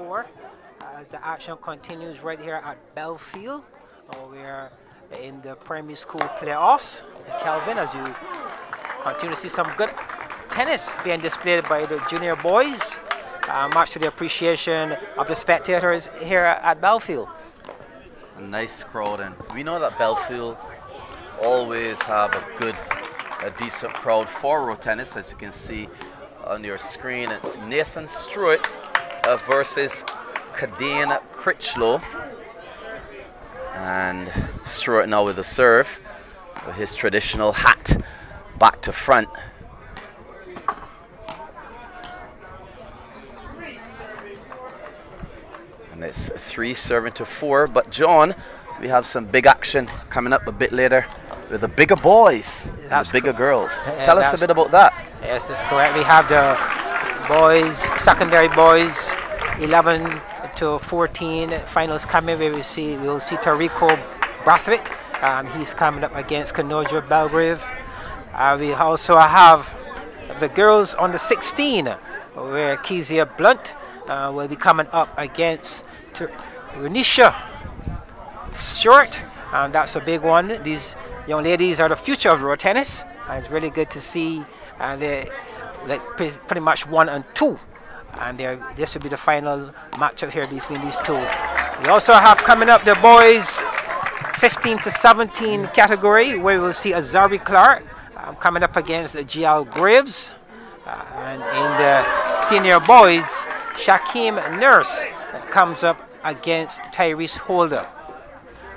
2024 as the action continues right here at Belfield. Uh, we're in the primary school playoffs. Kelvin, as you continue to see some good tennis being displayed by the junior boys, uh, much to the appreciation of the spectators here at Belfield. A nice crowd, and we know that Belfield always have a good, a decent crowd for road tennis, as you can see on your screen. It's Nathan Stewart uh, versus Kadeen Critchlow. And Stewart now with the serve, with his traditional hat back to front. And it's three serving to four. But John, we have some big action coming up a bit later with the bigger boys and the bigger girls. Yeah, Tell us a bit about that. Yes, that's correct. We have the boys, secondary boys, 11 to 14 finals coming. We will see, we will see Tarico Brathwaite. Um, he's coming up against Kanoja Belgrave. Uh, we also have the girls on the 16, where Kezia Blunt uh, will be coming up against Renisha Short. And that's a big one. These young ladies are the future of road tennis. And it's really good to see uh, they like pretty, much one and two. And there, this will be the final matchup here between these two. We also have coming up the boys 15 to 17 category where we'll see Azari Clark um, coming up against GL Graves. Uh, and in the senior boys, Shakim Nurse comes up against Tyrese Holder.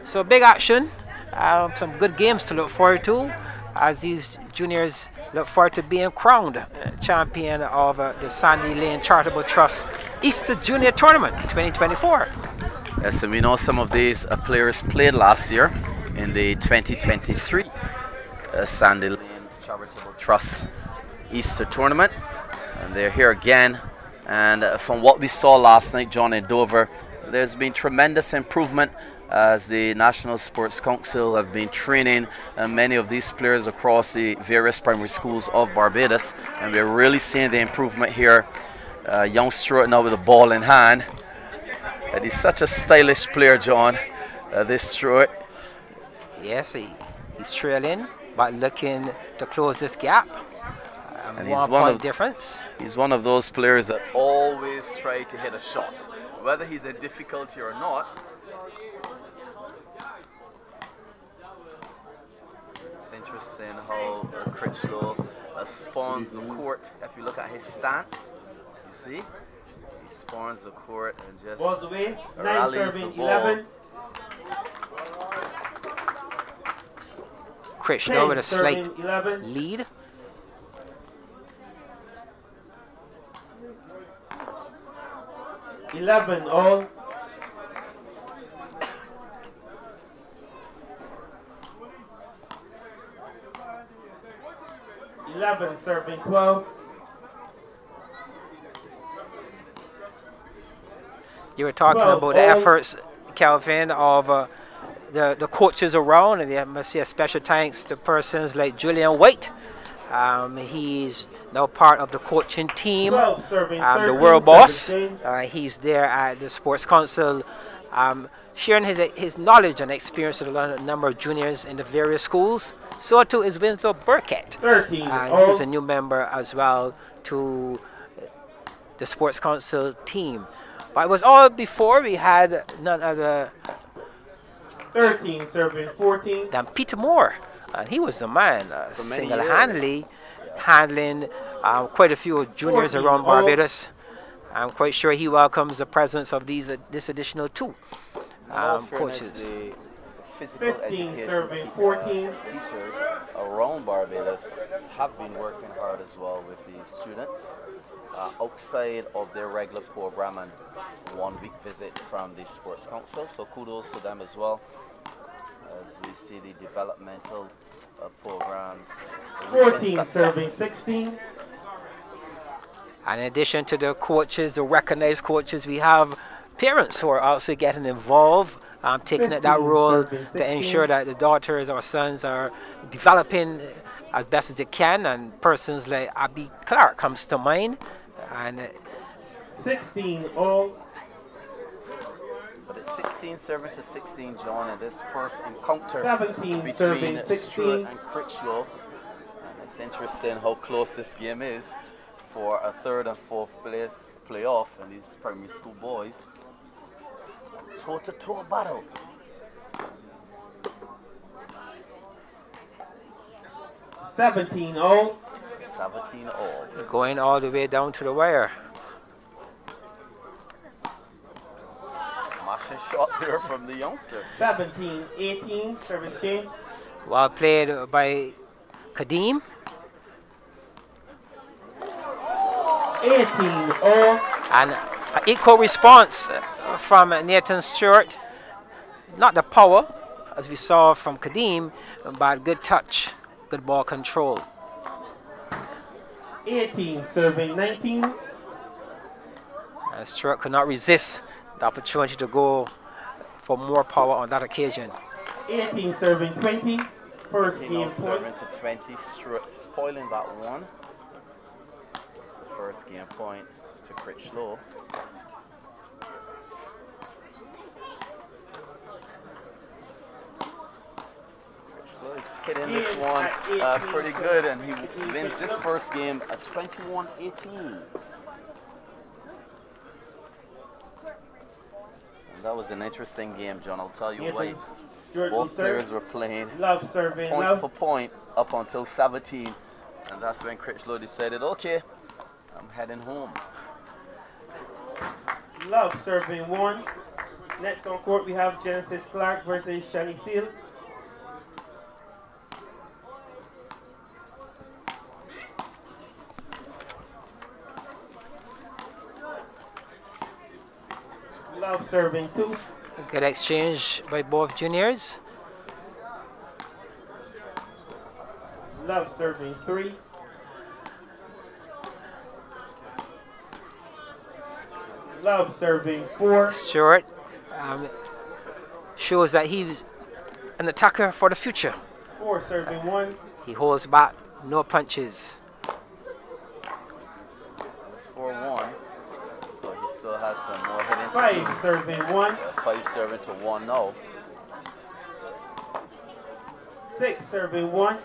So big action, uh, some good games to look forward to as these juniors look forward to being crowned champion of uh, the Sandy Lane Charitable Trust Easter Junior Tournament 2024. Yes, and we know some of these uh, players played last year in the 2023 uh, Sandy Lane Charitable Trust Easter Tournament. And they're here again. And uh, from what we saw last night, John and Dover, there's been tremendous improvement as the National Sports Council have been training uh, many of these players across the various primary schools of Barbados. And we're really seeing the improvement here. Uh, young Stewart now with a ball in hand. And he's such a stylish player, John, uh, this Stewart. Yes, he, he's trailing, but looking to close this gap. Um, and he's he's one one of difference. He's one of those players that always try to hit a shot, whether he's in difficulty or not. Interesting how uh, Critchlow uh, spawns the court. If you look at his stance, you see, he spawns the court and just Balls away. Nine rallies the ball. 11. Krishna 10 with a slight 11. lead. Eleven all. Eleven serving twelve. You were talking Well, about the efforts, Calvin, of uh, the, the coaches around, and we must say a special thanks to persons like Julian White. Um, he's now part of the coaching team. 12 serving Um, the world boss. Uh, he's there at the Sports Council, um, sharing his his knowledge and experience with a number of juniors in the various schools. So too is Winslow Burkett. 13 And all. he's a new member as well to the Sports Council team. But it was all before we had none other 13 serving 14. than Peter Moore. And he was the man, uh, single handedly handling um, quite a few juniors around. Barbados. I'm quite sure he welcomes the presence of these uh, this additional two um, coaches. the physical 15 education te- uh, 14. teachers around Barbados have been working hard as well with these students uh, outside of their regular program and one week visit from the Sports Council. So kudos to them as well as we see the developmental uh, programs. reaping 14 success. serving 16. And in addition to the coaches, the recognized coaches, we have parents who are also getting involved, um, taking up that role to ensure that the daughters or sons are developing as best as they can. And persons like Abby Clark comes to mind. And uh, 16 all. but 16 serving to 16, John, in this first encounter between serving Stewart and Critchlow. And it's interesting how close this game is for a third and fourth place playoff and these primary school boys. Toe to toe battle. Seventeen all. 17 all. Going all the way down to the wire. Smashing shot there from the youngster. 17 18. Service change. Well played by Kadeem. 18 all. And an equal response from Nathan Stewart. Not the power, as we saw from Kadeem, but good touch, good ball control. 18 serving 19. And Stewart could not resist the opportunity to go for more power on that occasion. 18 serving 20. First game all point. serving to 20, Stewart spoiling that one. It's the first game point to Critchlow. Critchlow is hitting this one uh, pretty good and he wins this first game at 21-18. That was an interesting game, John. I'll tell you why. Both players were playing Love serving. point Love. for point up until 17. And that's when Critchlow decided, okay, I'm heading home. Love serving one. Next on court we have Genesis Clark versus Shani Seal. Serving two. Good exchange by both juniors. Love serving three. Love serving four. Stewart um, shows that he's an attacker for the future. Four serving one. He holds back, no punches. It's 4-1. So he still has some more hitting to Five do. serving one. Five serving to one now. Six serving one.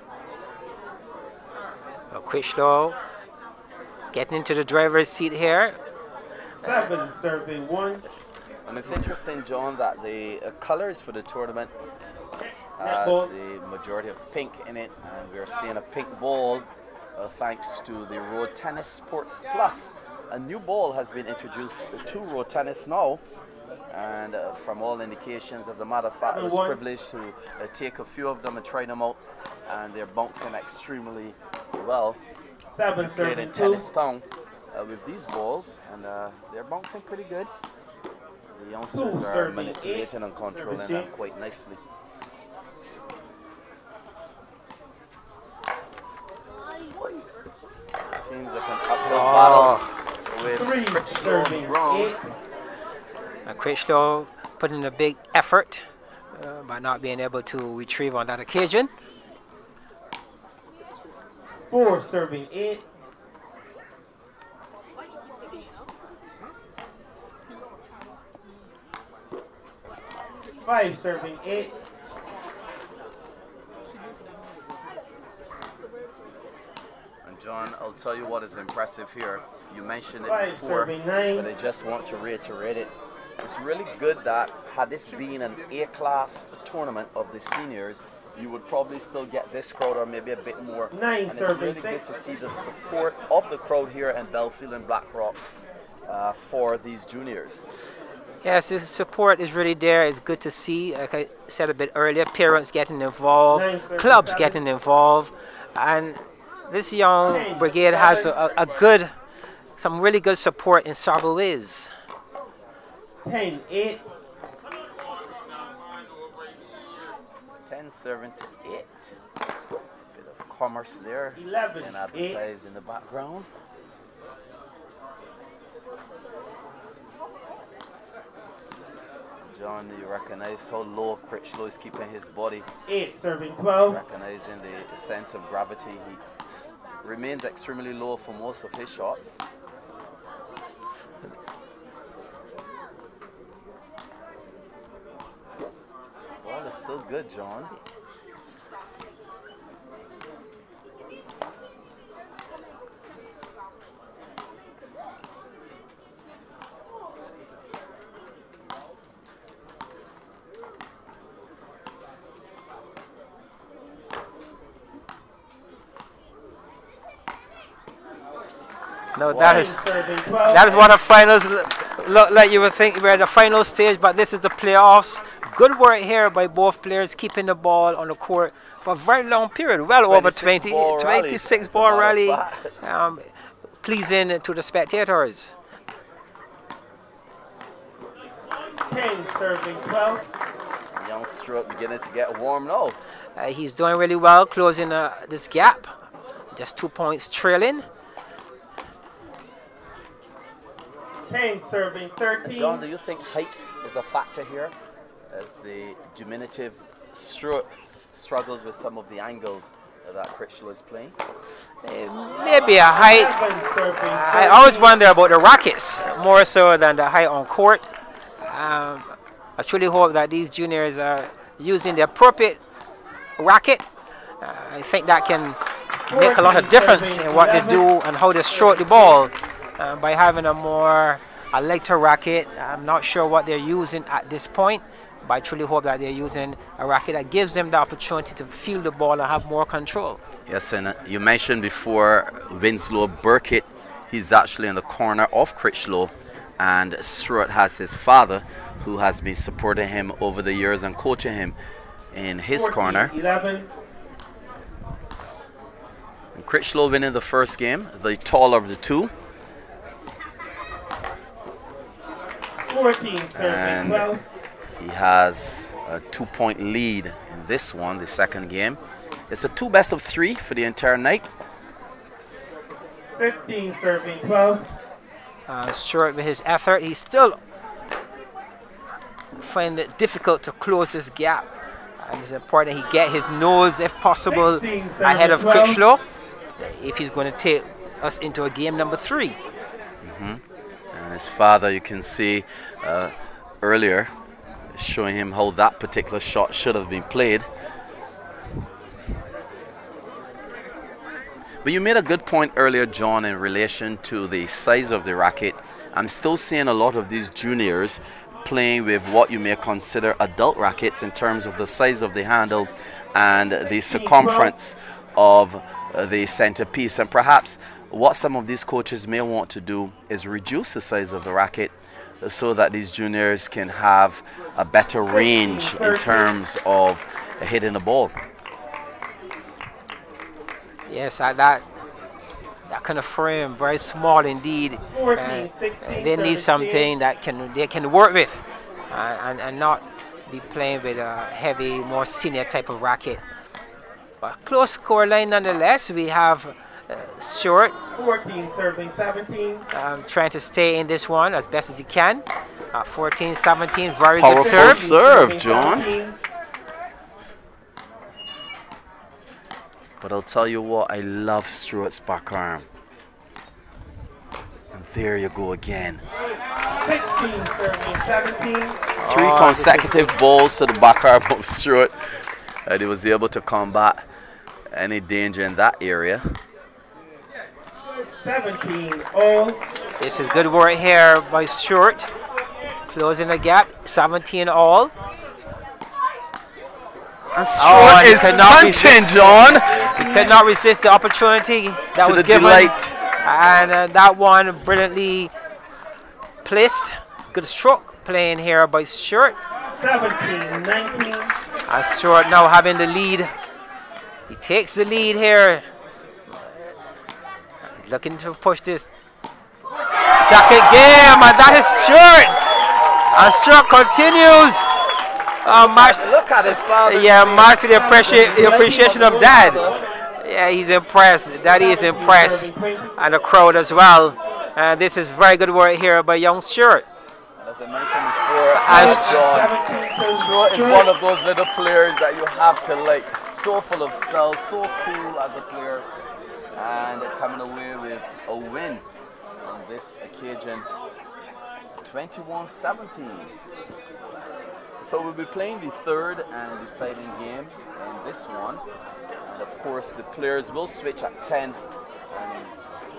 Uh, Critchlow getting into the driver's seat here. Seven serving one. And it's interesting, John, that the uh, colors for the tournament has the majority of pink in it, and we're seeing a pink ball uh, thanks to the Road Tennis Sports Plus. A new ball has been introduced to Road Tennis now, and uh, from all indications, as a matter of fact, I was privileged to uh, take a few of them and try them out, and they're bouncing extremely well. Seven Played in. Tennis Town uh, with these balls, and uh, they're bouncing pretty good. The youngsters are serving manipulating and controlling them quite nicely. Seems like an uphill Oh. battle with Three Critchlow serving eight. Uh, Critchlow put in a big effort uh, by not being able to retrieve on that occasion. Four serving eight. Five serving eight. And John, I'll tell you what is impressive here. You mentioned it before, but I just want to reiterate it. It's really good that had this been an A-class tournament of the seniors, you would probably still get this crowd or maybe a bit more. Nine and it's really good to see the support of the crowd here in Belfield and Blackrock uh, for these juniors. Yes, the support is really there. It's good to see. Like I said a bit earlier, parents getting involved, Nine, thirty, clubs getting involved, and this young brigade has seven. a, a good, some really good support in Sarbawiz. Ten eight. 10 serving to 8. Bit of commerce there. Eleven, And eight. advertised in the background. John, you recognize how low Critchlow is keeping his body, Eight serving twelve. recognizing the sense of gravity. He s- remains extremely low for most of his shots. Wow, that's so good, John. No, that is Serving 12. that is what the finals look like. You would think we're at the final stage, but this is the playoffs. Good work here by both players, keeping the ball on the court for a very long period, well over 26 20, ball rally, 26 as a ball rally, um, pleasing to the spectators. 10 serving 12. Young stroke beginning to get warm now. Uh, he's doing really well, closing uh, this gap. Just two points trailing. 10 serving 13. John, do you think height is a factor here? As the diminutive Strutt struggles with some of the angles that Critchlow is playing? Maybe a height. I always wonder about the Rockets more so than the height on court. Um, I truly hope that these juniors are using the appropriate racket. Uh, I think that can make a lot of difference in what they do and how they stroke the ball uh, by having a more a lighter racket. I'm not sure what they're using at this point, but I truly hope that they're using a racket that gives them the opportunity to feel the ball and have more control. Yes, and uh, you mentioned before Winslow Burkitt. He's actually in the corner of Critchlow, and Strutt has his father, who has been supporting him over the years and coaching him in his 14, corner. 11. And Critchlow winning the first game, the taller of the two. 14 serving And 12. He has a two-point lead in this one, the second game. It's a two best of three for the entire night. 15 serving 12. Uh, short with his effort, he still find it difficult to close this gap. And it's important he get his nose, if possible, 16, ahead of 12. Critchlow if he's going to take us into a game number three. And his father, you can see uh, earlier, showing him how that particular shot should have been played. But you made a good point earlier, John, in relation to the size of the racket. I'm still seeing a lot of these juniors playing with what you may consider adult rackets in terms of the size of the handle and the circumference of uh, the centerpiece. And perhaps what some of these coaches may want to do is reduce the size of the racket so that these juniors can have a better range in terms of hitting the ball. Yes, uh, that that kind of frame, very small indeed. 14, Uh, 16, they need something that can they can work with, uh, and and not be playing with a heavy, more senior type of racket. But close score line nonetheless. We have uh, Stewart 14 serving 17. um, trying to stay in this one as best as he can. Uh, 14, 17, very Powerful good serve. serve, John. 17. But I'll tell you what, I love Stewart's back arm. And there you go again. 16 serving 17. Three Oh, consecutive balls to the back arm of Stewart. And he was able to combat any danger in that area. 17 all. This is good work here by Stewart. Closing the gap, 17 all. And Oh, Stewart he is cannot punching, resist. John, He could not resist the opportunity that to was the given. delight. And uh, that one brilliantly placed. Good stroke playing here by Stewart. 17 19. And Stewart now having the lead. He takes the lead here. Looking to push this second game, and that is Stewart. And Stewart continues. Uh, march, Look at his father. yeah, march the, appreci- the appreciation of dad. Yeah, he's impressed. Daddy is impressed. And the crowd as well. And this is very good work here by young Stewart. As I mentioned before, As- John, 17 Stewart is one of those little players that you have to like. So full of style, so cool as a player, and coming away with a win on this occasion. 21-17. So we'll be playing the third and deciding game in this one. And of course, the players will switch at 10. And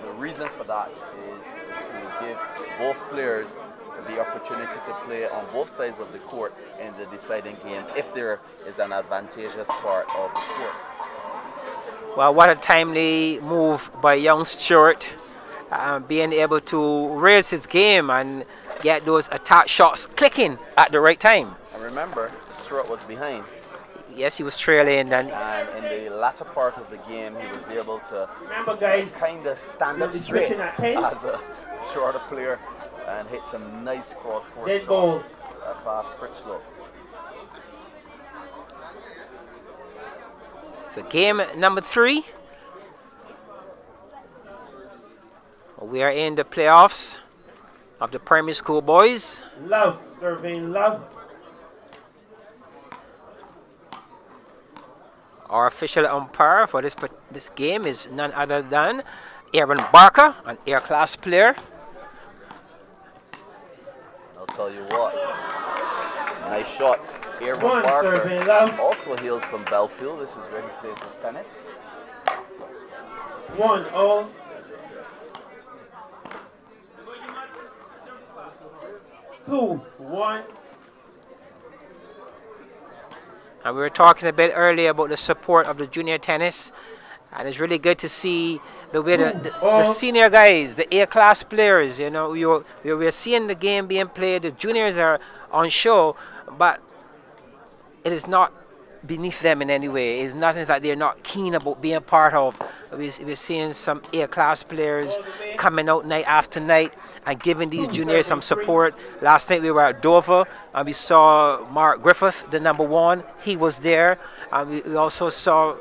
the reason for that is to give both players the opportunity to play on both sides of the court in the deciding game if there is an advantageous part of the court. Well, what a timely move by young Stewart, uh, being able to raise his game and get those attack shots clicking at the right time. And remember, Stewart was behind. Yes, he was trailing and, and in the latter part of the game, he was able to kind of stand up straight as a shorter player and hit some nice cross court shots goal. past Critchlow. So game number three. We are in the playoffs of the primary school boys. Love, serving love. Our official umpire for this this game is none other than Aaron Barker, an A-class player. I'll tell you what, nice shot. Aaron One Barker also hails from Belfield. This is where he plays his tennis. One all. Two one. And we were talking a bit earlier about the support of the junior tennis. And it's really good to see the way the, the, the senior guys, the A-class players, you know, we were, we were seeing the game being played. The juniors are on show, but it is not beneath them in any way. It's nothing that they're not keen about being part of. We're, we're seeing some A-class players coming out night after night and giving these juniors some support. Last night we were at Dover and we saw Mark Griffith, the number one. He was there. And we, we also saw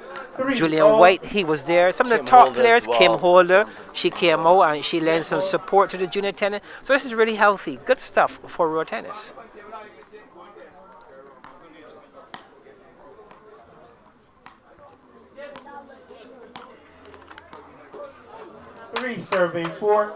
Julian White, he was there. Some of the top Holder players, well. Kim Holder, she came out and she lent some support to the junior tennis. So this is really healthy. Good stuff for road tennis. Three serving four.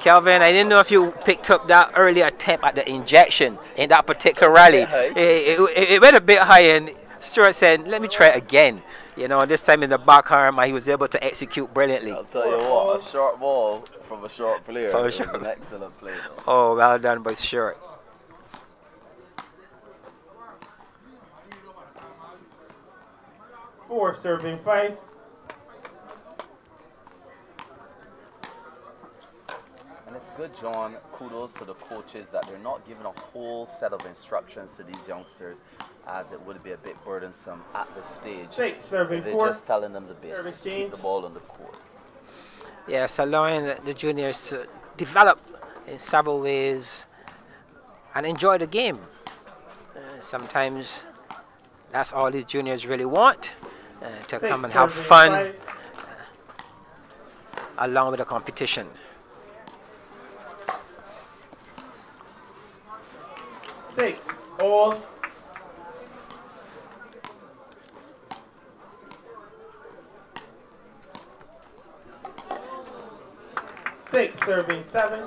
Kelvin, I didn't know if you picked up that early attempt at the injection in that particular rally. It, it, it, went a bit high, and Stuart said, "Let me try it again." You know, this time in the back arm, he was able to execute brilliantly. I'll tell you what, a short ball from a short player from a short. an excellent play. Though. Oh, well done by Stewart. Four serving five. It's good, John. Kudos to the coaches that they're not giving a whole set of instructions to these youngsters as it would be a bit burdensome at this stage. Six, serving they're four. just telling them the basics. Keep the ball on the court. Yes, allowing the juniors to develop in several ways and enjoy the game. Uh, sometimes that's all these juniors really want, uh, to Six, come and have fun uh, along with the competition. Six, all. Six, serving seven.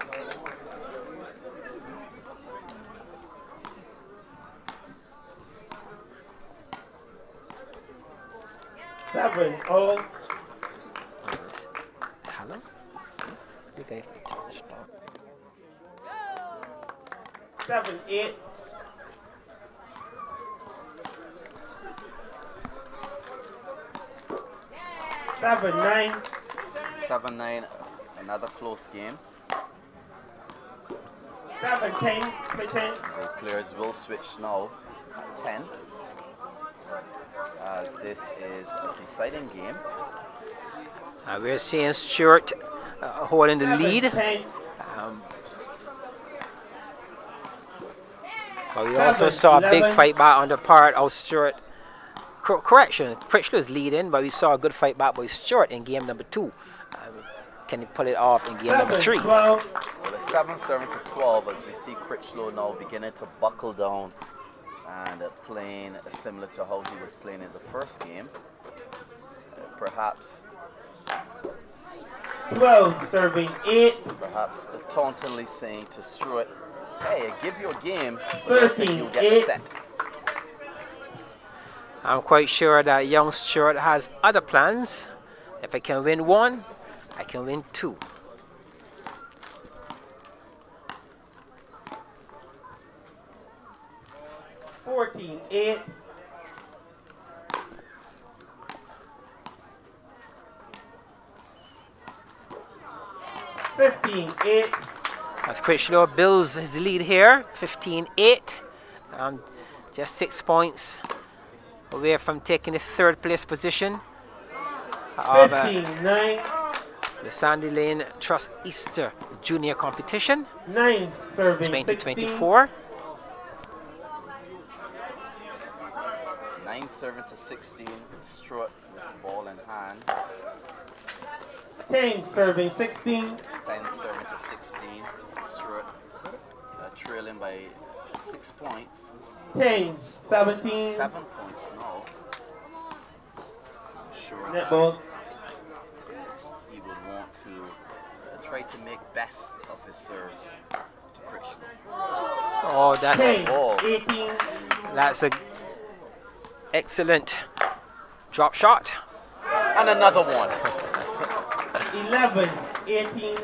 Seven, all. Hello? Okay. Seven, eight. Seven nine. Seven nine. Another close game. Seven ten. Switching. The players will switch now. Ten. As this is a deciding game. Uh, we're seeing Stewart uh, holding the Seven, lead. Um, but we Seven, also saw 11. a big fight back on the part of Stewart correction, Critchlow is leading, but we saw a good fight back by Stewart in game number two. Um, can he pull it off in game number three? Well, it's 7 7 to 12 as we see Critchlow now beginning to buckle down and uh, playing similar to how he was playing in the first game. Uh, perhaps 12 serving 8. Perhaps tauntingly saying to Stewart, hey, I give you a game, but I think 13, you'll get the set. I'm quite sure that young Stewart has other plans. If I can win one, I can win two. Fourteen eight. Fifteen eight. As Critchlow builds his lead here, 15-8. Um, just six points away from taking his third place position of uh, the Sandy Lane Trust Easter Junior Competition Nine serving 16. 2024. 9 serving to 16, Stewart with ball in hand. Ten serving sixteen. It's 10 serving to 16, Stewart uh, trailing by 6 points. Tens seventeen. 7 points now. I'm sure that Netball. he would want to uh, try to make best of his serves to Critchlow. Oh, that, Ten ball. eighteen. that's a excellent drop shot. And another one. 11, 18,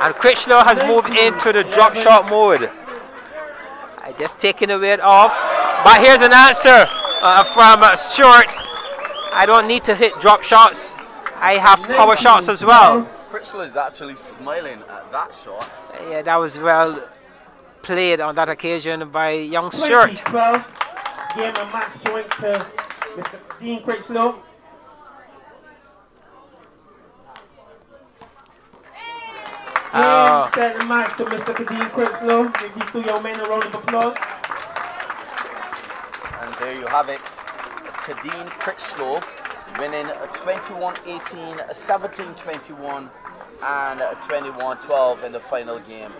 And Critchlow has moved into the drop shot mode. I just taking the weight off. But here's an answer uh, from uh, Stewart. I don't need to hit drop shots. I have power shots as well. Critchlow is actually smiling at that shot. Yeah, that was well played on that occasion by young 20, Stewart. 12. Game a match point to Mr. Dean Critchlow. Game Oh. set the match to Mr. Dean Critchlow. Give these two young men a round of applause. And there you have it. Kadeen Critchlow winning a 21-18, a 17-21, and a 21-12 in the final game.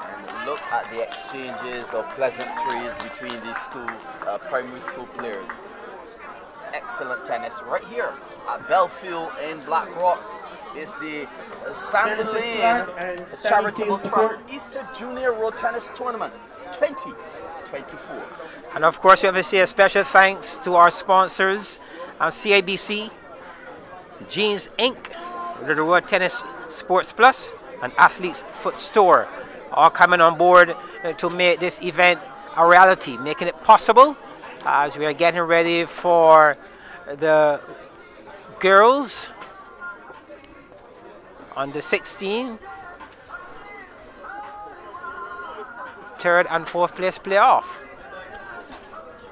And look at the exchanges of pleasantries between these two uh, primary school players. Excellent tennis right here at Belfield in Black Rock. Is the uh, Sandy Genesis Lane Charitable Trust Easter Junior Road Tennis Tournament 2024. And of course, we have to say a special thanks to our sponsors, uh, CIBC, Jeans Inc., Little World Tennis Sports Plus, and Athletes Foot Store, all coming on board uh, to make this event a reality, making it possible as we are getting ready for the girls the 16 third and fourth place playoff.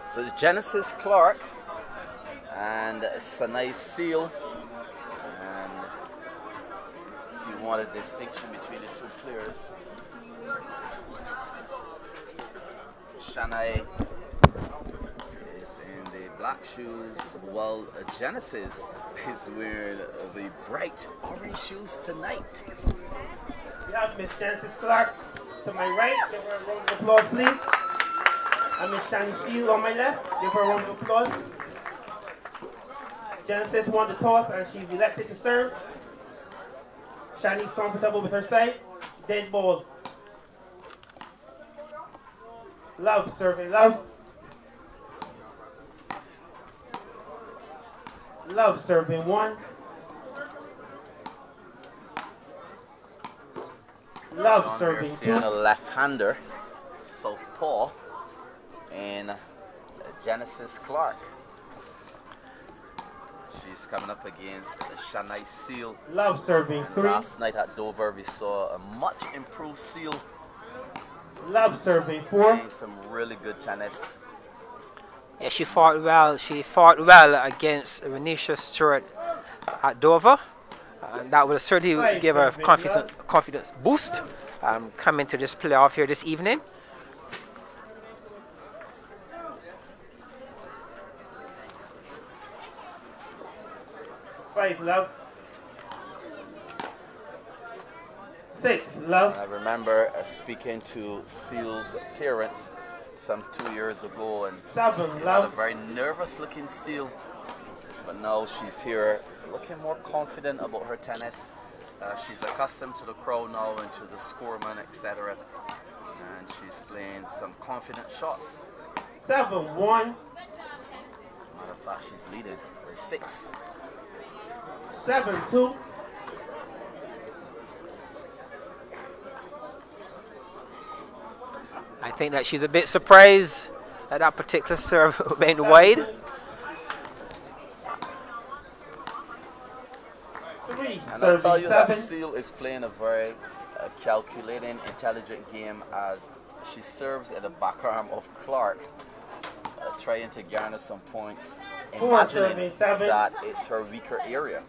So it's Genesis Clark and Sanai Seal. And if you want a distinction between the two players, Shanai black shoes, while uh, Genesis is wearing the bright orange shoes tonight. We have Miss Genesis Clark to my right. Give her a round of applause, please. And Miss Shani Steele on my left. Give her a round of applause. Genesis won the toss and she's elected to serve. Shani's comfortable with her side. Dead ball. Love serving, love. Love serving one. Love John serving Garcia, two. a left-hander, southpaw, and Genesis Clark. She's coming up against Shanai Seal. Love serving And three. last night at Dover, we saw a much improved Seal Love serving four. playing some really good tennis. Yeah, she fought well. She fought well against Renisha Stewart at Dover. And that will certainly give her a confidence, confidence boost um, coming to this playoff here this evening. Five, love. Six, love. I remember uh, speaking to Seal's parents some two years ago, and Seven, had a very nervous looking Seal. But now she's here looking more confident about her tennis. Uh, she's accustomed to the crowd now and to the scoreman, etc. And she's playing some confident shots. Seven, one. As a matter of fact, she's leading by six. Seven, two. I think that she's a bit surprised at that particular serve being wide. Three, And I'll tell you that. Seal is playing a very uh, calculating, intelligent game as she serves at the back arm of Clark, uh, trying to garner some points, Four, imagining serving that it's her weaker area.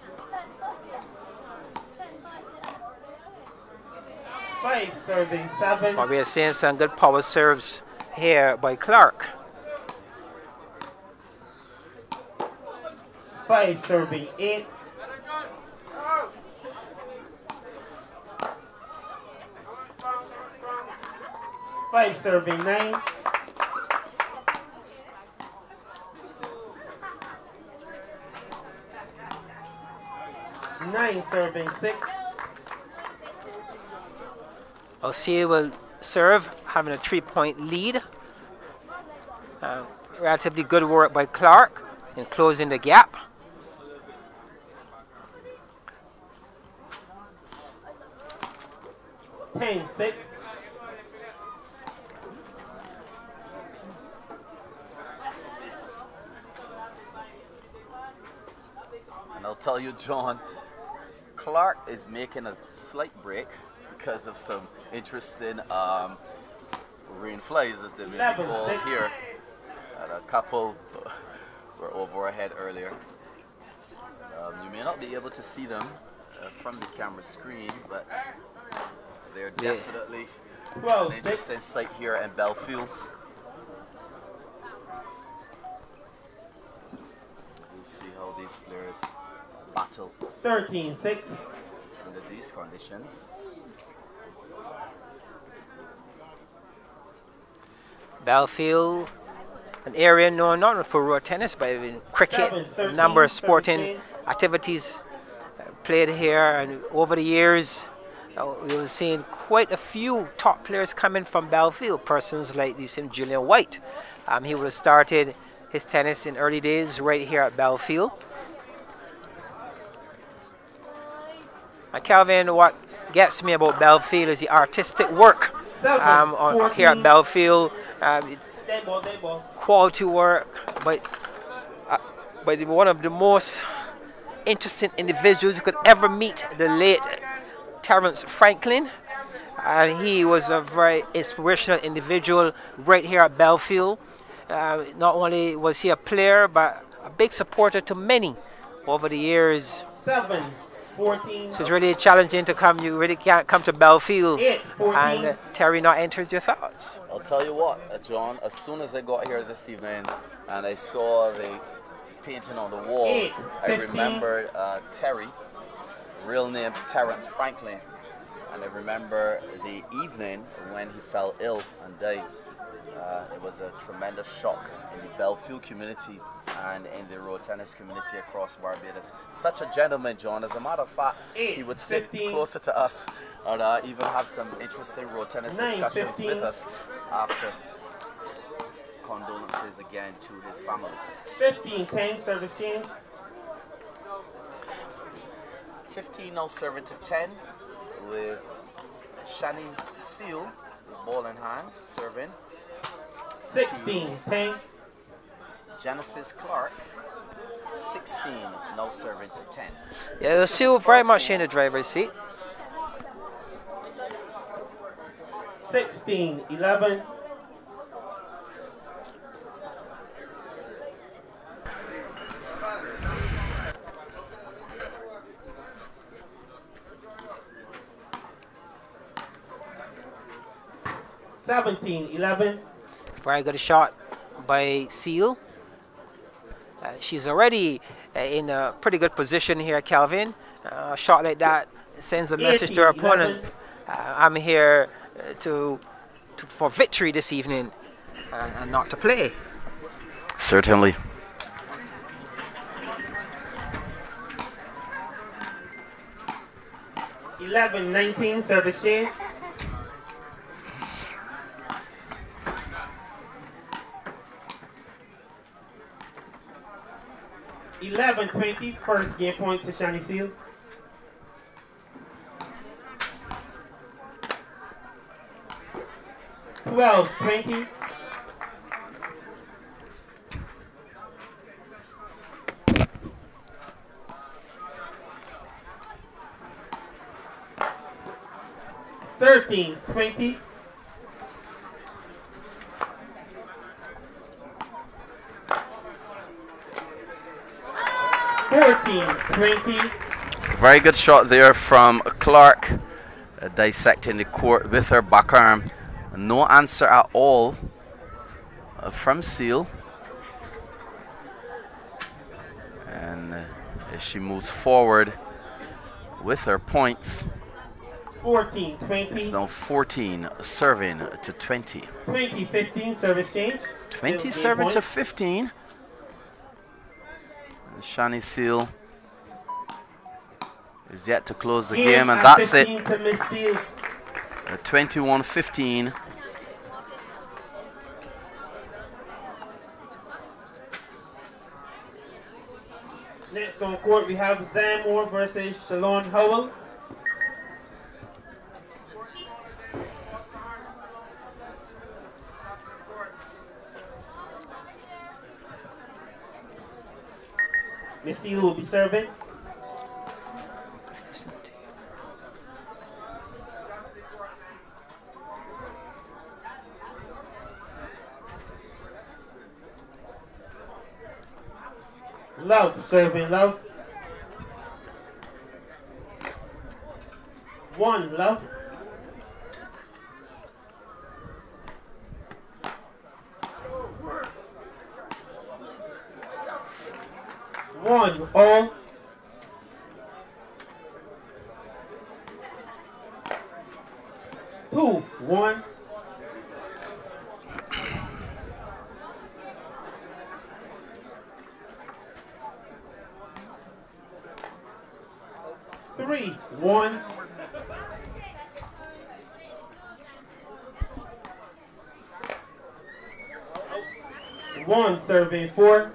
Five, serving seven. But we are seeing some good power serves here by Clark. Five, serving eight. Five, serving nine. Nine, serving six. Osea will serve, having a three-point lead. Uh, relatively good work by Clark in closing the gap. Ten, six. And I'll tell you, John, Clark is making a slight break because of some interesting um, rain flies, as they may be called here. And a couple were over our head earlier. Um, you may not be able to see them uh, from the camera screen, but they're Yeah. definitely Twelve, an interesting sight here in Belfield. We'll see how these players battle Thirteen, six. under these conditions. Belfield, an area known not only for road tennis, but even cricket, a number of sporting 17. activities uh, played here. And over the years, uh, we have seen quite a few top players coming from Belfield, persons like the same Julian White. Um, he would have started his tennis in early days right here at Belfield. And Calvin, what gets me about Belfield is the artistic work um, on, here at 14. Belfield. Um, Dead ball, dead ball. quality work, but uh, but one of the most interesting individuals you could ever meet, the late Terence Franklin. Uh, he was a very inspirational individual right here at Belfield. Uh, not only was he a player, but a big supporter to many over the years. Seven, 14. So it's really challenging to come. You really can't come to Belfield and uh, Terry not enters your thoughts. I'll tell you what, uh, John, as soon as I got here this evening and I saw the painting on the wall, Eight, I 15. remembered uh, Terry, real name Terence Franklin, and I remember the evening when he fell ill and died. Uh, it was a tremendous shock in the Belfield community and in the road tennis community across Barbados. Such a gentleman, John. As a matter of fact, he would sit 15. closer to us and uh, even have some interesting road tennis Nine, discussions 15. with us after. Condolences again to his family. 15, 10, service change. 15 now serving to 10 with Shani Seal ball in hand serving. 16, 10. Genesis Clark 16 no serving to 10. Yeah, they're still very much in the driver's seat. 16, 11. Seventeen, eleven. Very good shot by Seal. Uh, she's already uh, in a pretty good position here, Calvin. Uh, a shot like that sends a message to her opponent. Uh, I'm here uh, to, to for victory this evening and, and not to play. Certainly. Eleven, nineteen, service change. Eleven, twenty, first game point to Shani Seal. Twelve, twenty. Thirteen, twenty. Fourteen, twenty. Very good shot there from Clark, uh, dissecting the court with her back arm. No answer at all uh, from Seal. And uh, as she moves forward with her points, 14, 20, it's now 14 serving to 20. 20, 15, service change. 20 Game serving to 15. And Shani Seal is yet to close the game, and that's it. 15 to Miss Steele. 21 15. Next on court, we have Zamore versus Shalon Howell. Miss Steele will be serving. Love serving love. One love. One all. Two one. Three one. One serving four.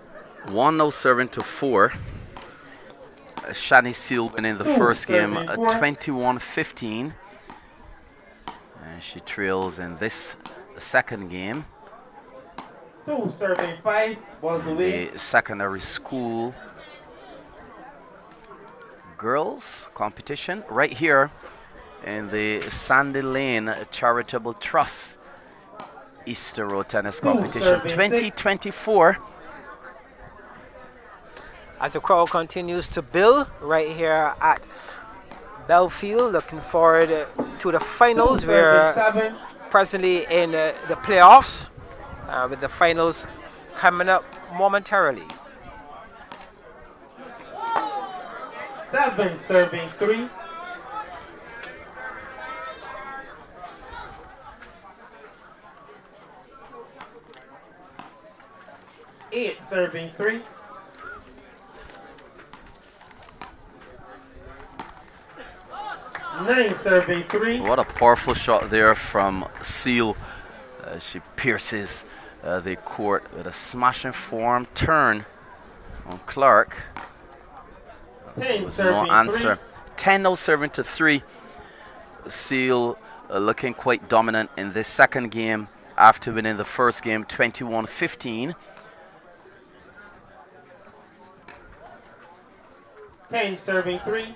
1 0 serving to 4. Uh, Shani Seal winning the first game serving uh, 21 15. And she trails in this second game. Two serving five. The secondary school girls competition right here in the Sandy Lane Charitable Trust Easter Road Tennis Competition serving six. 2024. As the crowd continues to build right here at Belfield, looking forward to the finals. We're presently in uh, the playoffs, uh, with the finals coming up momentarily. Seven serving three. Eight serving three. Nine. What a powerful shot there from Seal. Uh, she pierces uh, the court with a smashing form turn on Clark. Ten There's no answer. 10 0 serving to 3. Seal uh, looking quite dominant in this second game after winning the first game 21 15. 10 serving 3.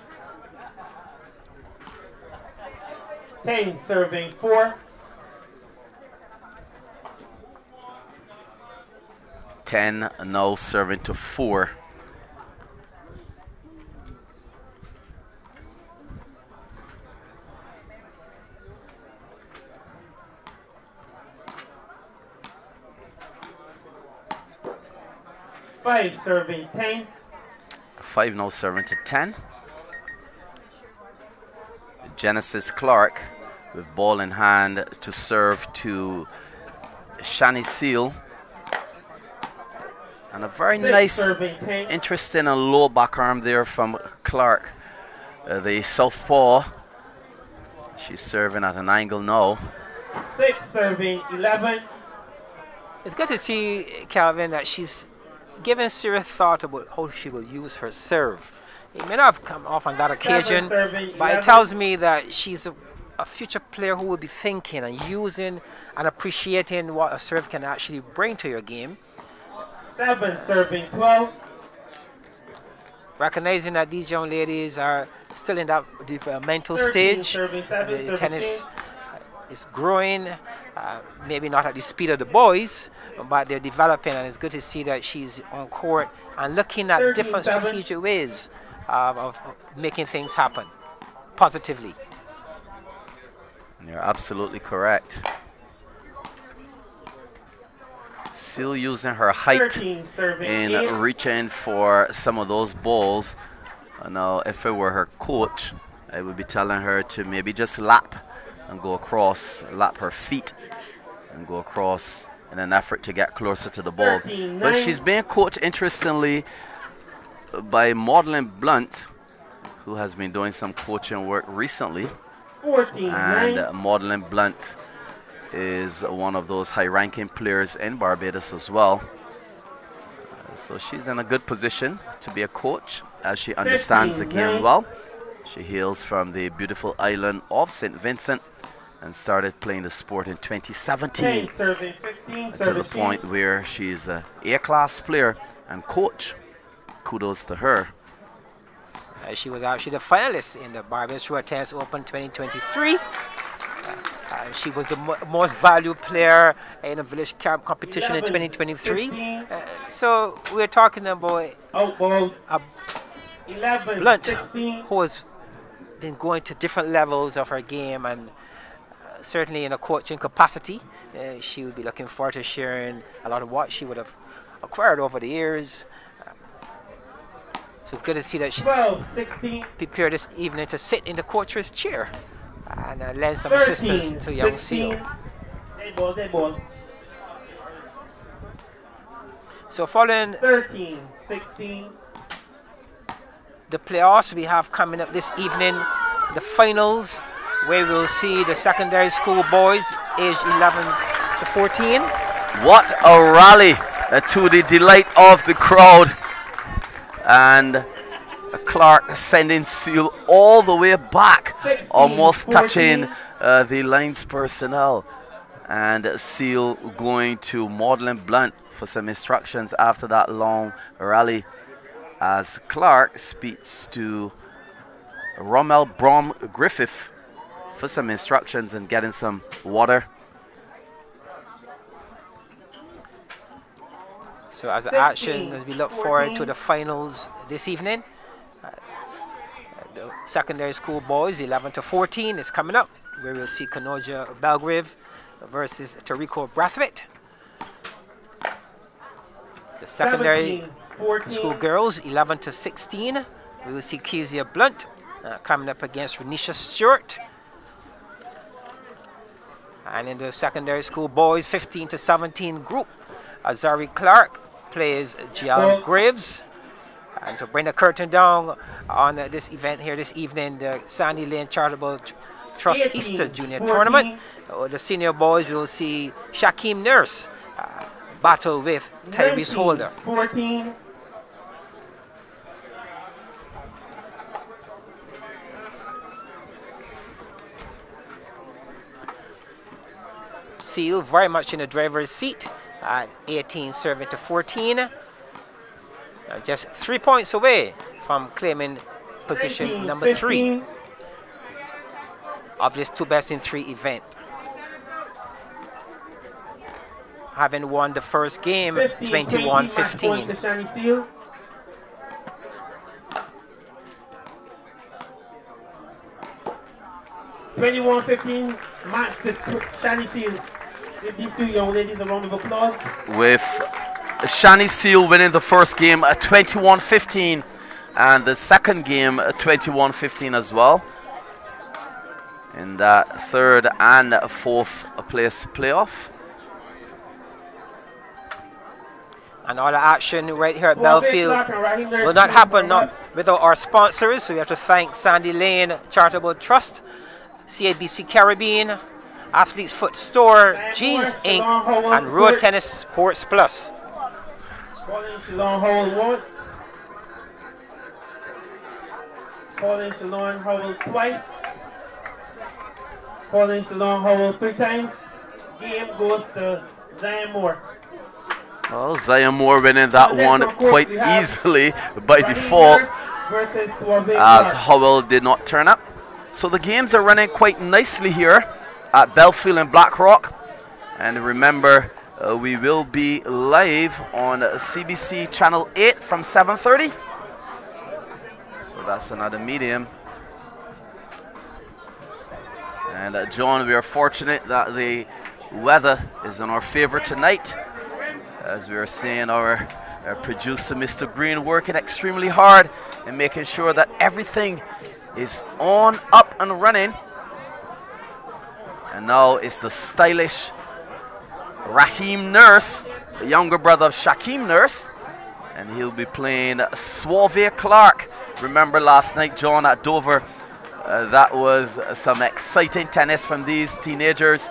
Kane serving four. Ten, no serving to four. Five serving 10. Five no serving to 10. Genesis Clark with ball in hand to serve to Shani Seal. And a very Six nice, interesting and low back arm there from Clark. Uh, the southpaw. She's serving at an angle now. Six serving 11. It's good to see, Calvin, that she's given serious thought about how she will use her serve. It may not have come off on that occasion, serving but it tells me that she's a, future player who will be thinking and using and appreciating what a serve can actually bring to your game. Seven serving 12. Recognizing that these young ladies are still in that developmental 13 stage, serving 7. the tennis 10. is growing, uh, maybe not at the speed of the boys, but they're developing, and it's good to see that she's on court and looking at different 13-7. strategic ways uh, of, of making things happen positively. You're absolutely correct. Still using her height 13 in reaching for some of those balls. Uh, Now, if I were her coach, I would be telling her to maybe just lap and go across, lap her feet and go across in an effort to get closer to the ball. 13, But she's being coached, interestingly, by Maudlin Blunt, who has been doing some coaching work recently. 14 And 9. uh, Maudlin Blunt is one of those high ranking players in Barbados as well. Uh, So she's in a good position to be a coach as she understands the game nine. well. She hails from the beautiful island of St. Vincent and started playing the sport in 2017 10 serving 15. to the point where she's a A-class player and coach. Kudos to her. Uh, she was actually the finalist in the Barbados Road Tennis Open 2023. Uh, uh, she was the mo- most valued player in the Village Camp competition in 2023. Uh, so we're talking about Out a 11 Blunt, 16. who has been going to different levels of her game and uh, certainly in a coaching capacity. Uh, she would be looking forward to sharing a lot of what she would have acquired over the years. So it's good to see that she's 12 16. prepared this evening to sit in the coach's chair and uh, lend some 13 assistance to young 16. Seal. They ball, they ball. So following 13 16. the playoffs we have coming up this evening, the finals, where we'll see the secondary school boys aged 11 to 14. What a rally uh, to the delight of the crowd. And Clark sending Seal all the way back, 16, almost 14. touching uh, the lines personnel. And Seal going to Maudlin Blunt for some instructions after that long rally as Clark speaks to Rommel Brom Griffith for some instructions and getting some water. So as an action, as we look forward to the finals this evening, uh, the secondary school boys 11 to 14 is coming up, where we'll see Kanoja Belgrave versus Tariko Brathwaite. The secondary 14. school girls 11 to 16, we will see Kezia Blunt uh, coming up against Renisha Stewart. And in the secondary school boys 15 to 17 group, Azari Clark plays Well- Graves. And to bring the curtain down on uh, this event here this evening, the Sandy Lane Charitable Trust 18, Easter Junior 14. Tournament. Uh, the senior boys, will see Shaquem Nurse uh, battle with Tyrese 19, Holder. 14. Seal very much in the driver's seat at 18 serving to 14. Uh, just three points away from claiming position 19, number three of this two best in three event. Having won the first game 15, 21 match point 15. to Shani Seal. Twenty-one fifteen match to Shani Seal. Give these two young ladies a round of applause. with Shani Seal winning the first game at 21-15 and the second game 21-15 as well in that third and fourth place playoff. And all the action right here at Belfield will not happen not without our sponsors. So we have to thank Sandy Lane Charitable Trust, CIBC Caribbean, Athlete's Foot Store, Jeans Inc., and Road Tennis Sports Plus. Long hold once. Calling Shalon hold twice. Calling Shalon hold three times. Game goes to Zion Moore. Well, Zion Moore winning that one quite easily by default as Howell did not turn up. So the games are running quite nicely here at Belfield and Blackrock. And remember, uh, we will be live on CBC Channel 8 from 7.30. So that's another medium. And uh, John, we are fortunate that the weather is in our favor tonight. As we are seeing our, our producer, Mr. Green, working extremely hard and making sure that everything is on, up and running. And now it's the stylish Raheem Nurse, the younger brother of Shaquem Nurse. And he'll be playing Suave Clark. Remember last night, John, at Dover, uh, that was some exciting tennis from these teenagers.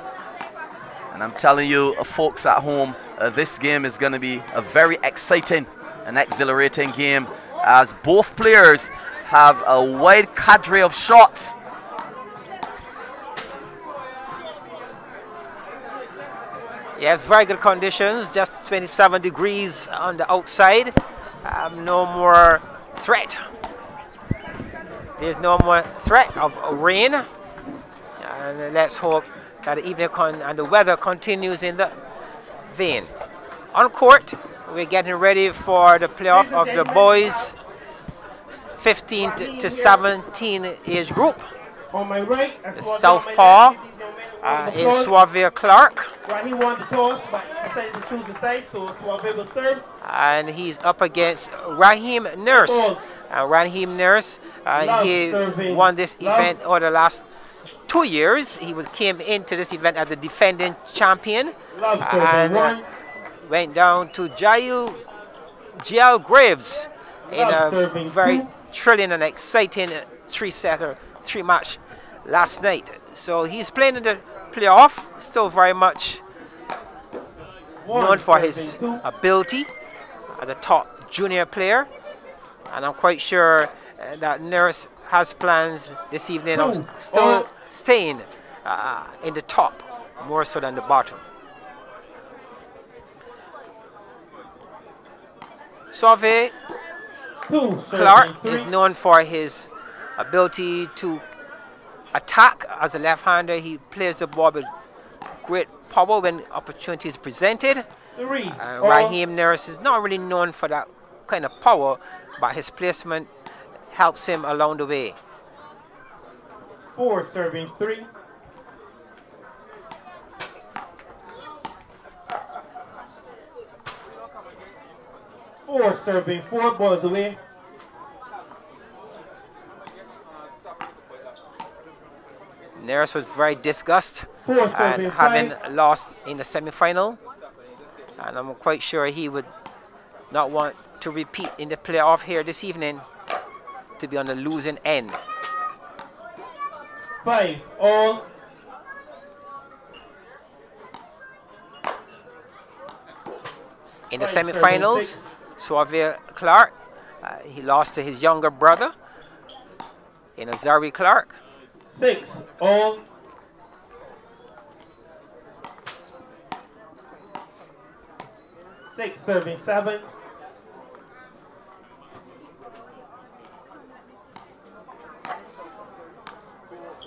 And I'm telling you, uh, folks at home, uh, this game is going to be a very exciting and exhilarating game as both players have a wide cadre of shots Yes, very good conditions, just 27 degrees on the outside. Um, no more threat. There's no more threat of rain. And let's hope that the evening and the weather continues in the vein. On court, we're getting ready for the playoff of the boys 15 to, to 17 age group. On my right, Southpaw uh, is Suave Clark. Right, he won the toss, but decided to choose the side, so Suave will serve. And he's up against Raheem Nurse. Uh, Raheem Nurse, uh, he serving. won this Love. event over the last two years. He was, came into this event as the defending champion. Love and uh, went down to Jail, Jail Graves in a very two. thrilling and exciting three-setter, three-match last night. So he's playing in the playoff, still very much known for his ability as a top junior player. And I'm quite sure uh, that Nurse has plans this evening of still staying uh, in the top more so than the bottom. Suave Clark is known for his ability to attack as a left-hander. He plays the ball with great power when opportunities presented. Three, uh, Raheem Nurse is not really known for that kind of power, but his placement helps him along the way. Four serving three. Four serving four balls away. Nurse was very disgusted and having lost in the semi-final. And I'm quite sure he would not want to repeat in the playoff here this evening to be on the losing end. Five all. In the semi-finals, Suave Clark, uh, he lost to his younger brother in Azari Clark six all. Six serving seven.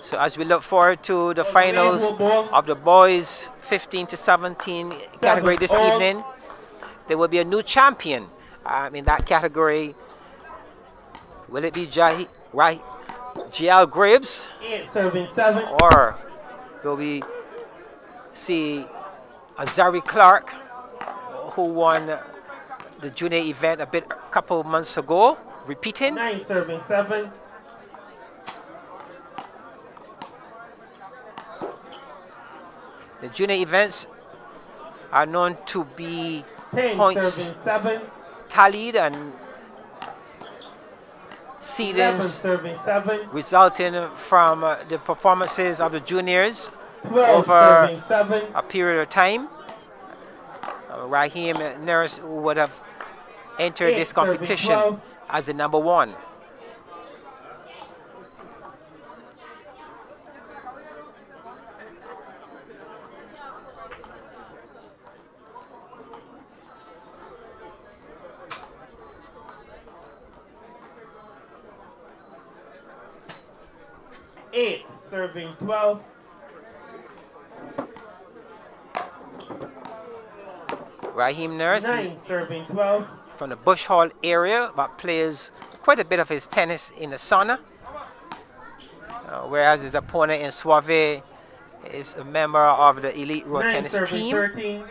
So as we look forward to the finals of the boys 15 to 17 category this evening, there will be a new champion um, in that category. Will it be Jahi, right, GL Graves. serving seven. Or will we see Azari Clark, who won the junior event a bit a couple months ago, repeating. Nine serving seven. The junior events are known to be Ten points seven. tallied and seedings resulting from uh, the performances of the juniors Over- a period of time. Uh, Raheem Nurse would have entered Eight this competition as the number one. Eight serving twelve. Raheem Nurse Nine serving twelve. from the Bush Hall area, but plays quite a bit of his tennis in the sauna. Uh, whereas his opponent in Suave is a member of the elite road Nine tennis team. thirteen.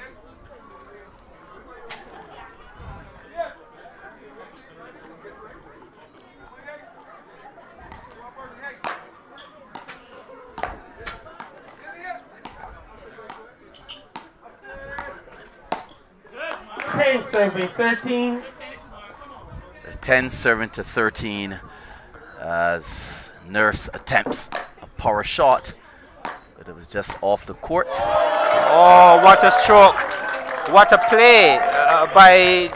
Ten serving thirteen. 10 serving to 13 as Nurse attempts a power shot, but it was just off the court. Oh, what a stroke! What a play uh, by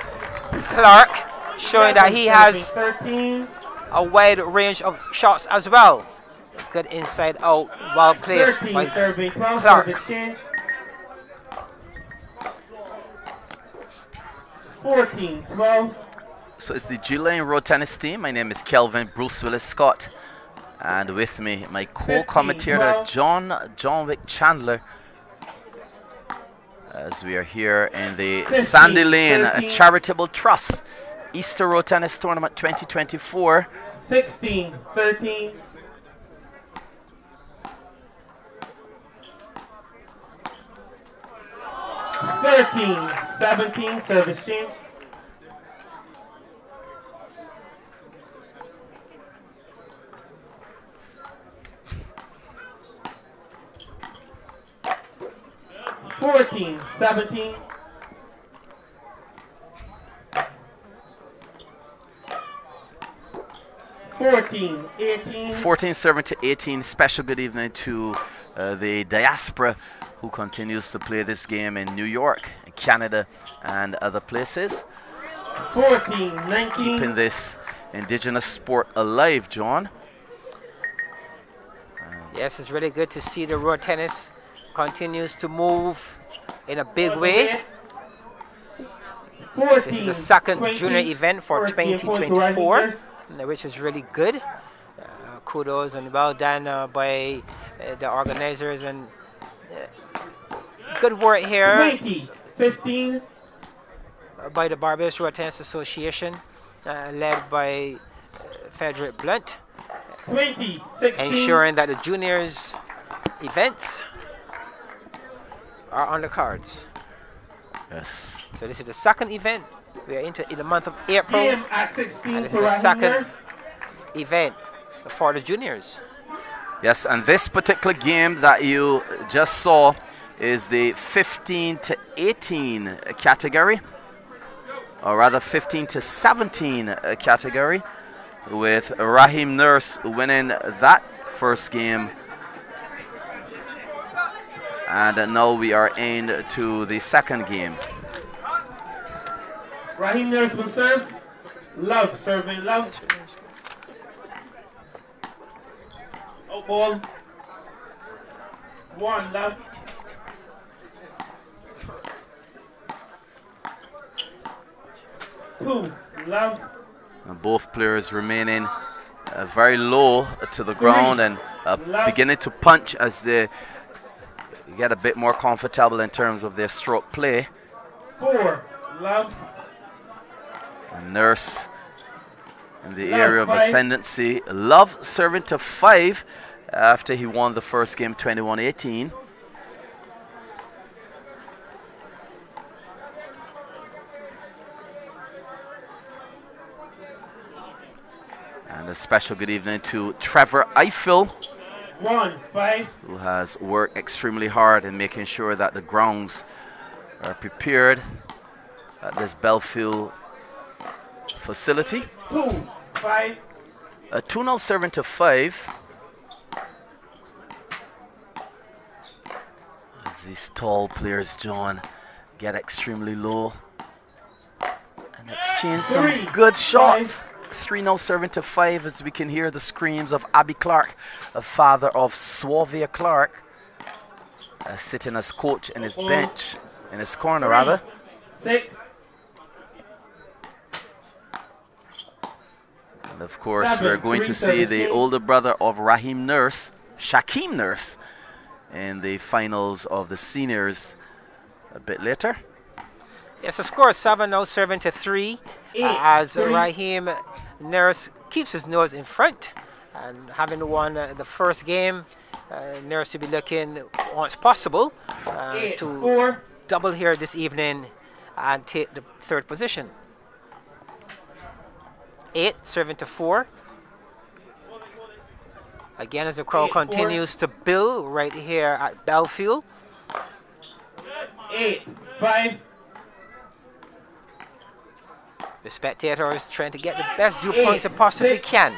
Clark, showing that he has a wide range of shots as well. Good inside out, well placed Thirteen by serving twelve. Clark. Service change. Fourteen twelve. So it's the Julian Road Tennis team. My name is Kelvin Bruce Willis Scott. And with me, my co-commentator. John John Wick Chandler. As we are here in the 15, Sandy Lane 13. Charitable Trust Easter Road Tennis Tournament 2024. 16, 13. Thirteen, seventeen, service change. Fourteen, seventeen. Fourteen, eighteen. 14 serving to 18. Special good evening to uh, the diaspora who continues to play this game in New York, Canada, and other places. 14, 19. Keeping this indigenous sport alive, John. Yes, it's really good to see the road tennis continues to move in a big way. 14, This is the second 20, junior event for first game point to 2024, Rising uh, which is really good. Uh, kudos and well done uh, by uh, the organizers and uh, good work here 20, 15, uh, by the Barbados Road Tennis Association, uh, led by uh, Frederick Blunt, 20, 16, ensuring that the juniors events are on the cards. Yes. So this is the second event. We are into in the month of April game at 16 And this is the second- Nurse. event for the juniors. Yes, and this particular game that you just saw is the 15 to 18 category, or rather 15 to 17 uh, category, with Raheem Nurse winning that first game. And now we are in to the second game. Raheem Nurse will serve. Love serving love. Out ball. One love. Two. And both players remaining uh, very low to the ground and uh, beginning to punch as they get a bit more comfortable in terms of their stroke play. Four. And Nurse in the Love area of five. ascendancy. Love serving to five after he won the first game 21 And a special good evening to Trevor Eiffel, One, five. who has worked extremely hard in making sure that the grounds are prepared at this Belfield facility. Two, five. A 2 0 serving to 5. As these tall players, John, get extremely low and exchange some good five. shots. 3 0 serving to 5 as we can hear the screams of Abby Clark, a father of Suavia Clark, uh, sitting as coach in his bench, in his corner rather. Six. And of course, Seven, we're going to see the older brother of Raheem Nurse, Shaquem Nurse, in the finals of the seniors a bit later. Yes, the score is 7 0 serving to 3 Eight, uh, as three. Raheem Nurse keeps his nose in front. And having won uh, the first game, uh, Nurse will be looking once possible uh, Eight, to four. double here this evening and take the third position. 8 serving to 4. Again, as the crowd Eight, four. continues to build right here at Belfield. Eight, five. The spectators trying to get the best viewpoints they possibly can.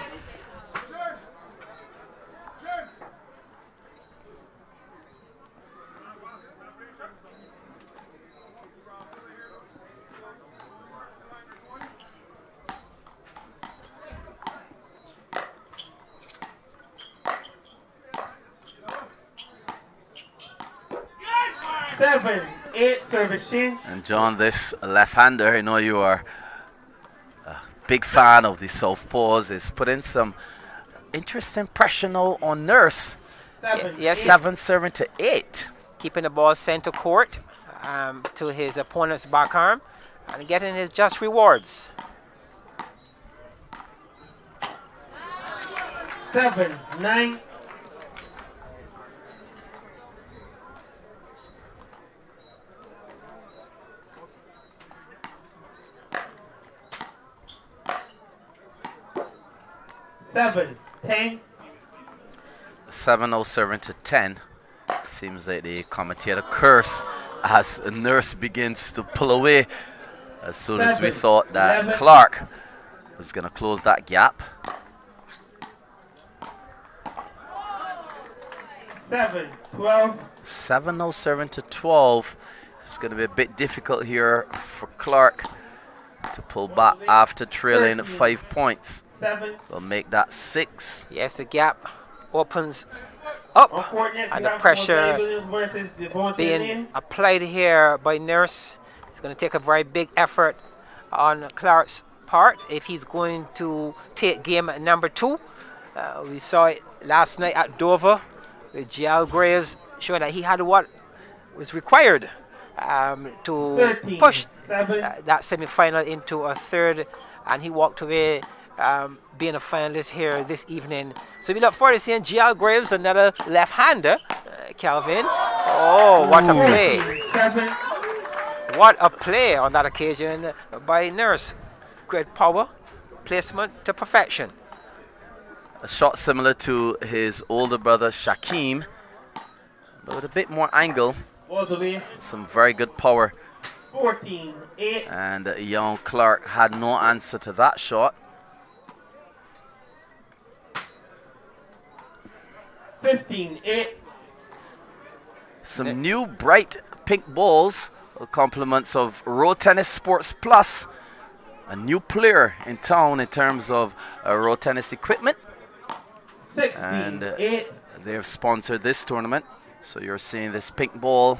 Seven, eight. service Servicing. And John, this left-hander, I know you are a big fan of the southpaws, is putting some interesting pressure now on Nurse. Seven, yes, seven serving to eight. keeping the ball center court um, to his opponent's back arm and getting his just rewards. Seven, nine. Seven, ten. 7-0 serving to 10. Seems like the commentator curse as a Nurse begins to pull away as soon as we thought that. Clark was going to close that gap. Seven, twelve. 7-0 serving to 12. It's going to be a bit difficult here for Clark to pull back after trailing five points. Seven. So make that six. Yes, the gap opens up On and the pressure Jose Williams being applied here by Nurse. It's going to take a very big effort on Clark's part if he's going to take game number two. Uh, we saw it last night at Dover with Gial Graves showing that he had what was required um, to 13, push seven. uh, that semi-final into a third, and he walked away um, being a finalist here this evening. So we look forward to seeing Gial Graves, another left-hander, uh, Calvin. Oh, what a play! Seven. What a play on that occasion by Nurse. Great power, placement to perfection. A shot similar to his older brother Shaquem, but with a bit more angle. Some very good power. 14, 8. And uh, young Clark had no answer to that shot. Some new bright pink balls, compliments of Road Tennis Sports Plus. A new player in town in terms of uh, road tennis equipment. 16, And, uh, 8. They have sponsored this tournament. So you're seeing this pink ball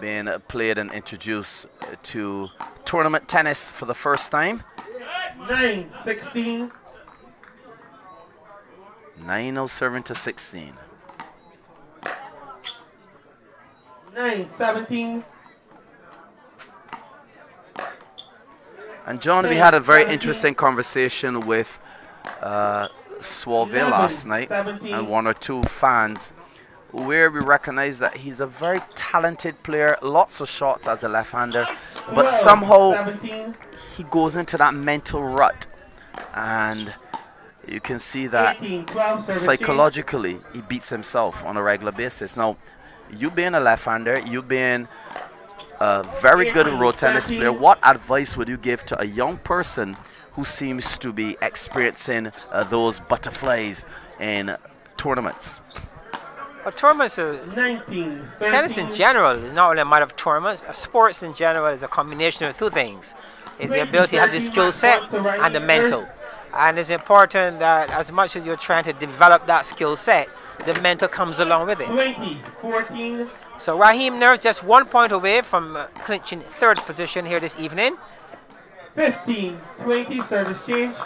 being uh, played and introduced uh, to tournament tennis for the first time. 9, 16. 9 0 serving to 16. 9, 17. And John, we had a very interesting conversation with uh, Suave Eleven, last night seventeen. and one or two fans where we recognize that he's a very talented player, lots of shots as a left-hander, but 12, somehow 17. he goes into that mental rut And you can see that psychologically he beats himself on a regular basis. Now, you being a left-hander, you being a very good road tennis player, what advice would you give to a young person who seems to be experiencing uh, those butterflies in tournaments? Well, tournaments are, tennis in general is not only a matter of tournaments. Sports in general is a combination of two things. It's the ability to have the skill set and the mental. And it's important that as much as you're trying to develop that skill set, the mental comes along with it. 20, 14. So Raheem Nurse just one point away from uh, clinching third position here this evening. 15, 20, service change.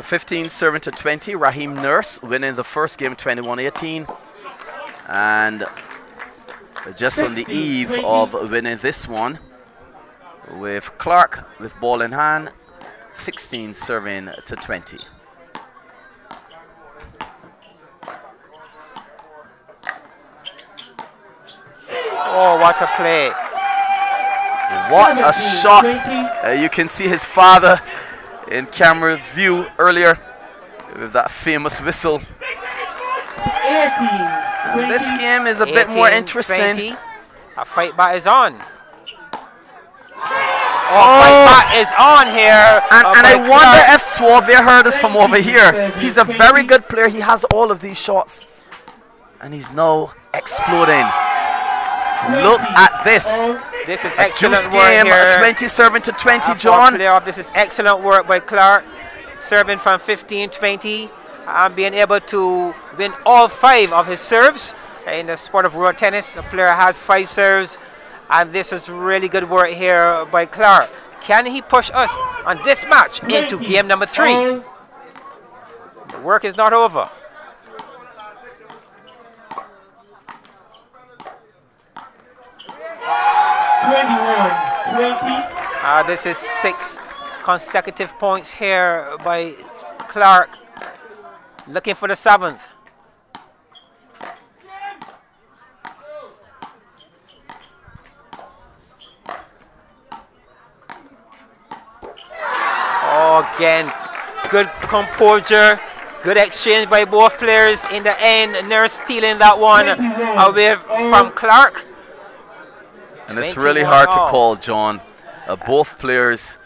15 serving to 20. Raheem Nurse winning the first game 21 18. And just on the eve of winning this one, with Clark with ball in hand, 16 serving to 20. Oh, what a play. What a shot. Uh, you can see his father in camera view earlier with that famous whistle. 18, This game is a bit more interesting. 20. A fight back is on. Oh, Oh. fight back is on here. And, uh, and by I wonder if Suavia heard us from over here. He's a very good player. He has all of these shots. And he's now exploding. Look at this. This is A excellent juice work game, here. 20 serving to 20, Uh, John. playoff. This is excellent work by Clark, serving from 15 20 and being able to win all five of his serves. In the sport of road tennis, a player has five serves, and this is really good work here by Clark. Can he push us on this match into game number three? The work is not over. Uh, this is six consecutive points here by Clark, looking for the seventh. Oh, again, good composure, good exchange by both players. In the end, Nurse stealing that one away from Clark. And it's really hard to call, John. Uh, both players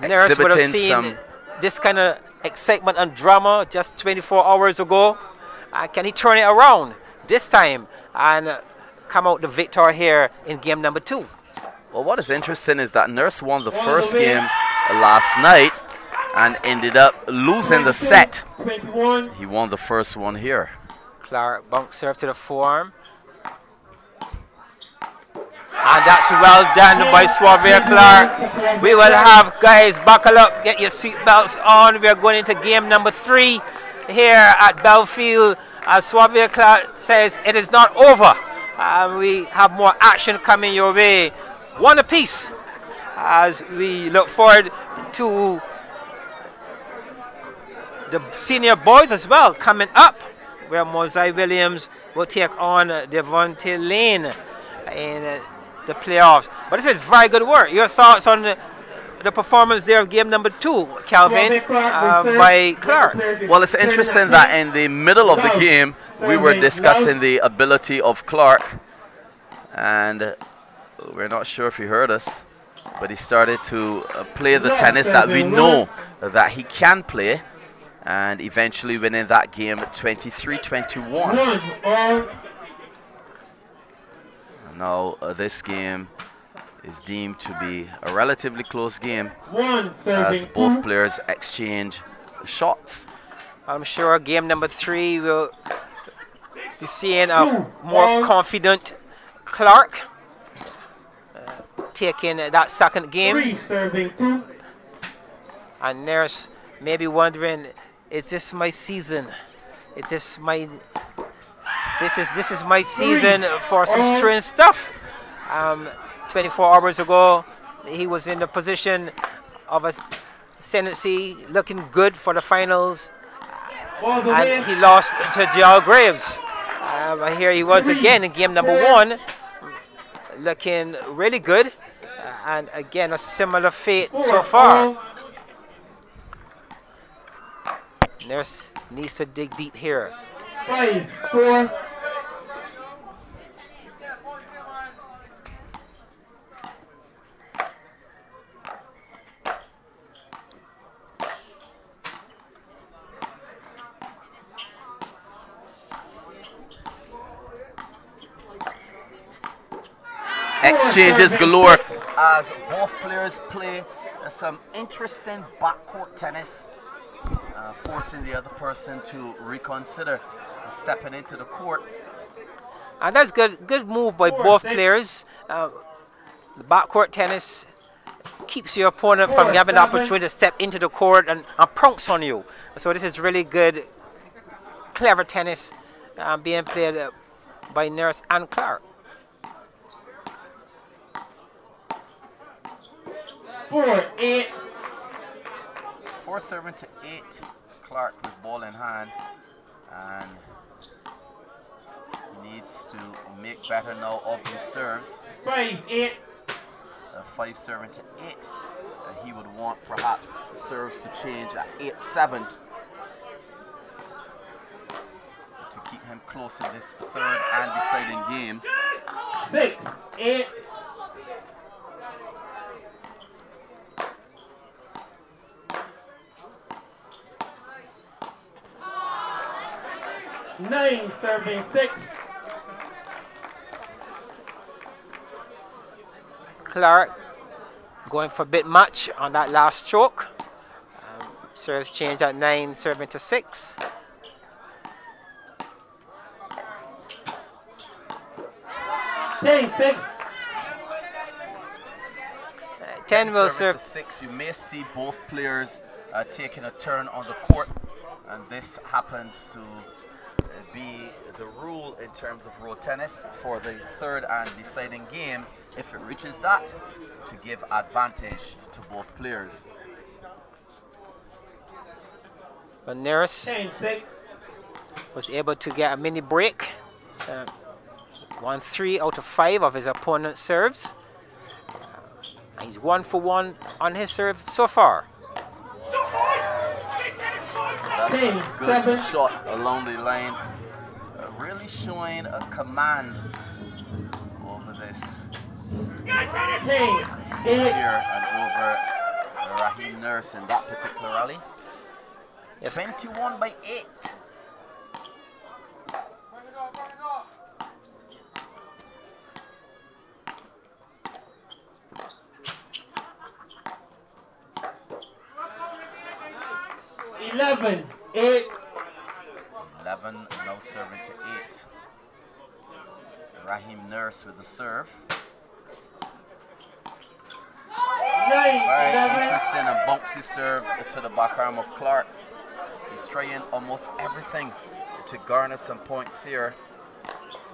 Nurse would have exhibiting seen some this kind of excitement and drama just 24 hours ago. Uh, can he turn it around this time and uh, come out the victor here in game number two? Well, what is interesting is that Nurse won the first game last night and ended up losing the set. He won the first one here. Clark bunk serve to the forearm. And that's well done by Suavia Clark. We will have guys buckle up, get your seatbelts on. We are going into game number three here at Belfield. As Suavia Clark says, it is not over. Uh, we have more action coming your way. One apiece as we look forward to the senior boys as well coming up, where Mosai Williams will take on Devontae Lane in uh, the playoffs. But this is very good work. Your thoughts on the, the performance there of game number two, Calvin, uh, by Clark? Well, it's interesting that in the middle of the game, we were discussing the ability of Clark. And we're not sure if he heard us, but he started to uh, play the tennis that we know that he can play. And eventually winning that game 23 21. Now, uh, this game is deemed to be a relatively close game as both players exchange shots. I'm sure game number three will be seeing a more confident Clark taking that second game. Three, serving two. And Nurse may be wondering, is this my season? Is this my this is this is my season for some strange stuff. Um, 24 hours ago, he was in the position of a ascendancy, looking good for the finals, All the way. and he lost to Joel Graves. Um, here he was again in game number one, looking really good. Uh, and again, a similar fate so far. Nurse needs to dig deep here. Five, four. Exchanges galore as both players play some interesting backcourt tennis, uh, forcing the other person to reconsider stepping into the court. And that's good good move by both players. Uh, the backcourt tennis keeps your opponent from having the opportunity to step into the court and, and pounce on you. So this is really good, clever tennis uh, being played uh, by Nurse and Clark. Four, eight. Four serving to eight. Clark with ball in hand and needs to make better now of his serves. Five, eight. Uh, five serving to eight. Uh, he would want perhaps serves to change at eight seven to keep him close in this third and deciding game. Six, eight. Nine serving six. Clark going for a bit much on that last stroke. Um, serves change at 9, serving to 6. Ten, six. Uh, 10 will serving serve. to six. You may see both players uh, taking a turn on the court, and this happens to be the rule in terms of road tennis for the third and deciding game. If it reaches that, to give advantage to both players. But Nurse was able to get a mini break. Uh, won 3 out of 5 of his opponent's serves. Uh, he's 1 for 1 on his serve so far. That's a good shot along the line. Really showing a command over this here and over Raheem Nurse in that particular rally. Yes, 21 by 8. Eleven, eight. 11 now serving to 8. Raheem Nurse with the serve. Very interesting and bouncy serve to the back arm of Clark. He's trying almost everything to garner some points here.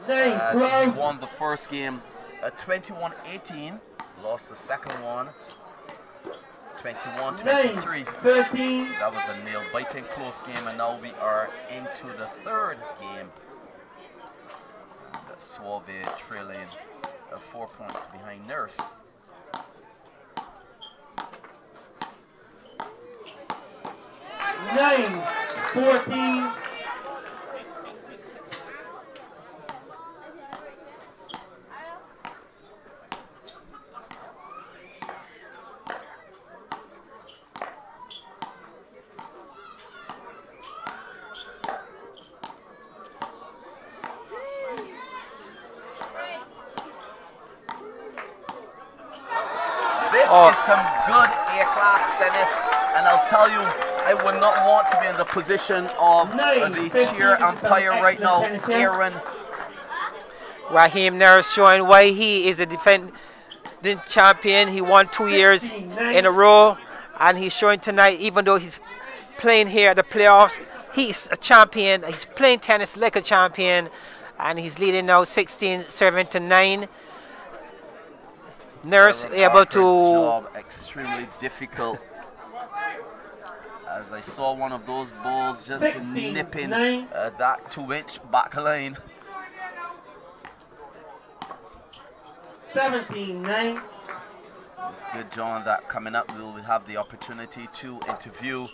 As he won the first game at 21-18, lost the second one 21 23. That was a nail biting close game, and now we are into the third game. And Suave trailing uh, four points behind Nurse. Nine, 14, position of the 15, chair umpire right now, excellent tennis here. Aaron. Raheem Nurse showing why he is a defending champion. He won two years in a row, and he's showing tonight, even though he's playing here at the playoffs, he's a champion. He's playing tennis like a champion, and he's leading now 16 serving to 9. Nurse able to job extremely difficult. As I saw one of those balls just 16, nipping uh, that two-inch back line. Seventeen, nine. It's good, John, that coming up we'll have the opportunity to interview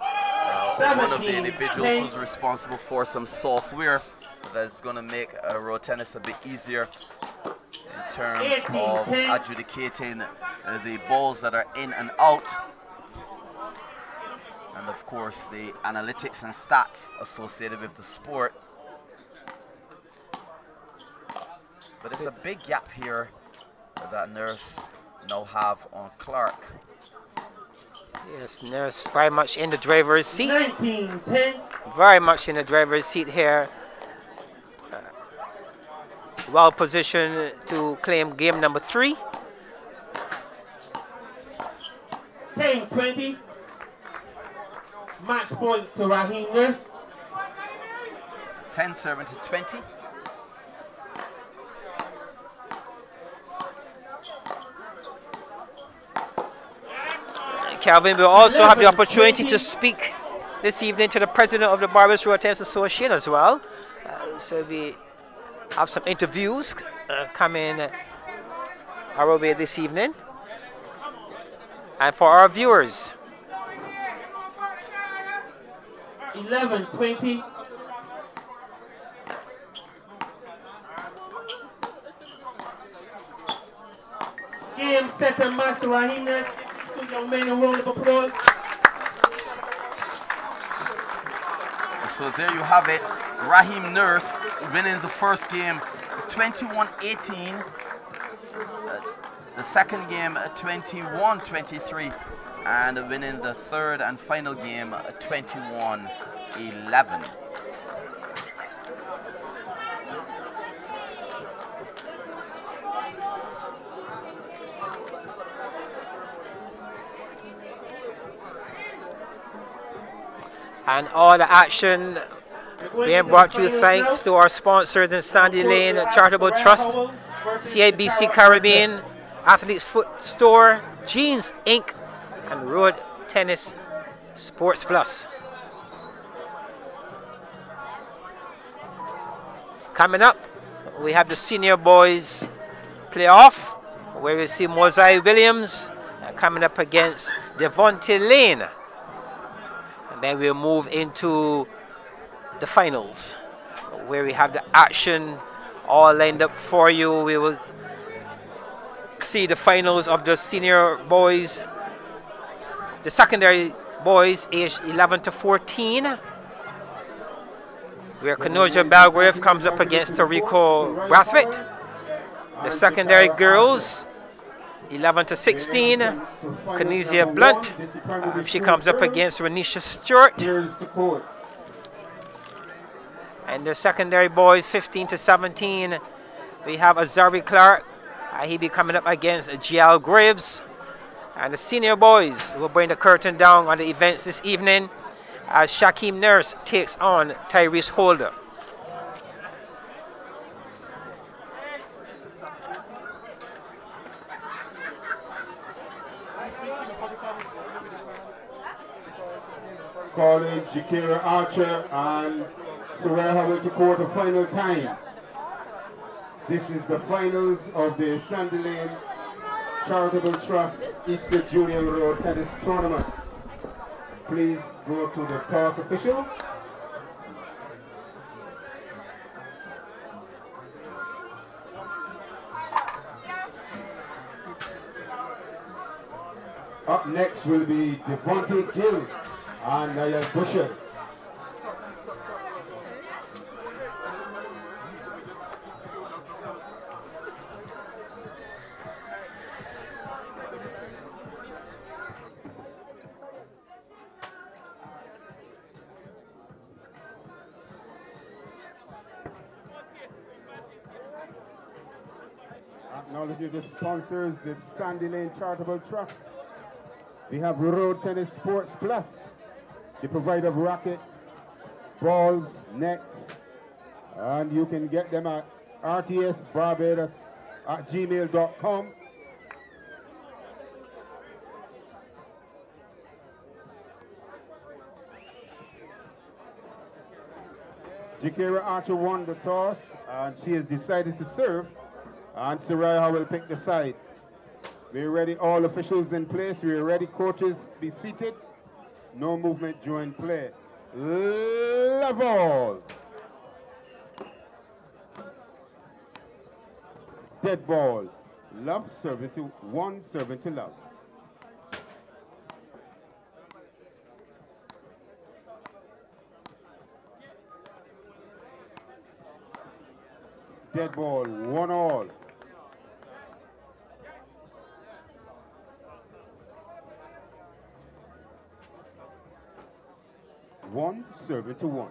uh, one of the individuals who's responsible for some software that's going to make uh, road tennis a bit easier in terms of adjudicating uh, the balls that are in and out and of course the analytics and stats associated with the sport but it's a big gap here that nurse now have on Clark Yes, Nurse very much in the driver's seat. Very much in the driver's seat here. Uh, well positioned to claim game number three. 10 20. Match point to Raheem Nurse. 10 serving to 20. Calvin will also have the opportunity to speak this evening to the president of the Barbados Road Tennis Association as well. Uh, so we have some interviews uh, coming our way this evening. And for our viewers, 11 20. Game set and match to Raheem. Two young men, a round of applause. So there you have it. Raheem Nurse winning the first game 21-18. Uh, the second game 21-23 and winning the third and final game uh, 21-11. and all the action being brought to you thanks to our sponsors in Sandy Lane Charitable Trust, CIBC Caribbean, Athlete's Foot Store, Jeans Inc., and Road Tennis Sports Plus. Coming up, we have the senior boys playoff, where we see Mosiah Williams coming up against Devontae Lane. And then we'll move into the finals, where we have the action all lined up for you. We will see the finals of the senior boys, the secondary boys aged 11 to 14, where Kanoja Belgrave comes up against Tariko Brathwaite. The secondary girls, 11 to 16, Kinesia Blunt. Um, she comes up against Renisha Stewart. And the secondary boys, 15 to 17, we have Azari Clark. Uh, he be coming up against GL Graves. And the senior boys will bring the curtain down on the events this evening as Shaquem Nurse takes on Tyrese Holder. calling Jakira Archer and Soraya Howell to quarter final time. This is the finals of the Sandy Lane Charitable Trust Easter Junior Road Tennis Tournament. Please go to the toss official. Up next will be Devontae Gill and Naya Busher. Sponsors, the Sandy Lane Charitable Trust. We have Road Tennis Sports Plus, the provider of rackets, balls, nets, and you can get them at rtsbarbados at gmail.com. Jakira Archer won the toss and she has decided to serve and Soraya will pick the side. We're ready. All officials in place. We're ready. Coaches, be seated. No movement during play. Level. Dead ball. Love serving to one serving to love. Dead ball, one all. One serving to one.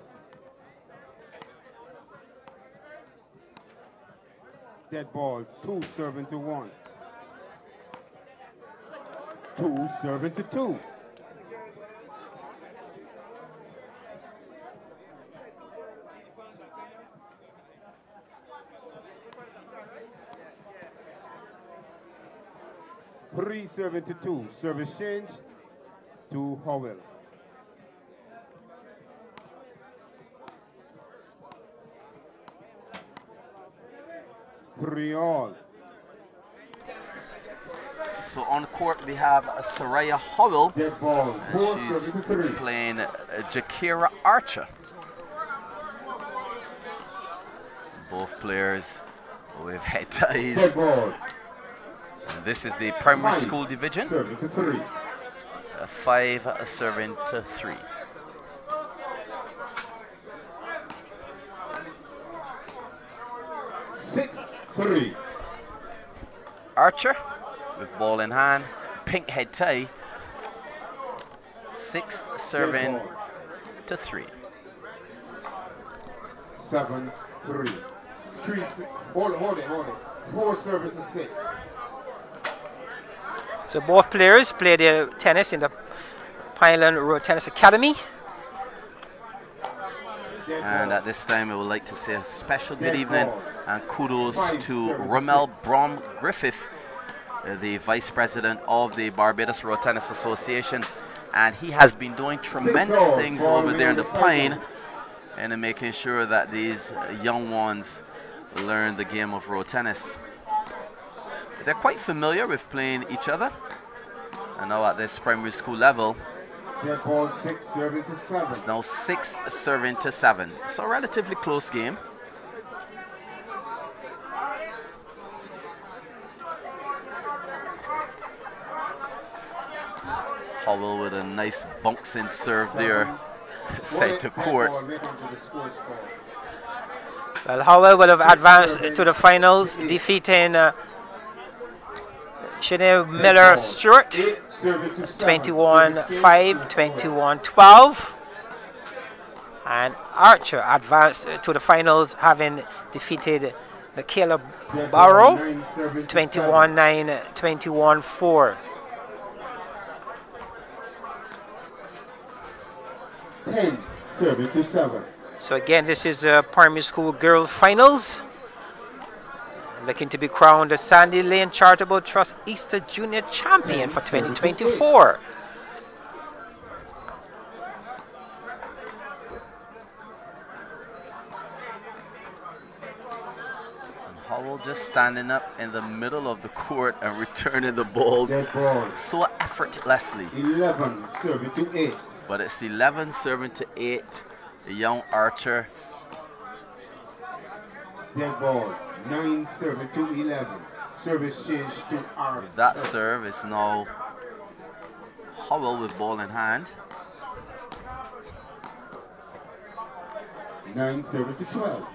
Dead ball, two serving to one. Two serving to two. Three serving to two. Service change to Howell. So on court we have Soraya Howell, Dead ball. Four and she's serving to three. playing uh, Jakira Archer. Both players with head ties. This is the primary school division. Serving to three. Uh, Five serving to three. Three. Archer with ball in hand, pink head tie. Six Dead serving to three. Seven, three. Three, six. Hold it, hold it, hold it. Four serving to six. So both players play their tennis in the Pineland Road Tennis Academy. And at this time, I would like to say a special good evening ball. And kudos to Rommel. Brom Griffith, uh, the vice president of the Barbados Road Tennis Association. And he has been doing tremendous things over there in the Pine and in making sure that these young ones learn the game of road tennis. They're quite familiar with playing each other. And now at this primary school level, Dead ball, six serving to seven. it's now six serving to seven. So a relatively close game. Howell with a nice bunks-in serve there, sent to court. Well, Howell will have advanced to the finals, defeating uh, Sinead Miller Stewart 21-5, 21-12. And Archer advanced to the finals, having defeated Michaela Barrow 21-9, 21-4. 1077. So again, this is a primary school girls finals. Looking to be crowned the Sandy Lane Charitable Trust Easter Junior Champion for 2024. Howell just standing up in the middle of the court and returning the balls so effortlessly. 11, 7 to 8. But it's 11 serving to 8. The young archer Dead ball. Nine serving to eleven. Service change to R. With that serve is now Howell with ball in hand. Nine serving to twelve.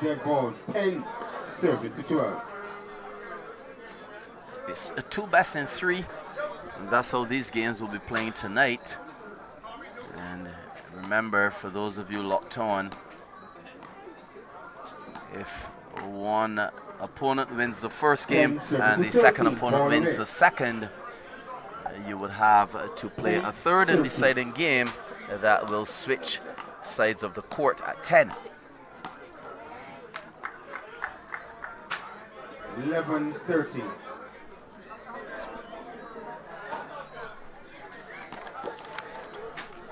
Dead ball. Ten serving to twelve. It's a two best in three. And that's how these games will be playing tonight. And remember, for those of you locked on, if one opponent wins the first game and the second opponent wins the second, you would have to play a third and deciding game that will switch sides of the court at 10. Eleven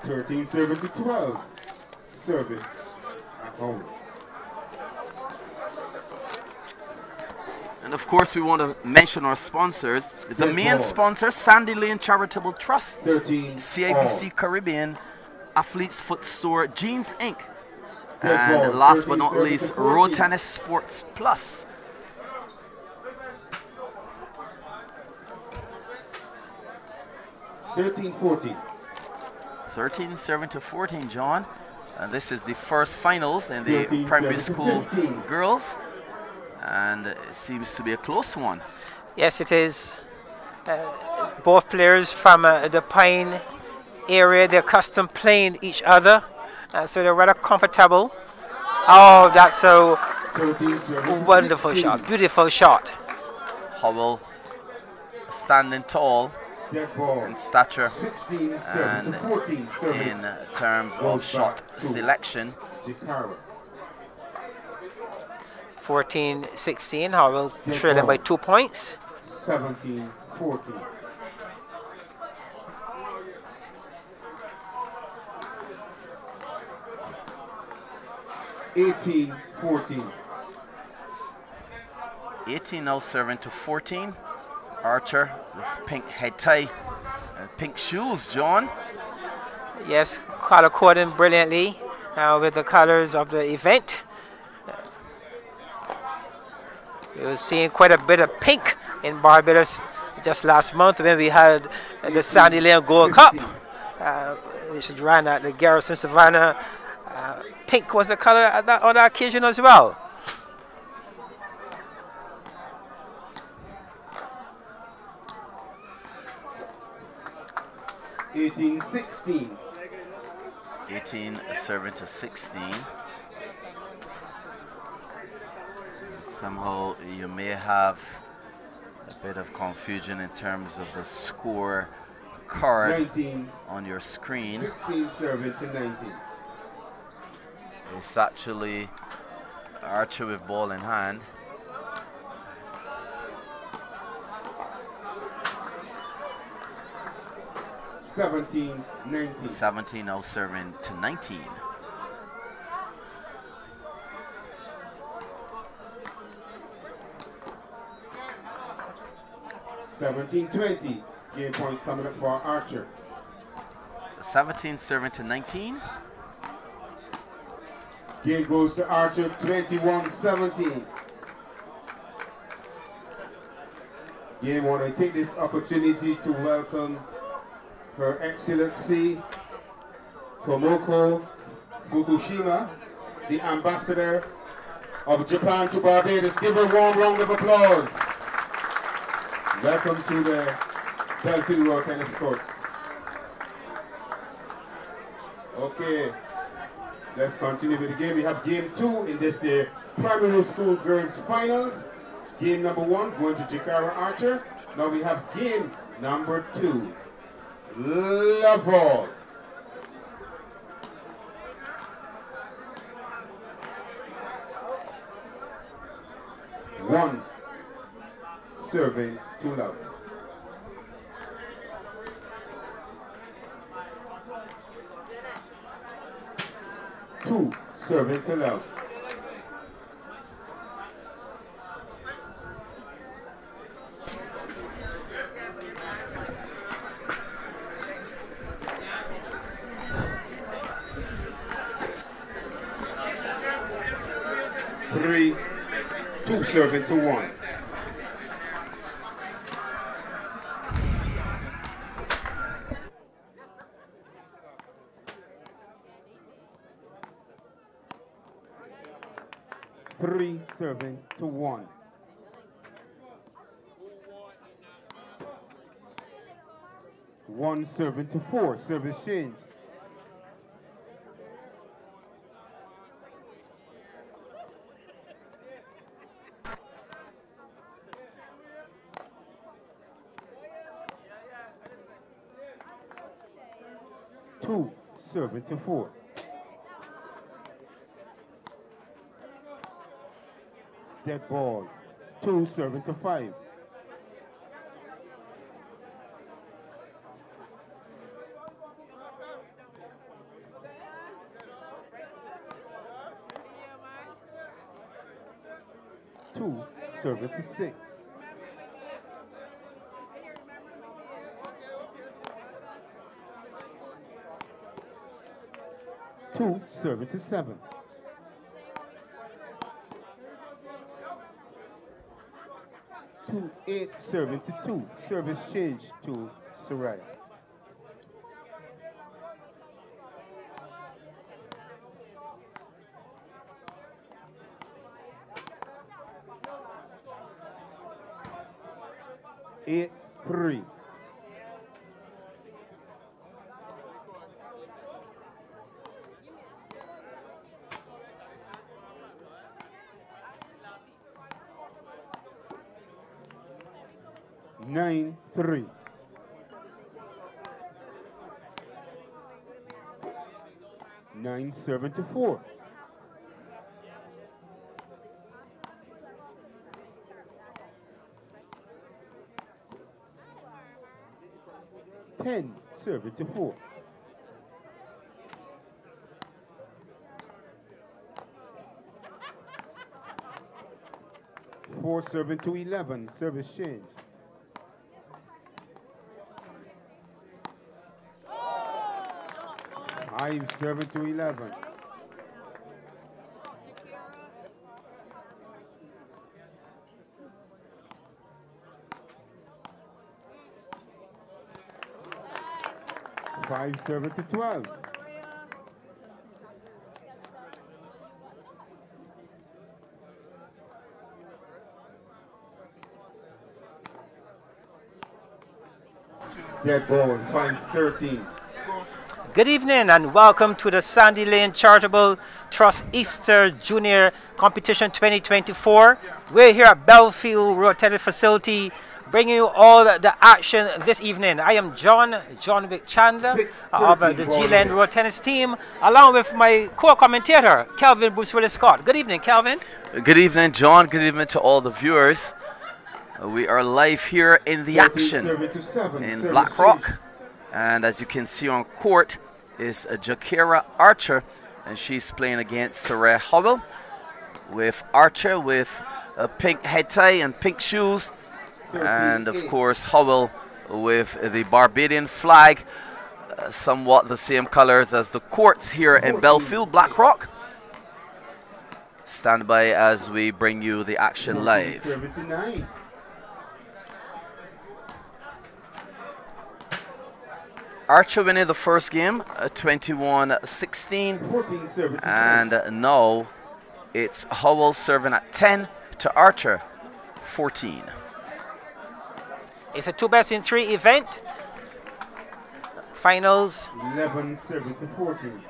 thirteen. Thirteen serving to twelve. Service at home. And of course, we want to mention our sponsors. The main sponsor, Sandy Lane Charitable Trust, 13 CIBC all. Caribbean, Athlete's Foot Store, Jeans Inc., and ball, last but not least, Road Tennis Sports Plus. Thirteen fourteen. 13 serving to 14, John. And this is the first finals in the 13 primary school 15. girls. And it seems to be a close one. Yes, it is. Uh, both players from uh, the Pine area, they're accustomed playing each other, uh, so they're rather comfortable. Oh, that's a 13 serving wonderful 16. shot, beautiful shot. Howell standing tall Dead ball. In stature and to 14 service. in terms of shot selection. Jakira. 14 16, Howell Good trailing by two points. 17 14. Eighteen, fourteen. 18 now serving to 14. Archer with pink head tie and pink shoes, John. Yes, color coding brilliantly uh, with the colors of the event. We were seeing quite a bit of pink in Barbados just last month when we had the Sandy Lane Gold Cup, uh, which ran at the Garrison Savannah. Uh, pink was the color at that, on that occasion as well. Eighteen, sixteen. 18 serving to 16. Somehow you may have a bit of confusion in terms of the score card 19, on your screen. 16 serving to 19. It's actually Archer with ball in hand. Seventeen, nineteen. 17 now serving to 19. Seventeen, twenty. Game point coming up for Archer. 17 serving to 19. Game goes to Archer 21 17. Game want to take this opportunity to welcome Her Excellency Tomoko Fukushima, the ambassador of Japan to Barbados. Give her a warm round of applause. Welcome to the Belfield Road Tennis Courts. Okay. Let's continue with the game. We have game two in this day primary school girls finals. Game number one going to Jakira Archer. Now we have game number two. Love ball. One serving to love. Two serving to love. Three, two serving to one. Three serving to one. One serving to four. Service change. Two serving to four. Dead ball. Two serving to five. Two serving to six. Two serving to seven. Two eight serving to two. Service change to Soraya. Eight three. Nine three. Nine seven to four. Ten seven to four. Four seven to eleven. Service change. Five seven to eleven. Five seven to twelve. Dead ball, thirteen. Good evening and welcome to the Sandy Lane Charitable Trust Easter Junior Competition 2024. We're here at Belfield Road Tennis Facility bringing you all the action this evening. I am John, John Vic Chandler of uh, the G-Land Road Tennis team along with my co-commentator, Kelvin Bruce Willis Scott. Good evening, Kelvin. Good evening, John. Good evening to all the viewers. Uh, We are live here in the action in Blackrock. And as you can see on court is uh, Jakira Archer, and she's playing against Saray Howell with Archer with a pink head tie and pink shoes, and of course Howell with the Barbadian flag, uh, somewhat the same colors as the courts here in Belfield, Blackrock. Stand by as we bring you the action live. 79. Archer winning the first game, 21-16, 14 and uh, now it's Howell serving at 10 to Archer, 14. It's a two best in three event. Finals, 11 serving to 14.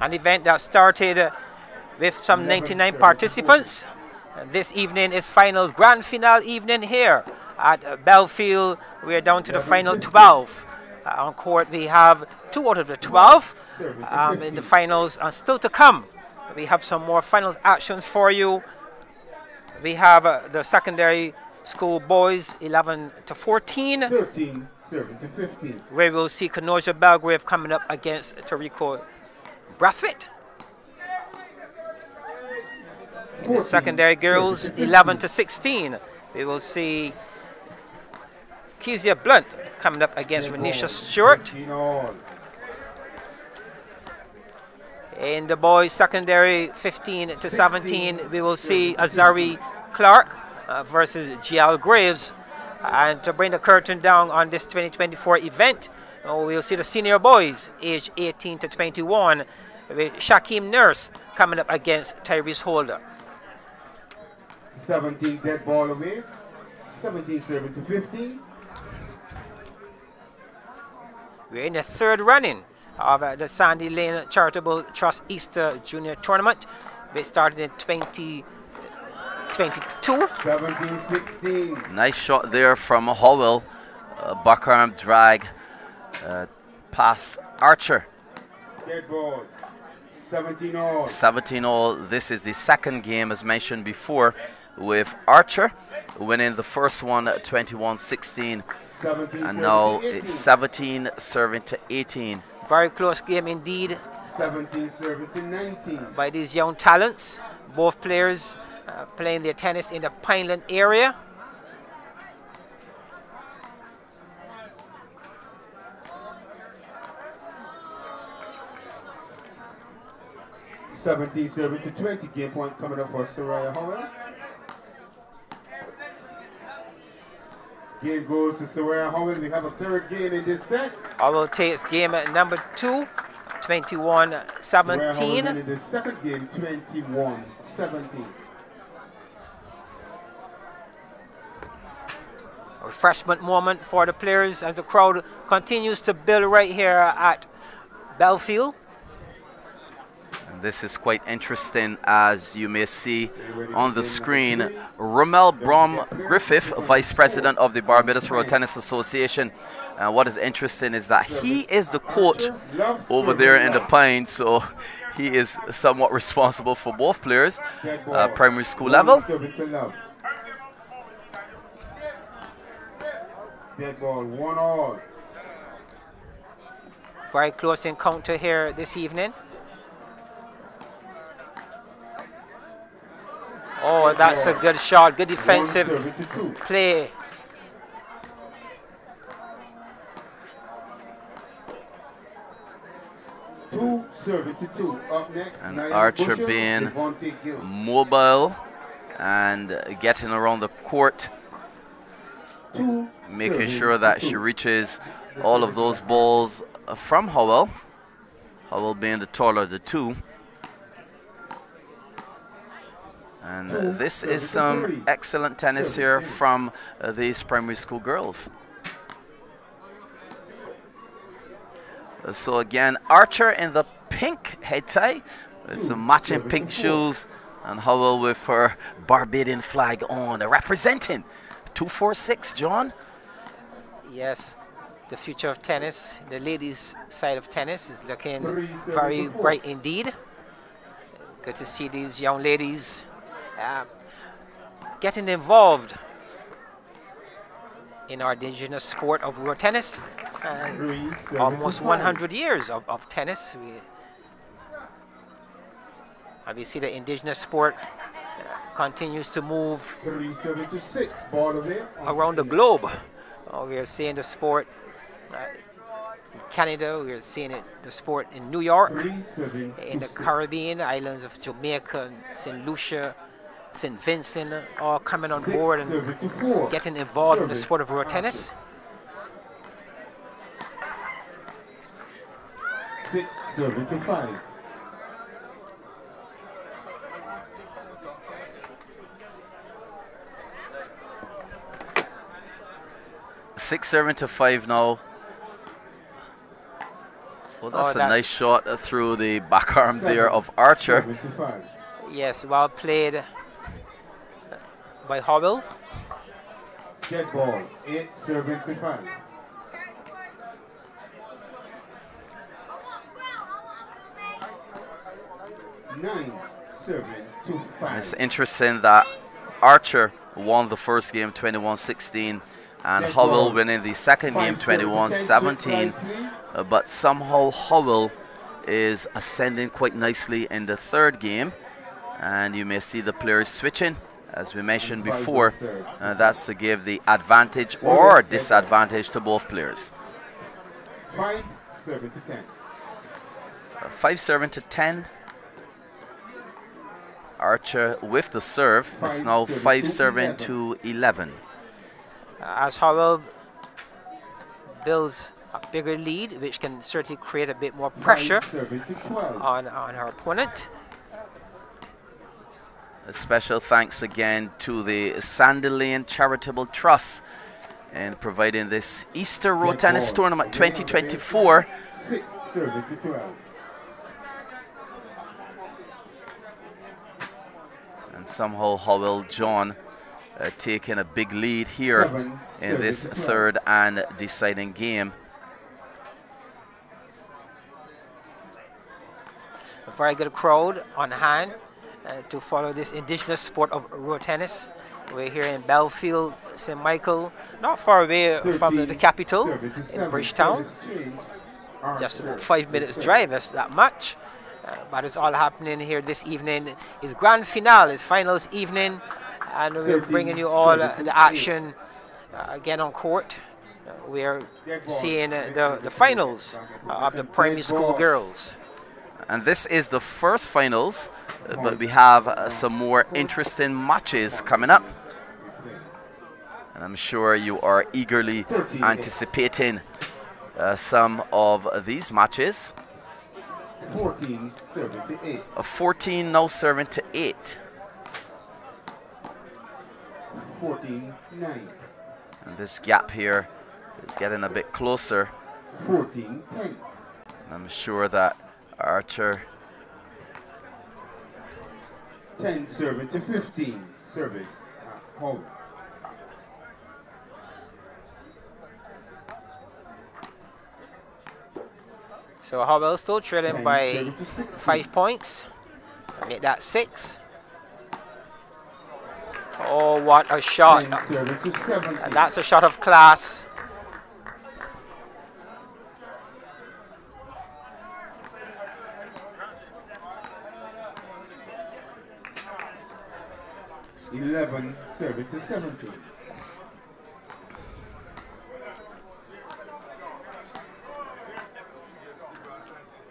an event that started with some 11, 99 participants. This evening is finals, grand finale evening here at Belfield. We're down to the final 15. 12. Uh, on court, we have two out of the 12 um, in the finals, and still to come. We have some more finals actions for you. We have uh, the secondary school boys 11 to 14 13 serving to 15. where we'll see Kenosha Belgrave coming up against Tarico Brathwaite. The 14 secondary girls, 11 to 16. We will see Kezia Blunt coming up against Renisha Stewart. In the boys' secondary, 15 to 17, we will see Azari Clark uh, versus GL Graves. And to bring the curtain down on this 2024 event, uh, we'll see the senior boys, age 18 to 21, with Shaquem Nurse coming up against Tyrese Holder. 17 dead ball away. 17 serving to 15. We're in the third running of uh, the Sandy Lane Charitable Trust Easter Junior Tournament. We started in 2022. 17 16. Nice shot there from Howell. Uh, backarm drag uh, past Archer. Dead ball. 17 all. 17 all. This is the second game, as mentioned before, with Archer winning the first one 21 16. 17 And now 18. it's 17 serving to 18. Very close game indeed 17 serving to 19. by these young talents. Both players uh, playing their tennis in the Pineland area. Seventeen serving to twenty. Game point coming up for Soraya Howell. Game goes to Soraya Howell. We have a third game in this set. Howell takes game at number two, 21 Soraya Howell 17. winning the second game 21 17. Refreshment moment for the players as the crowd continues to build right here at Belfield. And this is quite interesting as you may see on the screen. Rommel Brom Griffith, Vice President of the Barbados Road Tennis Association. Uh, what is interesting is that he is the coach over there in the Pines, so he is somewhat responsible for both players, uh, primary school level. Serving to love. Dead ball, one all. Very close encounter here this evening. Oh, that's a good shot. Good defensive One serving to two. play. Two serving to two. Up next, And Archer being Mobile and getting around the court, Two making sure that she reaches all of those balls from Howell. Howell being the taller of the two. And uh, this is some excellent tennis here from uh, these primary school girls. Uh, So again, Archer in the pink head tie with some matching pink shoes, and Howell with her Barbadian flag on, representing 246. John. Yes, the future of tennis, the ladies' side of tennis is looking very bright indeed. Good to see these young ladies uh, getting involved in our indigenous sport of road tennis. Uh, almost 100 years of, of tennis. We, and we see the indigenous sport continues to move to six. Around the globe. Uh, we are seeing the sport uh, in Canada, we are seeing it, the sport in New York, in the. Caribbean islands of Jamaica, St. Lucia, St. Vincent, all coming on board and seven to four. getting involved in the sport of road tennis. Six, seven to five. Six serving to five now. Well, that's oh, a that's- nice shot through the back arm there of Archer. Seven to five. Yes, well played by Howell. Dead ball. Eight, seven to five. Nine, seven to five. It's interesting that Archer won the first game 21-16 and Howell winning the second game Five, seven to 10, 21-17. Uh, but somehow Howell is ascending quite nicely in the third game. And you may see the players switching. As we mentioned before, uh, that's to give the advantage or disadvantage to both players. Five, seven to ten. Five serving to 10. Archer with the serve. It's now five serving to 11. As Howell builds a bigger lead, which can certainly create a bit more pressure Five, seven to twelve. on, on her opponent. A special thanks again to the Sandy Lane Charitable Trust in providing this Easter Road Dead Tennis. Tournament Away on the 2024. Six, seven. And somehow Howell John uh, taking a big lead here in this third and deciding game. A very good crowd on hand uh, to follow this indigenous sport of road tennis. We're here in Belfield, St. Michael, not far away from the capital in. Bridgetown. Just about five minutes drive, that's that much. Uh, but it's all happening here this evening. It's grand finale, it's finals evening, and we're bringing you all uh, the action uh, again on court. Uh, we're seeing uh, the, the finals uh, of the primary school girls. And this is the first finals, uh, but we have uh, some more interesting matches coming up. And I'm sure you are eagerly anticipating uh, some of these matches. 14, serving to 8. A 14 now serving to 8. 14, And this gap here is getting a bit closer. 14, 10. And I'm sure that Archer 10, serving to 15. Service at home. So Howell still trailing by serving to 16. five points. Get that six. Oh, what a shot. And that's a shot of class. Eleven serving to 70.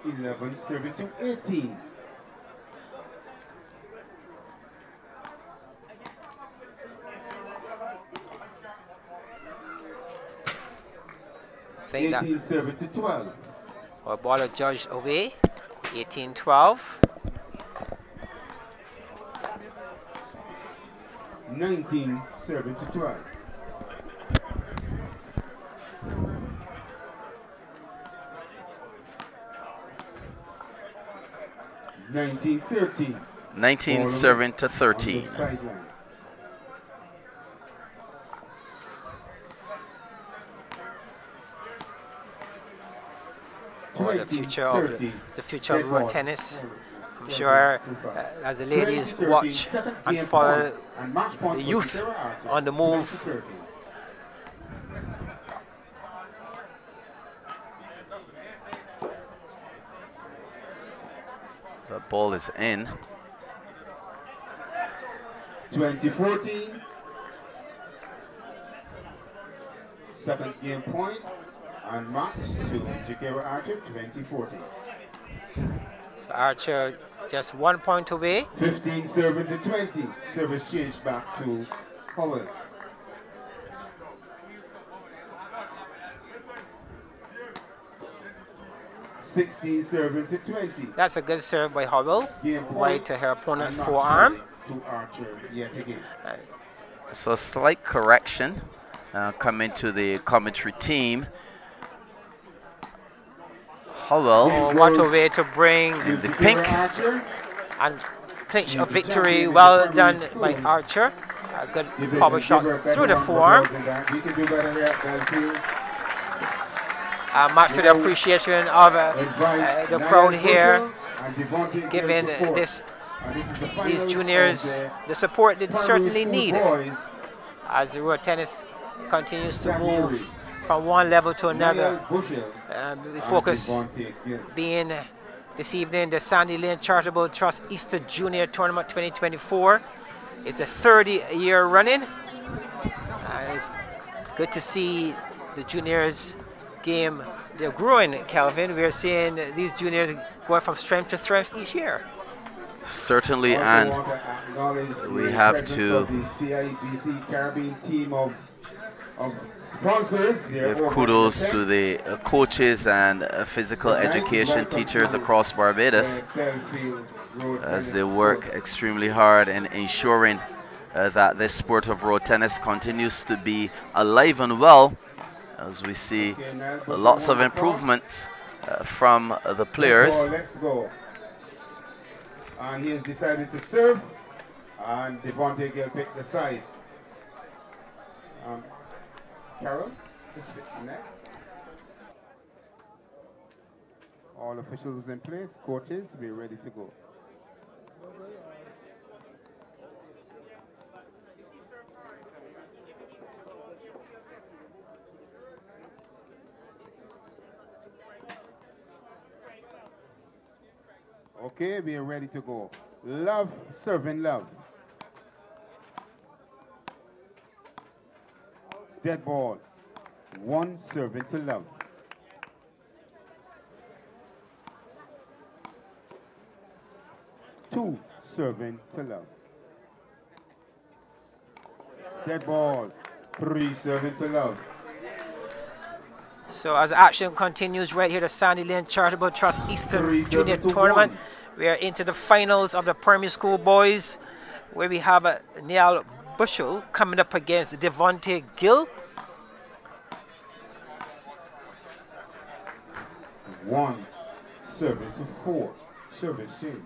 Eleven serving to 18. think that 7 to 12. Or ball judged away. 18 12. 19 7 to 12. Nineteen thirteen. Nineteen seven to thirteen. Or the future of the, the future of Dead road ball. tennis. I'm sure uh, as the ladies watch second and follow point, and match point the youth on the move. The ball is in. 2014. Seventh game point and match to Jakira Archer 2014. So Archer just one point away. 15 serving to 20. Service changed back to Howell. Sixteen serving to twenty. That's a good serve by Hubble. Game. Right to her opponent's forearm. To Archer yet again. So a slight correction uh, coming to the commentary team. Howell Oh, what a way to bring the pink. And clinch a victory. Well done by Archer. A good Give it- power shot her a better through the round of forearm. applause than that. We can do better here at Belfield. Uh, much to the appreciation of uh, uh, the crowd here, Bushell giving this And this is the these juniors the the support they certainly school need as the world tennis continues to Samuel move Reed. From one level to another. Niall Bushell Um, the focus being this evening the Sandy Lane Charitable Trust Easter Junior Tournament 2024. It's a 30 year running. And it's good to see the juniors game. They're growing, Calvin. We're seeing these juniors going from strength to strength each year. Certainly, and want to acknowledge we have to of the CIBC Caribbean team of, of sponsors. here give kudos to the uh, coaches and uh, physical education teachers across Barbados as they work extremely hard in ensuring uh, that this sport of road tennis continues to be alive and well as we see Okay, now, but lots of want to talk. improvements uh, from the players. let's go. And he has decided to serve. And Devontae Gill picked the side. Um, Carol. All officials in place, coaches, we're ready to go. Okay, we are ready to go. Love, serving love. Dead ball. One serving to love. Two serving to love. Dead ball. Three serving to love. So as action continues right here, the Sandy Lane Charitable Trust Eastern Three, Junior two, Tournament. one. We are into the finals of the primary school boys, where we have uh, Niall Bushell coming up against Devontae Gill. One serving to four. Service change.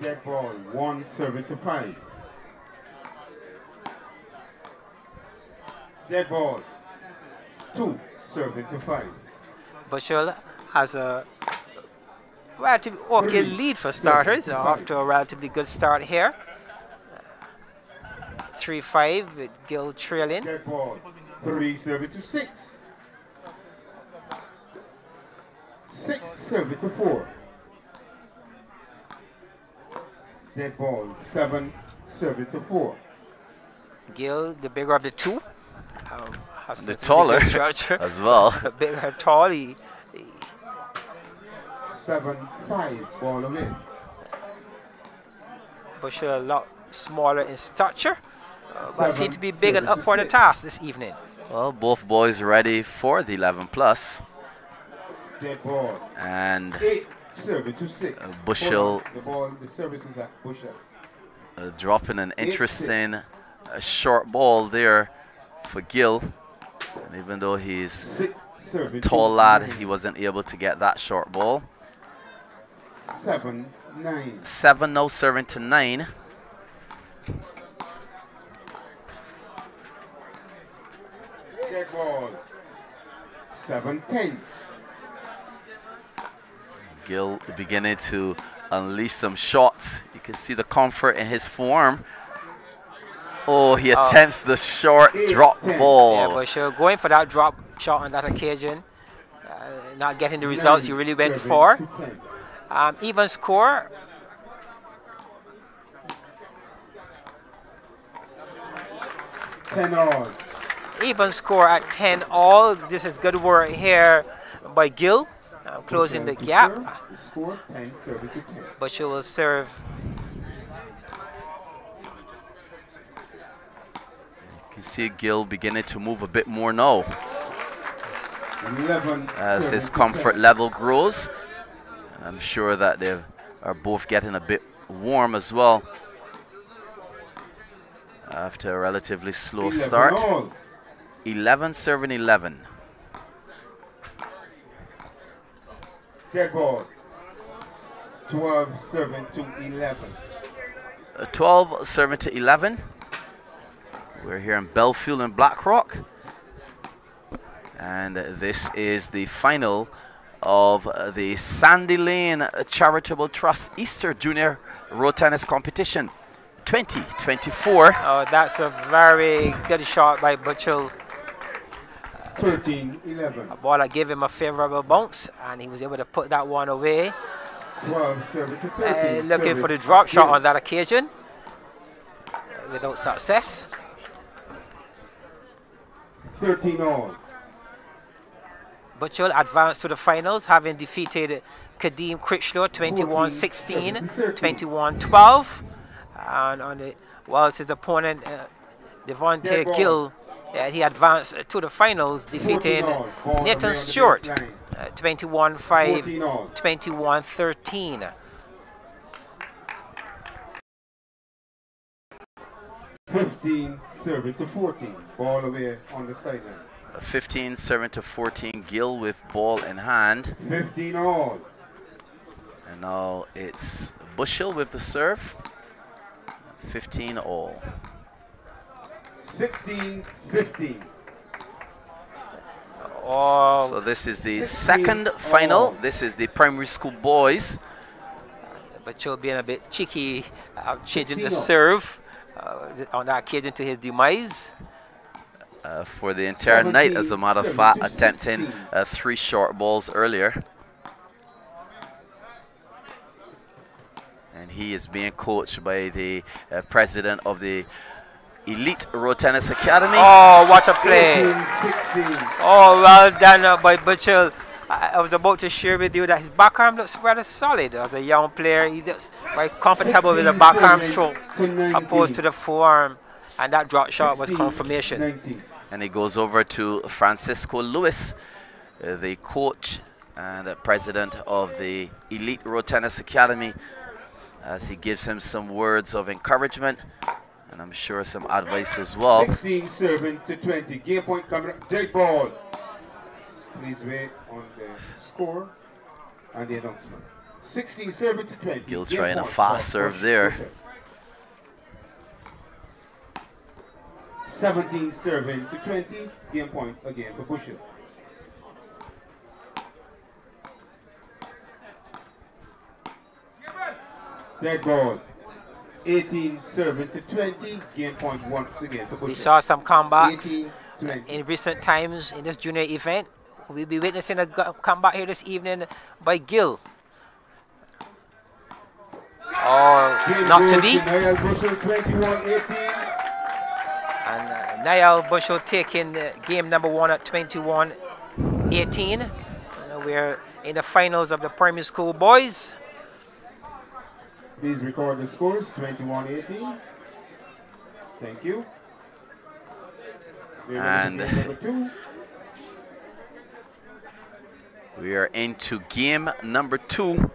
Dead ball. One serving to five. Dead ball. Two serving to five. Bushell has a relatively okay lead for starters, off to a relatively good start here. 3-5 with Gill trailing. Three serving to six. Six serving to four. Dead ball. Seven serving to four. Gill, the bigger of the two, um, The taller structure. as well. bigger, tall. He, he- Seven five. Ball away. Bushell a lot smaller in stature, uh, but seem to be big and up for the task this evening. Well, both boys ready for the 11 plus. Dead ball. And Eight serving. Uh, Bushell. The ball. The service is at Bushell. uh, dropping an interesting uh, short ball there for Gill. And even though he's to tall lad, he wasn't able to get that short ball. Seven nine. Seven now serving to nine. Dead ball. Seven ten. Gill beginning to unleash some shots. You can see the comfort in his form. Oh, he Oh. attempts the short Eight, drop ten. ball. Yeah, Bushell going for that drop shot on that occasion, uh, not getting the results you really went for. Um, even score. Ten all. Even score at 10 all. This is good work here by Gill, uh, closing the gap. serve. The score ten serving to ten. Bushell will serve can see Gill beginning to move a bit more now as his comfort level grows. And I'm sure that they are both getting a bit warm as well after a relatively slow 11 start. all. 11 serving 11. Dead ball. Twelve serving to eleven. Uh, 12 serving to 11. We're here in Belfield and Blackrock. And uh, this is the final of uh, the Sandy Lane Charitable Trust Easter Junior Road Tennis Competition 2024. Oh, that's a very good shot by Butchell. 13 11. A ball that gave him a favorable bounce, and he was able to put that one away. 12 serving to Uh, 13. looking for the service drop shot Gill. on that occasion uh, without success. 13 all. Butchell advanced to the finals, having defeated Kadeem Critchlow 21 16, 21 12. And on the, whilst his opponent, uh, Devontae. Gill, uh, he advanced to the finals, defeating 14 all. Ball away Nathan Stewart uh, 21 5, 14 21 13. 15 serving to 14. Ball away on the sideline. 15 serving to 14. Gill with ball in hand. 15 all. And now it's Bushell with the serve. 15 all. 16 15. Oh, So this is the 16 second final. all. This is the primary school boys. Butchell being a bit cheeky, uh, changing the serve on that occasion to his demise. uh, for the entire night, as a matter of fact, attempting uh, three short balls earlier. And he is being coached by the uh, president of the Elite Road Tennis Academy. Oh, what a play. Oh, well done uh, by Butchell. I was about to share with you that his backarm looks rather solid as a young player. He looks very comfortable with the backarm stroke opposed to the forearm. And that drop shot was confirmation. And he goes over to Francisco Lewis, uh, the coach and the president of the Elite Road Tennis Academy, as he gives him some words of encouragement and I'm sure some advice as well. 16 serving to 20. Game point coming up. Dead ball. Please wait on the score and the announcement. 16 serving to 20. Gill trying a fast serve there. 17 serving to 20. Game point again for Bushell. Dead ball. 18 serving to 20. Game point once again for Bushell. We saw some comebacks in recent times in this junior event. We'll be witnessing a comeback here this evening by Gill. Oh, not to be. Niall Bushell 21 18. And uh, Niall Bushell taking uh, game number one at 21 18. Uh, we're in the finals of the primary school boys. Please record the scores 21 18. Thank you. And we are into game number two.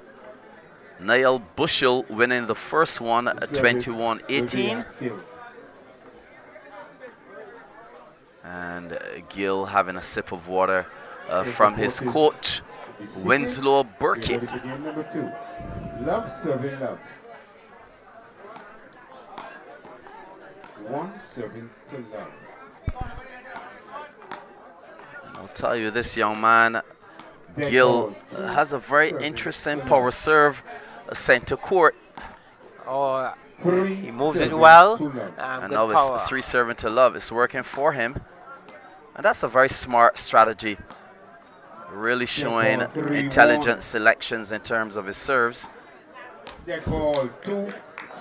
Niall Bushell winning the first one 21 18. And uh, Gill having a sip of water uh, from his coach, Winslow Burkett. Love serving love. One serving to love. I'll tell you, this young man, Gill, has a very interesting power serve center court. Oh, he moves it well. Ah, and now it's three serving to love. It's working for him. And that's a very smart strategy. Really showing intelligent selections in terms of his serves.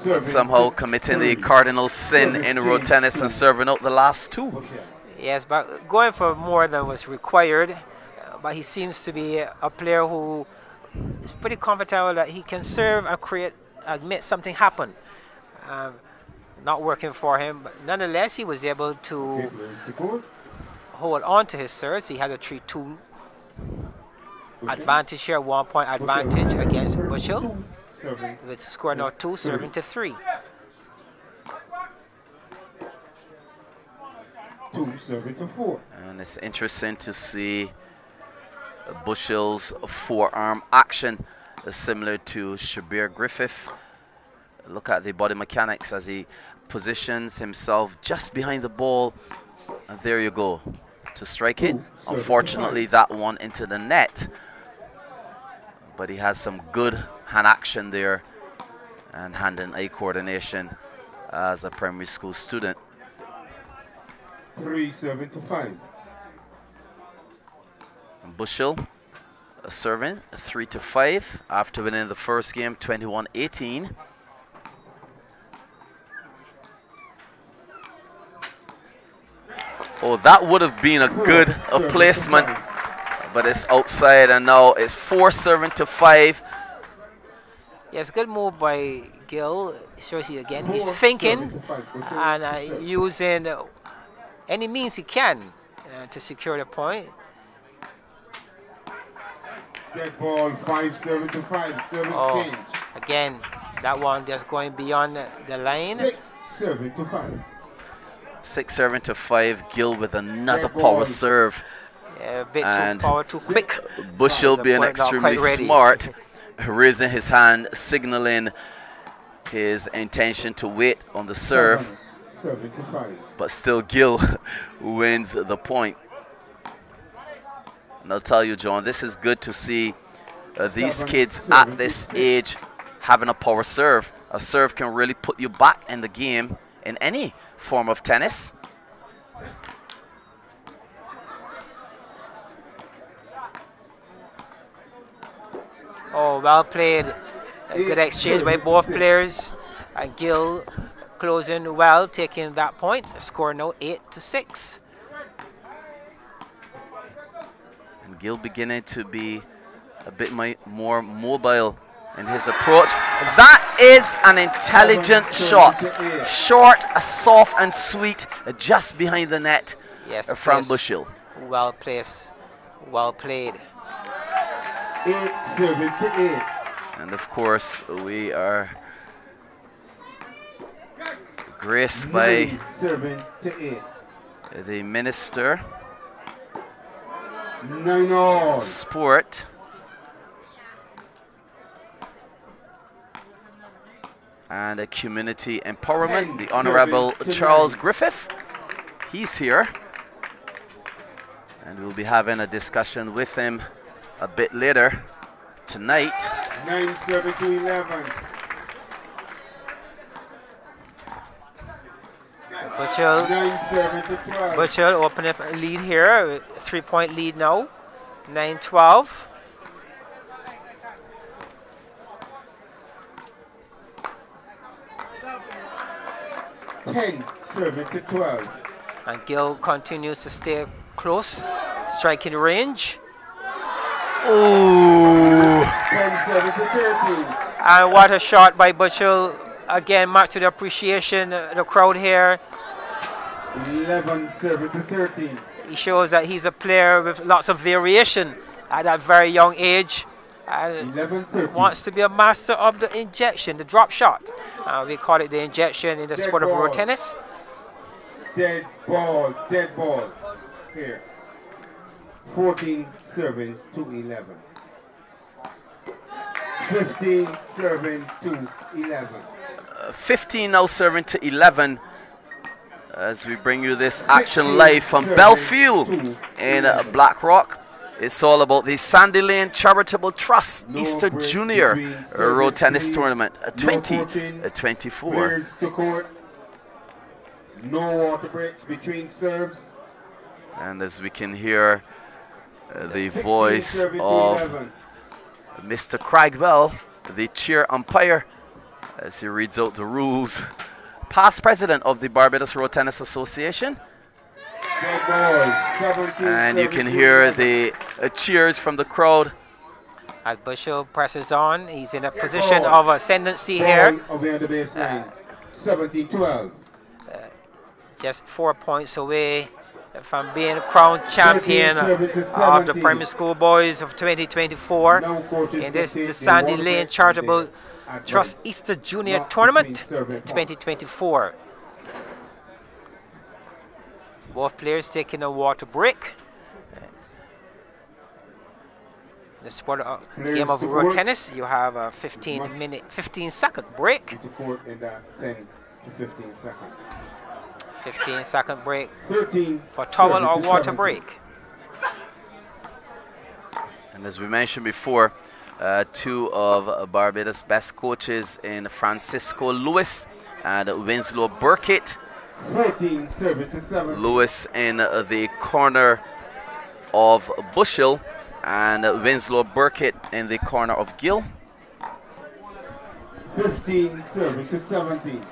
But somehow committing the cardinal sin in road tennis and serving out the last two. Yes, but going for more than was required. But he seems to be a player who is pretty comfortable that he can serve and create, uh, make something happen. Um, not working for him, but nonetheless, he was able to hold on to his serves. He had a 3 2 advantage here, one point advantage against Bushell. With score now two, serving to three. Two, serving to four. And it's interesting to see Bushell's forearm action is similar to Shabir Griffith. Look at the body mechanics as he positions himself just behind the ball. And there you go to strike it. Unfortunately, that one into the net. But he has some good hand action there and hand and eye coordination as a primary school student. Three, seven to five. Bushell a serving three to five after winning the first game 21-18. Oh, that would have been a good a placement, but it's outside and now it's four serving to five. Yes, good move by Gill. Shows you again, he's thinking and uh, using any means he can uh, to secure the point. Dead ball, five, seven to five, seven oh, change. Again, that one just going beyond the line. Six, seven to five. Six serving to five. Gill with another power serve. Yeah, a bit and too power too quick. Bushell being extremely smart, raising his hand, signaling his intention to wait on the serve. Seven, seven but still, Gill wins the point. And I'll tell you, John, this is good to see uh, these kids at this age having a power serve. A serve can really put you back in the game in any form of tennis. Oh, well played. A good exchange by both players. And Gill closing well, taking that point. Score now 8 to 6. And Gill beginning to be a bit more mobile in his approach. That is an intelligent shot. Short, soft and sweet, just behind the net yes, from Bushell. Well placed, well played. Eight, seven to eight. And of course, we are graced by seven to eight. the minister. Nine all. Sport. and a community empowerment, the Honorable Charles Griffith. He's here. And we'll be having a discussion with him a bit later tonight. 9 7 to 11. Butchell, Butchell open up a lead here, three point lead now, 9 12. 10, serving to 12. And Gill continues to stay close, striking range. Ooh. 10, 7 to 13. And what a shot by Butchell. Again, much to the appreciation of the crowd here. 11, 7 to 13. He shows that he's a player with lots of variation at that very young age and wants to be a master of the injection, the drop shot. Uh, we call it the injection in the dead sport ball. of road tennis. Dead ball, dead ball. Here. 14 serving to 11. 15 serving to 11. Uh, 15 now serving to 11 as we bring you this action live from Belfield in uh, Blackrock. It's all about the Sandy Lane Charitable Trust no Easter Junior Road Tennis Tournament uh, 2024. No, no water breaks between serves. And as we can hear uh, the voice of 11. Mr. Craig Bell, the chair umpire, as he reads out the rules. Past president of the Barbados Road Tennis Association. And you can hear the uh, cheers from the crowd. As Bushell presses on, he's in a position of ascendancy here. Uh, 17 12. Uh, just four points away from being crowned champion of the primary school boys of 2024 in this the Sandy Lane Charitable Trust Easter Junior Tournament 2024. Both players taking a water break. In the sport of, game of road tennis, you have a 15 minute, 15 second break. 15 second break 13, for towel or water break. And as we mentioned before, uh, two of Barbados' best coaches in Francisco Lewis and Winslow Burkett 14, 7. Lewis in the corner of Bushell and Winslow Burkett in the corner of Gill. 15 serving to 17.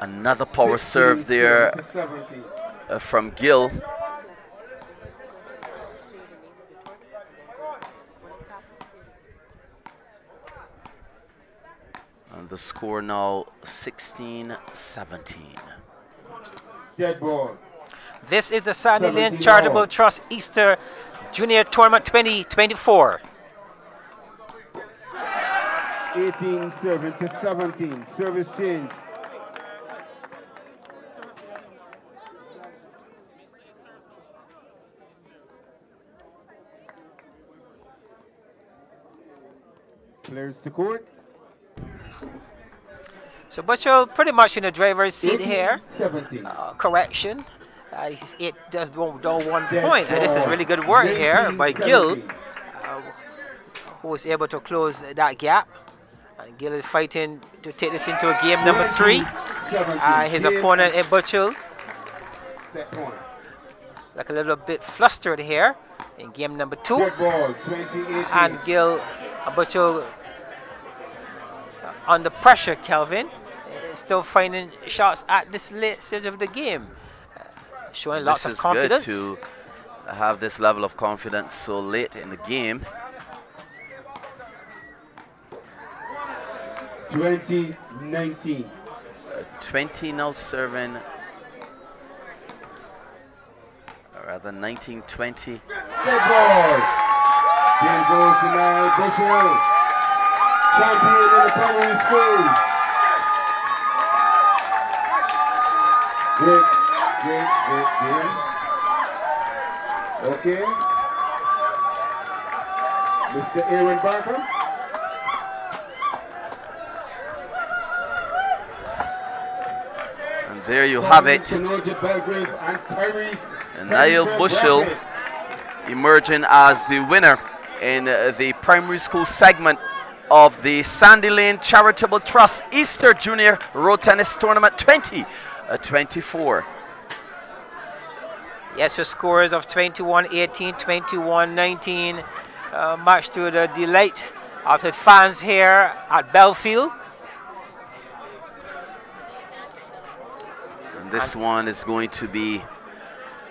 Another power serve there uh, from Gill. And the score now 16-17. Dead ball. This is the Sandy Lane Charitable Trust Easter Junior Tournament 2024. 18 serving to 17. Service change. Players to court. So Butchell pretty much in the driver's seat 18, here. 17. Uh, correction. Uh, it does one, one point. And this is really good work here by Gill, uh, who was able to close that gap. And Gill is fighting to take this into a game number three. Uh, his opponent, Set point. like a little bit flustered here in game number two. And Gil Ebuchel under pressure, Kelvin, still finding shots at this late stage of the game. Uh, showing lots this of is confidence. good to have this level of confidence so late in the game. 2019. Uh, 20 now serving, or rather 1920. Red ball. Game goes to Niall Bushell. Champion in the primary school. Great, great, great game. Okay. Mr. Aaron Barker. And there you have it. And Niall Bushell emerging as the winner in the primary school segment of the Sandy Lane Charitable Trust Easter Junior Road Tennis Tournament 2024. Yes, your scores of 21-18, 21-19, uh, much to the delight of his fans here at Belfield. And this one is going to be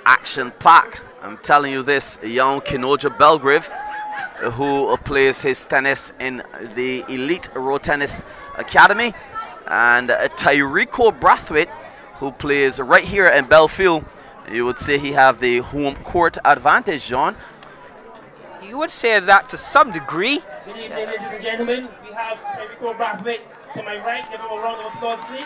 action packed. I'm telling you this, young Kinoja Belgrave, uh, who plays his tennis in the Elite Road Tennis Academy, and uh, Tyrico Brathwaite, who plays right here in Belfield. You would say he have the home court advantage, John. You would say that to some degree. Good evening, ladies and gentlemen. We have Tyrico Brathwaite to my right. Give him a round of applause, please.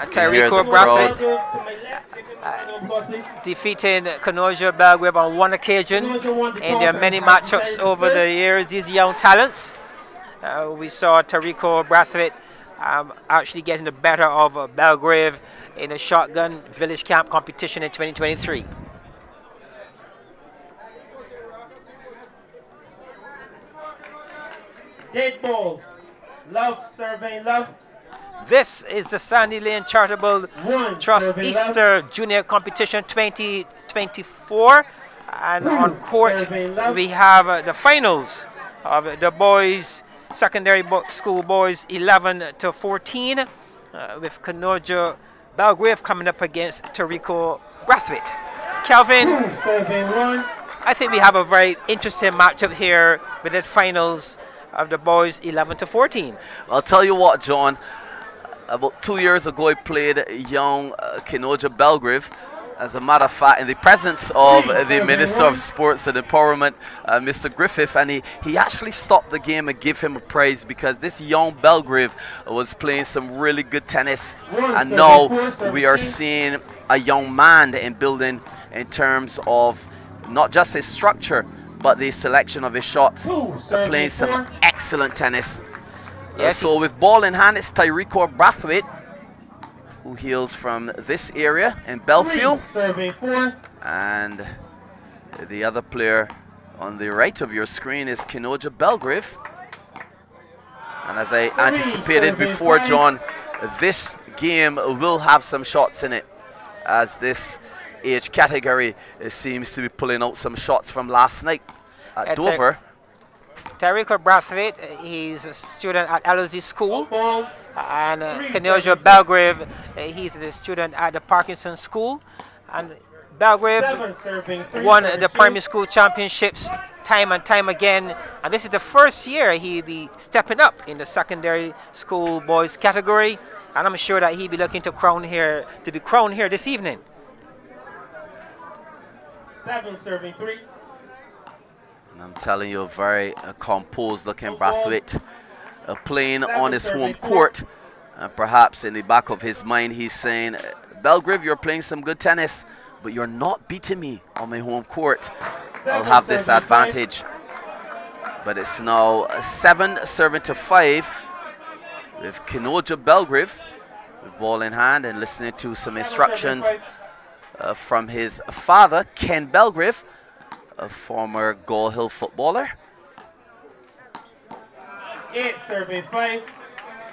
And can hear Tyrico the Brathwaite To my left. Give him a round of applause, please. defeating Kanoja Belgrave on one occasion in their many matchups over the years, these young talents. Uh, we saw Tarico Brathwaite um, actually getting the better of uh, Belgrave in a shotgun village camp competition in 2023. Dead ball. Love, survey, love. This is the Sandy Lane Charitable One. Trust survey, love. Easter Junior Competition 2024. And on court, Survey we have uh, the finals of the boys, secondary bo- school boys 11 to 14, uh, with Kanoja Belgrave coming up against Tarico Brathwaite. Calvin, Two. Survey one. I think we have a very interesting matchup here with the finals of the boys 11 to 14. I'll tell you what, John. About two years ago, I played young uh, Kinoja Belgrave. As a matter of fact, in the presence of the Minister of Sports and Empowerment, uh, Mr. Griffith, and he, he actually stopped the game and gave him a praise because this young Belgrave was playing some really good tennis. And now we are seeing a young man in building in terms of not just his structure, but the selection of his shots. Playing some excellent tennis. Yes, so with ball in hand, it's Tyrico Brathwaite, who hails from this area in Belfield. Three. Survey four. And the other player on the right of your screen is Kinoja Belgrave. And as I anticipated before. John, this game will have some shots in it as this age category seems to be pulling out some shots from last night at At, Dover. Tarico Brathwaite, he's a student at LSD School. And uh, seconds. Belgrave, uh, he's the student at the Parkinson School, and Belgrave won the primary school championships time and time again, and this is the first year he'll be stepping up in the secondary school boys category, and I'm sure that he'll be looking to crown here to be crowned here this evening. Seven. Serving three. And I'm telling you, a very uh, composed looking. Brathwaite uh, playing on his home court. Uh, perhaps in the back of his mind, he's saying, Belgrave, you're playing some good tennis, but you're not beating me on my home court. I'll have this advantage. But it's now uh, seven serving to five with Kinoja Belgrave with ball in hand and listening to some instructions uh, from his father, Ken Belgrave, a former Gall Hill footballer. Eight, serving five.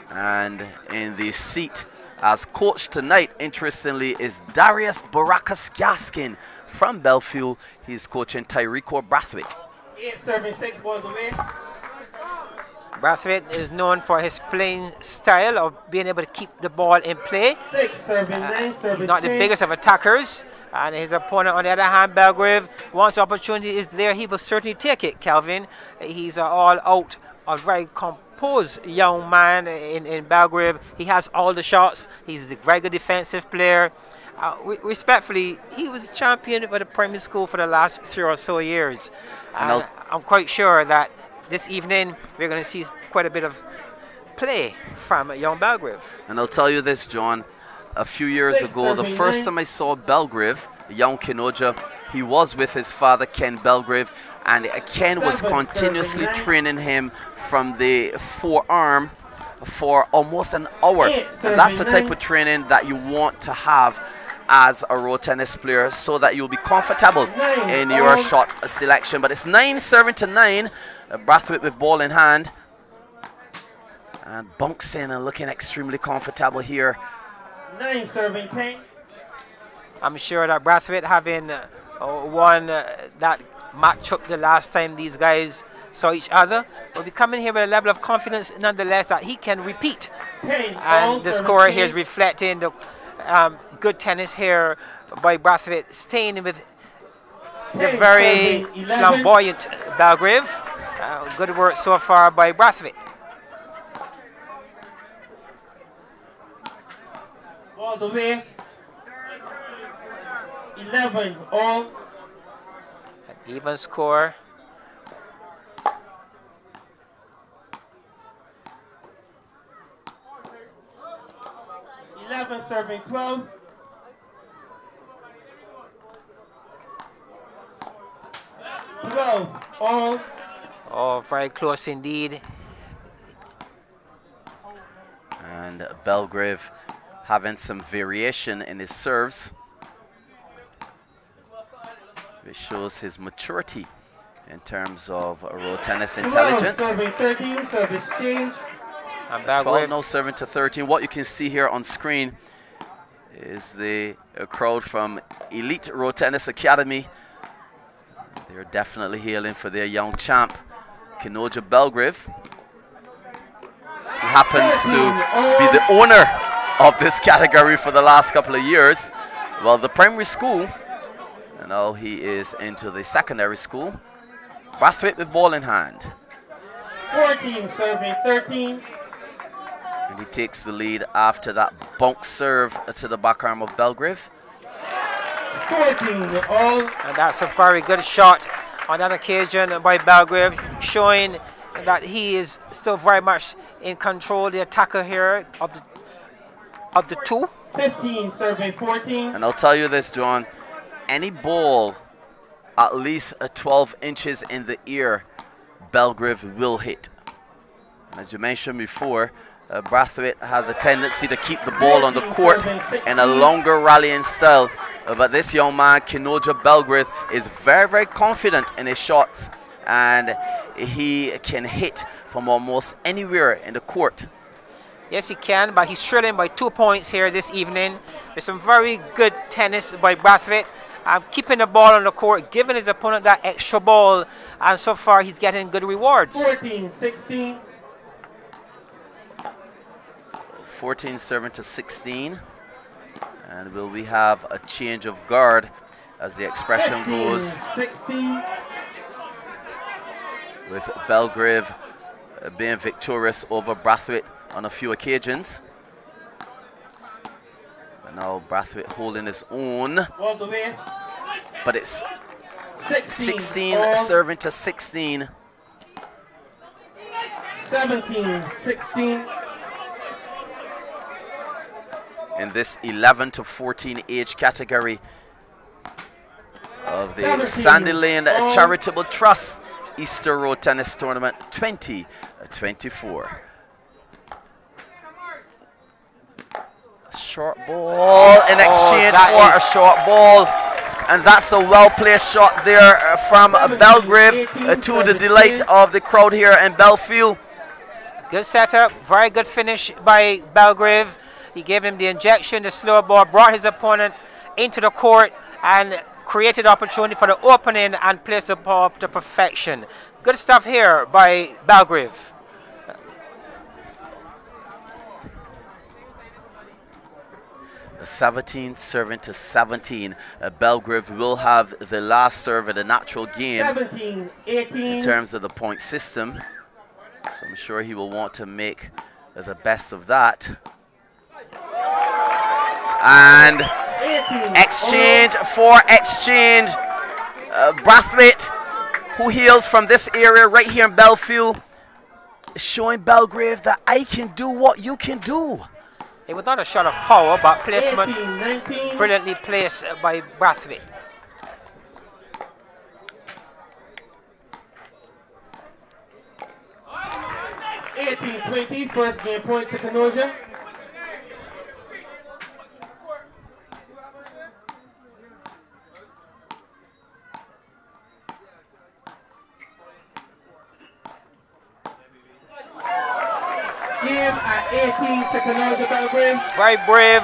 And in the seat as coach tonight, interestingly, is Darius Barakas Gaskin from Belfield. He's coaching Tyrico Brathwaite. Eight, serving six balls away. Brathwaite is known for his playing style of being able to keep the ball in play. Six, serving nine, serving He's not the biggest of attackers. And his opponent, on the other hand, Belgrave, once the opportunity is there, he will certainly take it, Calvin. He's an all-out, a very composed young man in, in Belgrave. He has all the shots. He's a very good defensive player. Uh, re- respectfully, he was champion for the primary school for the last three or so years. And And I'm quite sure that this evening we're going to see quite a bit of play from young Belgrave. And I'll tell you this, John. A few years ago, the first time I saw Belgrave, young Kenoja, he was with his father, Ken Belgrave, and Ken was continuously training him from the forearm for almost an hour. And that's the type of training that you want to have as a road tennis player so that you'll be comfortable in your shot selection. But it's 9 serving to 9. Uh, Brathwaite with ball in hand. And bunks in and looking extremely comfortable here. Nine, serving ten. I'm sure that Brathwaite having uh, uh, won uh, that matchup the last time these guys saw each other will be coming here with a level of confidence nonetheless that he can repeat. And the score here is reflecting the um, good tennis here by Brathwaite, staying with the very flamboyant Belgrave. Uh, good work so far by Brathwaite. Balls way. 11 all. Even score. Eleven serving twelve. Twelve all. Oh, very close indeed. And Belgrave having some variation in his serves. It shows his maturity in terms of road tennis intelligence. serving thirteen. Service 12 Belgrave no serving to 13. What you can see here on screen is the crowd from Elite Road Tennis Academy. They're definitely hailing for their young champ, Kenoja Belgrave. Who happens to be the owner of this category for the last couple of years. Well, the primary school, and now he is into the secondary school. Brathwaite with ball in hand. Fourteen serving thirteen. And he takes the lead after that bunk serve to the back arm of Belgrave. Fourteen all. And that's a very good shot on that occasion by Belgrave, showing that he is still very much in control, the attacker here of the, of the two. Fifteen serving fourteen. And I'll tell you this, John, any ball at least uh, 12 inches in the ear, Belgrave will hit. As you mentioned before, uh, Brathwaite has a tendency to keep the ball on the court in a longer rallying style. Uh, but this young man, Kenoja Belgrave, is very, very confident in his shots. And he can hit from almost anywhere in the court. Yes, he can, but he's trailing by two points here this evening. With some very good tennis by Brathwaite. Um, keeping the ball on the court, giving his opponent that extra ball, and so far he's getting good rewards. 14, 16. 14 serving to 16. And will we have a change of guard as the expression 15, goes 16. with Belgrave being victorious over Brathwaite on a few occasions. But now Brathwaite holding his own, but it's 16. 16 serving to 16. 17, 16. in this 11 to 14 age category of the 17 Sandy Lane all. Oh. Charitable Trust Easter Road Tennis Tournament 2024. Short ball in exchange that for a short ball. And that's a well-placed shot there uh, from uh, Belgrave uh, to the delight of the crowd here in Belfield. Good setup, very good finish by Belgrave. He gave him the injection, the slow ball, brought his opponent into the court and created opportunity for the opening and placed the ball to perfection. Good stuff here by Belgrave. 17 serving to 17. Uh, Belgrave will have the last serve of the natural game 17, in terms of the point system. So I'm sure he will want to make the best of that. And exchange for exchange. Uh, Brathwaite, who hails from this area right here in Belfield, is showing Belgrave that I can do what you can do. It was not a shot of power, but placement 18, 19. brilliantly placed by Brathwaite. Eighteen, twenty. First game point to Kinoja. At 18 to. Very brave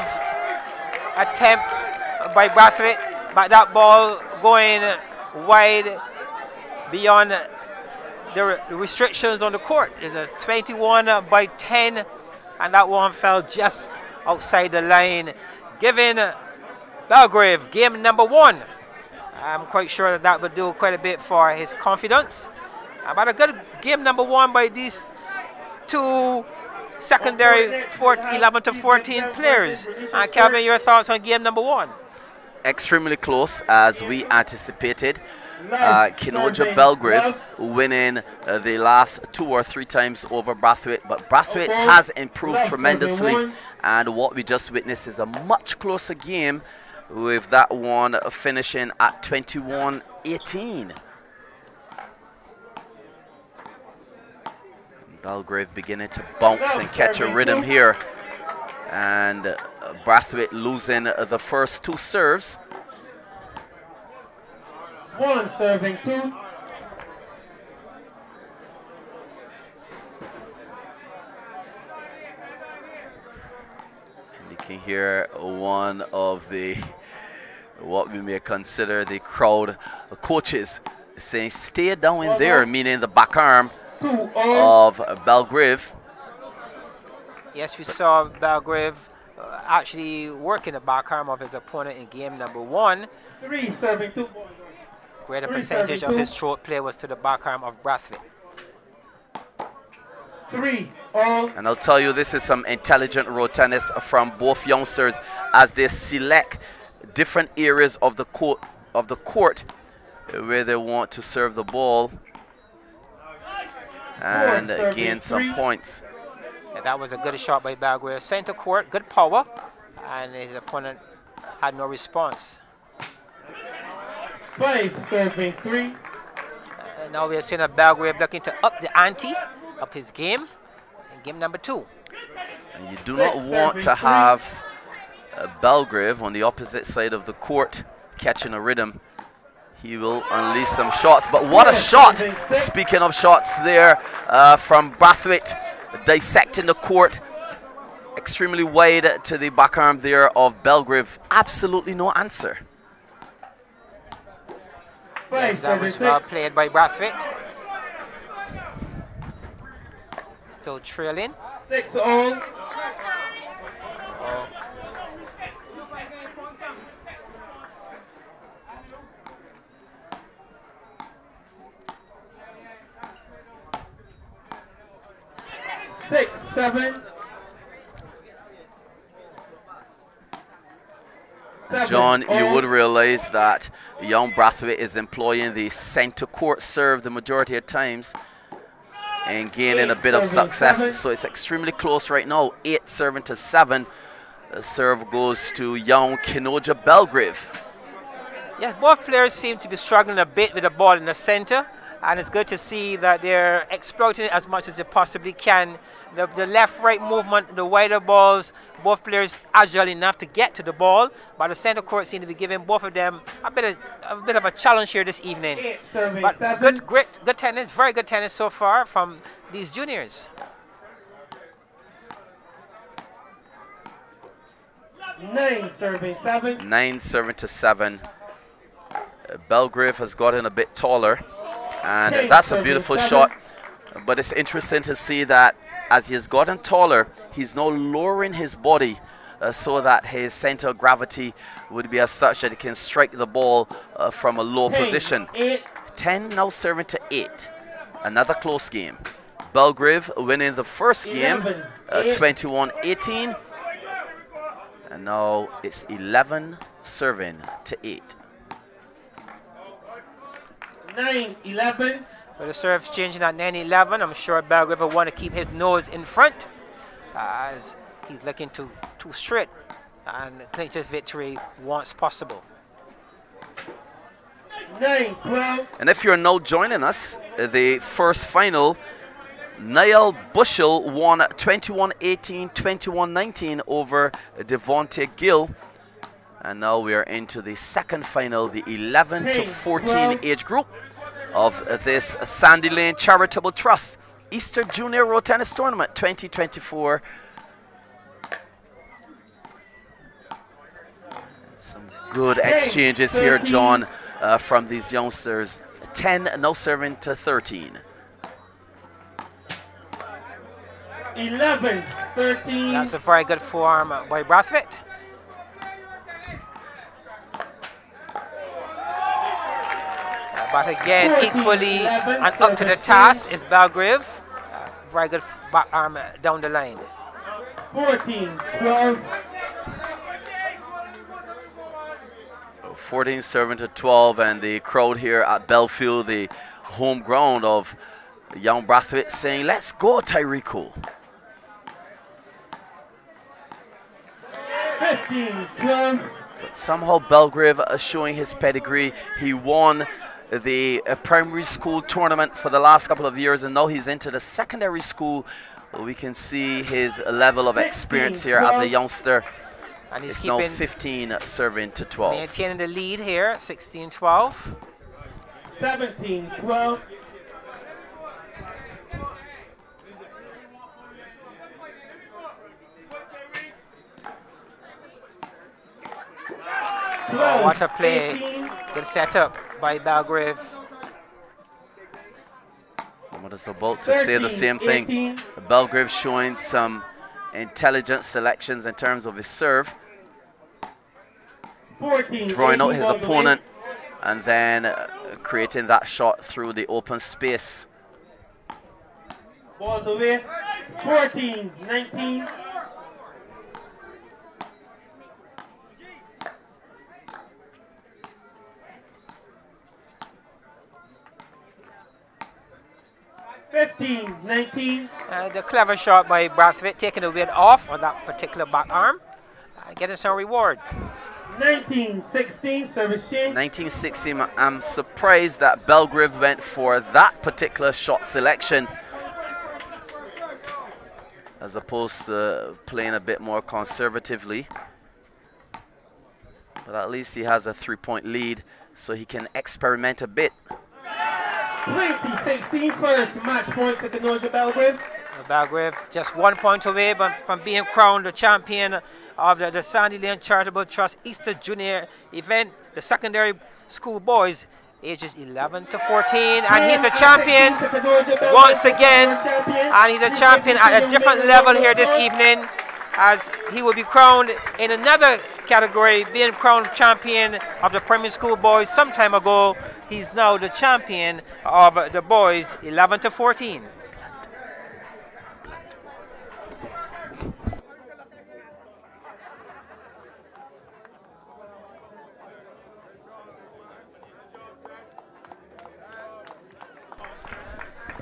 attempt by Brathwaite, but that ball going wide beyond the restrictions on the court. It's a 21 by 10, and that one fell just outside the line, giving Belgrave game number one. I'm quite sure that that would do quite a bit for his confidence. But a good game number one by these two secondary four, 11 to 14 players. Uh, Calvin, your thoughts on game number one? Extremely close as we anticipated. Uh, Kinoja Belgrave winning uh, the last two or three times over Brathwaite, but Brathwaite Okay. has improved tremendously. And what we just witnessed is a much closer game with that one finishing at 21 18. Belgrave beginning to bounce and catch a rhythm here. And Brathwaite losing the first two serves. One serving two. And you can hear one of the, what we may consider the crowd coaches saying, stay down in there, meaning the back arm. Of Belgrave. Yes, we saw Belgrave uh, actually working the back arm of his opponent in game number one. Three serving two. Greater Three percentage of his short play was to the back arm of Brathwaite. Three all. And I'll tell you, this is some intelligent road tennis from both youngsters as they select different areas of the court of the court where they want to serve the ball and again some points. Yeah, that was a good shot by Belgrave. Center court, good power, and his opponent had no response. Five serving three. Uh, now we are seeing a Belgrave looking to up the ante, up his game, in game number two. And you do not Six, want to three. have uh, Belgrave on the opposite side of the court catching a rhythm. He will unleash some shots, but what a shot! Speaking of shots there uh, from Brathwaite, dissecting the court. Extremely wide to the back arm there of Belgrave. Absolutely no answer. Five Yes, that was well played by Brathwaite. Still trailing. Six all. Six, seven. Seven, John, you would realize that young Brathwaite is employing the center court serve the majority of times and gaining a bit of success. So it's extremely close right now. Eight serving to seven. The serve goes to young Kinoja Belgrave. Yes, both players seem to be struggling a bit with the ball in the center, and it's good to see that they're exploiting it as much as they possibly can. The, the left-right movement, the wider balls, both players agile enough to get to the ball, but the centre court seem to be giving both of them a bit of a bit of a challenge here this evening. But good, great, good tennis, very good tennis so far from these juniors. Nine serving seven. Nine serving to seven. Belgrave has gotten a bit taller and that's a beautiful shot. But it's interesting to see that as he has gotten taller, he's now lowering his body uh, so that his center of gravity would be as such that he can strike the ball uh, from a low position. Eight. 10 now serving to 8. Another close game. Belgrave winning the first game Eleven, uh, 21 18. And now it's 11 serving to 8. Nine eleven. With the serves changing at 9-11, I'm sure Belgrave will want to keep his nose in front as he's looking to, to straight and clinch his victory once possible. Nine twelve. And if you're now joining us, the first final, Niall Bushell won 21 18, 21 19 over Devontae Gill. And now we are into the second final, the 11 to 14 age group of this Sandy Lane Charitable Trust Easter Junior Road Tennis Tournament 2024. Some good exchanges here, John, uh, from these youngsters. 10 now serving to 13. 11, 13. That's a very good form by Brathwaite. But again, equally and up to the task is Belgrave. Uh, very good back arm uh, down the line. 14, 12. 14 serving to 12, and the crowd here at Belfield, the home ground of young Brathwaite, saying, Let's go, Tyreeko. 15, 12. But somehow Belgrave is showing his pedigree. He won the uh, primary school tournament for the last couple of years, and now he's into the secondary school. We can see his level of experience here as a youngster. And he's It's now keeping 15 serving to 12. maintaining the lead here, 16-12. 17, 12. Oh, what a play. 18, Good setup by Belgrave. I was about to say the 13, same thing. Belgrave showing some intelligent selections in terms of his serve, 14, drawing out his opponent and then uh, creating that shot through the open space. Balls away. 14, 19. Fifteen, nineteen, Uh, the clever shot by Brathwaite, taking the weight off on that particular back arm. Uh, getting some reward. nineteen, sixteen, service change. 1960, I'm surprised that Belgrave went for that particular shot selection as opposed to playing a bit more conservatively. But at least he has a three-point lead, so he can experiment a bit. 2016 first match point to Kinoja Belgrave. Belgrave just one point away from, from being crowned the champion of the, the Sandy Lane Charitable Trust Easter Junior event, the secondary school boys, ages 11 to 14, and he's a champion once again, and he's a champion at a different level here this evening, as he will be crowned in another category, being crowned champion of the primary school boys some time ago. He's now the champion of the boys 11 to 14.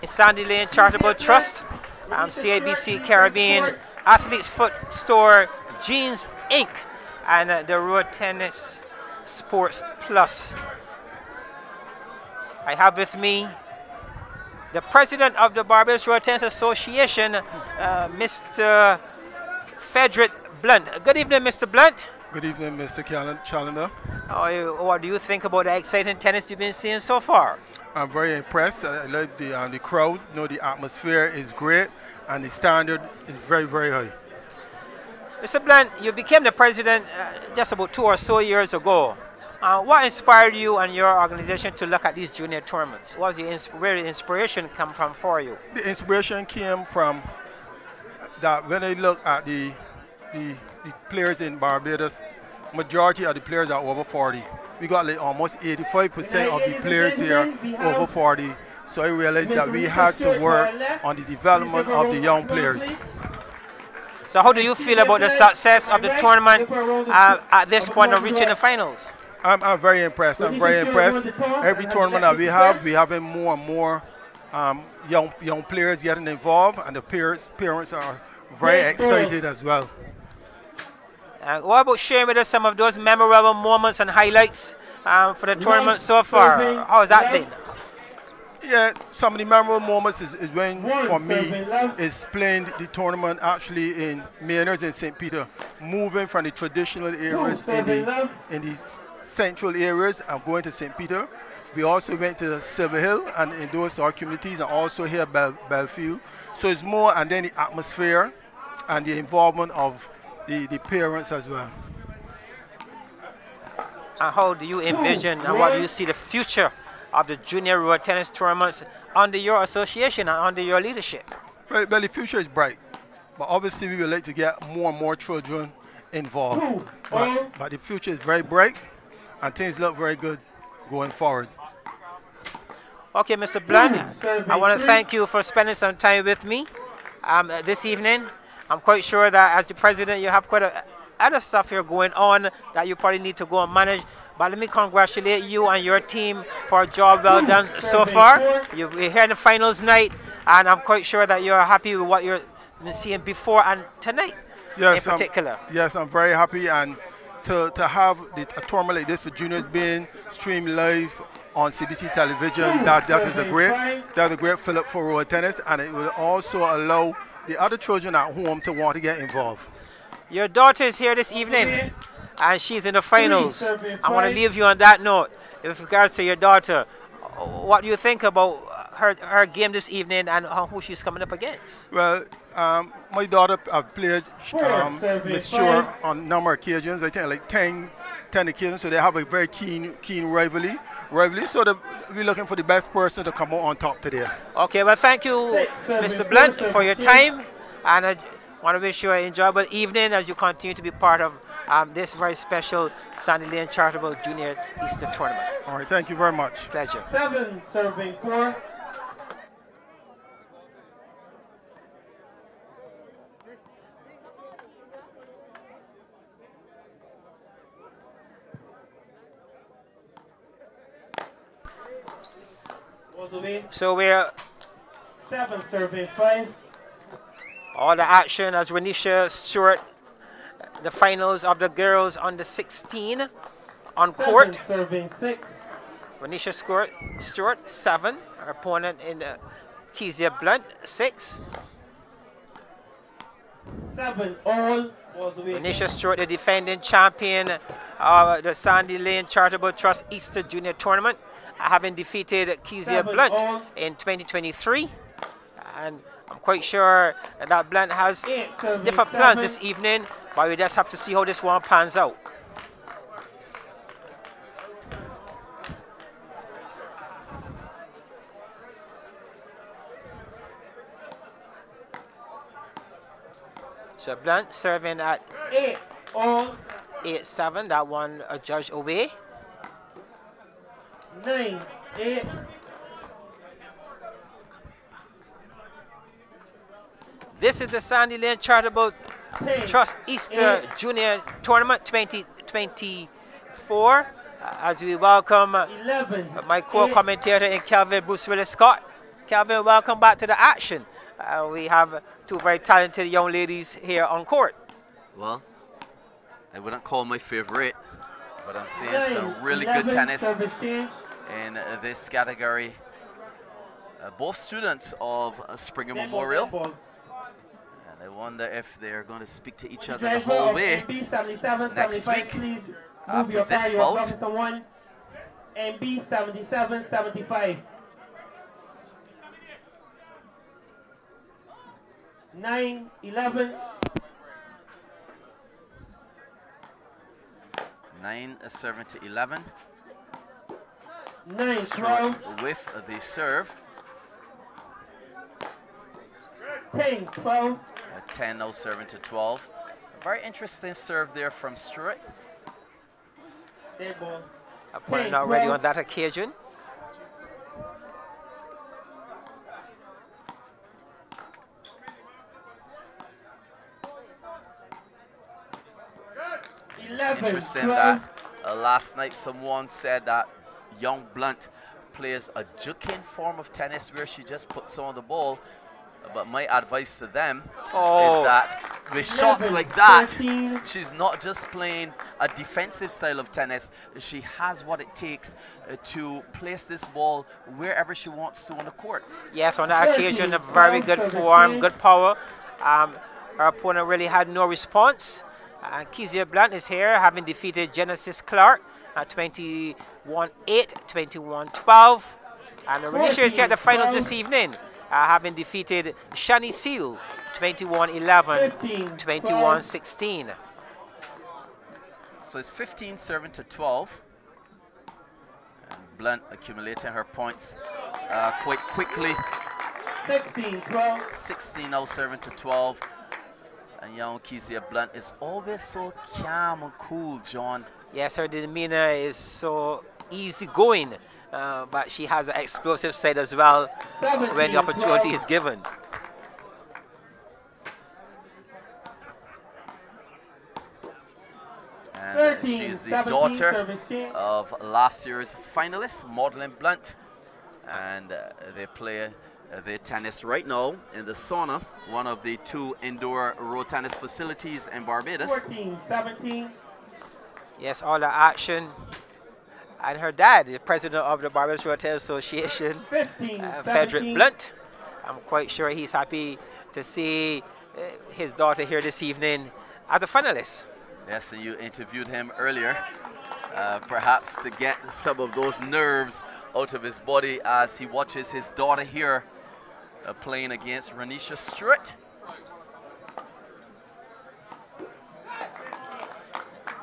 It's Sandy Lane Charitable Trust, um, CIBC Caribbean Athlete's Foot Store, Jeans Inc., and uh, the Road Tennis Sports Plus. I have with me the president of the Barbados Road Tennis Association, uh, Mr. Frederick Blunt. Good evening, Mr. Blunt. Good evening, Mr. Challenger. What do you think about the exciting tennis you've been seeing so far? I'm very impressed. I like the um, the crowd. You know, the atmosphere is great, and the standard is very, very high. Mr. Blunt, you became the president uh, just about two or so years ago. Uh, what inspired you and your organization to look at these junior tournaments? What was the where the inspiration come from for you? The inspiration came from that when I look at the, the, the players in Barbados, majority of the players are over 40. We got like almost 85% of the players here over 40. So I realized that we had to work on the development of the young players. So how do you feel about the success of the tournament uh, at this point of reaching the finals? I'm, I'm very impressed. I'm very impressed. Every tournament that we have, we're having more and more um, young young players getting involved, and the parents parents are very excited as well. Uh, what about sharing with us some of those memorable moments and highlights um, for the tournament so far? How has that been? Yeah, some of the memorable moments is, is when, for me, is playing the tournament actually in Maynards and St. Peter, moving from the traditional areas in the, in the central areas and going to St. Peter. We also went to Silver Hill and in those our communities and also here Bell, Belfield. So it's more and then the atmosphere and the involvement of the, the parents as well. And how do you envision and what do you see the future of the junior road tennis tournaments under your association and under your leadership? Well, well, the future is bright, but obviously we would like to get more and more children involved. But, but the future is very bright, and things look very good going forward. Okay, Mr. Blunt, I want to thank you for spending some time with me um, this evening. I'm quite sure that as the president, you have quite a other stuff here going on that you probably need to go and manage. But let me congratulate you and your team for a job well hmm. done so far. You're here in the finals night, and I'm quite sure that you're happy with what you're seeing before and tonight Yes, in I'm- particular. yes, I'm very happy, and to, to have the, a tournament like this for juniors being streamed live on CBC television, hmm. that, that is a great that's a great fill up for road tennis, and it will also allow the other children at home to want to get involved. Your daughter is here this evening, and she's in the finals. I want to leave you on that note. With regards to your daughter, what do you think about her her game this evening and who she's coming up against? Well, um, my daughter, I've played um, Miss Chua on a number of occasions. I think like 10, 10 occasions. So they have a very keen, keen rivalry. Rivalry. So the, we're looking for the best person to come out on top today. Okay, well, thank you, Mr. Blunt, for your time, and I want to wish you an enjoyable evening as you continue to be part of um, this very special Sandy Lane Charitable Junior Easter Tournament. All right. Thank you very much. Pleasure. Seven serving four. Was away. So we're Seven serving five. all the action as Renisha Stewart, the finals of the girls under 16 on court. Seven serving six. Renisha Stewart, Stewart seven. Her opponent in uh, Kezia Blunt six. Seven all. Was. Renisha Stewart, the defending champion of the Sandy Lane Charitable Trust Easter Junior Tournament, having defeated Kezia Seven Blunt all. in 2023. And I'm quite sure that Blunt has Eight different plans seven. this evening, but we just have to see how this one pans out. So Blunt serving at Eight all. 8-7, that one a judge away. Nine eight. This is the Sandy Lane Charitable. Trust Easter. Junior Tournament 2024 uh, as we welcome uh, my co-commentator in Calvin Bruce Willis Scott. Calvin, welcome back to the action. Uh, we have two very talented young ladies here on court. Well, I wouldn't call my favorite, but I'm seeing Nine, some really good tennis service change. in uh, this category. Uh, both students of uh, Springer Memorial, ball. and I wonder if they're going to speak to each other the whole way. MB 77, next week after this bout. 1. MB 77, 75. 9, 11. Nine uh, serving to 11. 9 Stewart 12. with the serve. 10 12. A 10 0 serving to 12. Very interesting serve there from Stewart. Dead ball. Opponent Hey, not ready on that occasion. It's interesting that uh, last night someone said that Young Blunt plays a juking form of tennis where she just puts on the ball. But my advice to them Oh. is that with shots like that, she's not just playing a defensive style of tennis. She has what it takes uh, to place this ball wherever she wants to on the court. Yes, on that Thirteen, occasion, a very good seventeen. form, good power. Um, her opponent really had no response. Uh, Kezia Blunt is here, having defeated Genesis Clark at 21 8, 21 12. And Renisha is here at the finals this evening, having defeated Shani Seal 21 11, 21 16. So it's 15 serving to 12. And Blunt accumulating her points uh, quite quickly. 16 12. 16 now serving to 12. And young Kezia Blunt is always so calm and cool, John. Yes, her demeanor is so easygoing, uh, but she has an explosive side as well when the opportunity 12. is given. And 13 she's the daughter of last year's finalist, Maudlin Blunt. And uh, they play uh, their tennis right now in the sauna, one of the two indoor road tennis facilities in Barbados. 14 17. Yes, all the action. And her dad, the president of the Barbados Rotel Association, 15 uh, Frederick Blunt. I'm quite sure he's happy to see uh, his daughter here this evening as the finalist. Yes, and you interviewed him earlier, uh, perhaps to get some of those nerves out of his body as he watches his daughter here uh, playing against Renisha Stewart.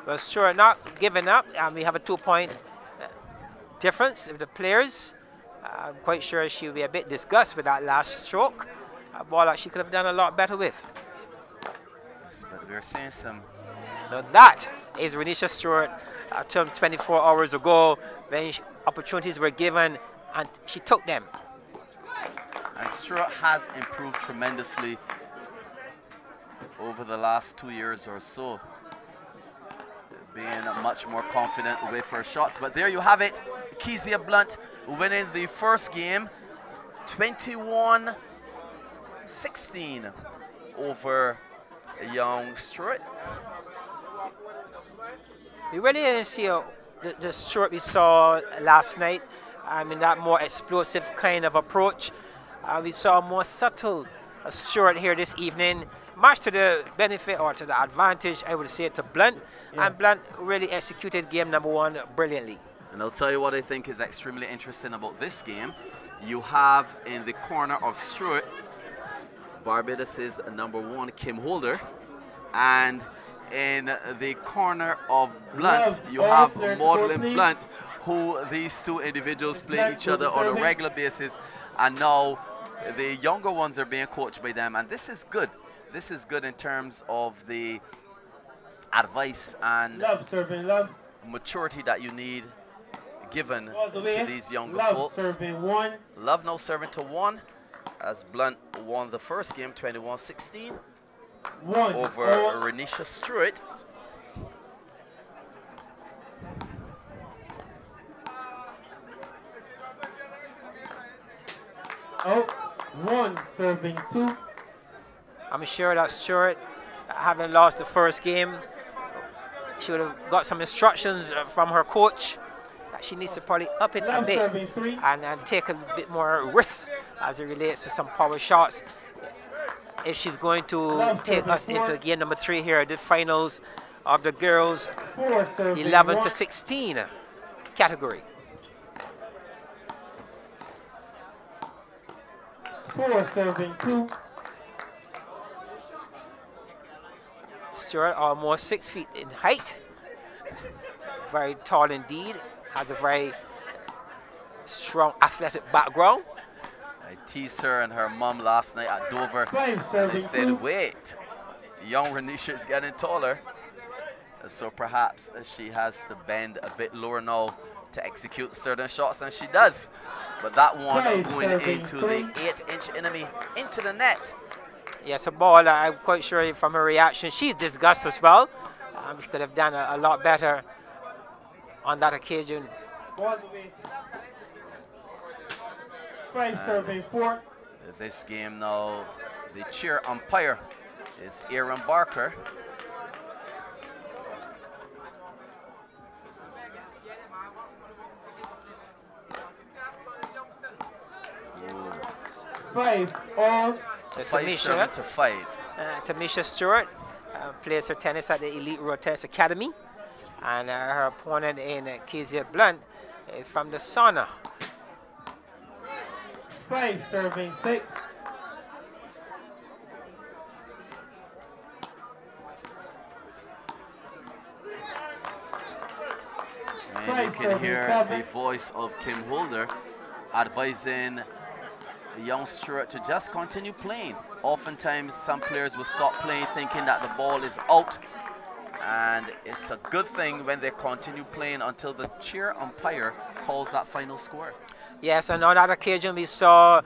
But sure, not giving up. Um, we have a two-point difference of the players. I'm quite sure she'll be a bit disgusted with that last stroke. A ball that she could have done a lot better with. Yes, but we're seeing some Now that is Renisha Stewart uh, term 24 hours ago when sh- opportunities were given and she took them. And Stewart has improved tremendously over the last two years or so. Being much more confident with her shots. But there you have it. Kezia Blunt winning the first game 21 16 over young Stewart. We really didn't see a, the, the Stewart we saw last night. I mean, that more explosive kind of approach. Uh, we saw a more subtle Stewart here this evening, much to the benefit or to the advantage, I would say, to Blunt. And Blunt really executed game number one brilliantly. And I'll tell you what I think is extremely interesting about this game. You have in the corner of Stewart, Barbados' number one, Kim Holder. And in the corner of Blunt, you have Maudlin. Blunt, who these two individuals play each other on a regular basis. And now the younger ones are being coached by them. And this is good. This is good in terms of the advice and Love serving love. maturity that you need given All the way. to these younger love folks. serving one. Love no serving to one as Blunt won the first game 21-16 over all. Renisha Stewart. Oh, one serving two. I'm sure that Stewart, having lost the first game, she would have got some instructions from her coach that she needs to probably up it a bit and, and take a bit more risk as it relates to some power shots. If she's going to take us into game number three here, at the finals of the girls Four serving 11 to 16 category. Four serving two. Stewart almost six feet in height. very tall indeed, has a very strong athletic background. I teased her and her mom last night at Dover. And I said, wait, young Renisha is getting taller. So perhaps she has to bend a bit lower now to execute certain shots, and she does. But that one going into the eight-inch enemy, into the net. Yes, a ball, I'm quite sure from her reaction, she's disgusted as well. Um, she could have done a, a lot better on that occasion. Four. This game now, the chair umpire is Aaron Barker. Five all. To five Tamisha, to five. Uh, Tamisha Stewart uh, plays her tennis at the Elite Road Tennis Academy. And uh, her opponent in uh, Kezia Blunt is from the sauna. Five serving six. And you can hear the voice of Kim Holder advising young Stewart to just continue playing. Oftentimes, some players will stop playing thinking that the ball is out. And it's a good thing when they continue playing until the cheer umpire calls that final score. Yes, and on that occasion we saw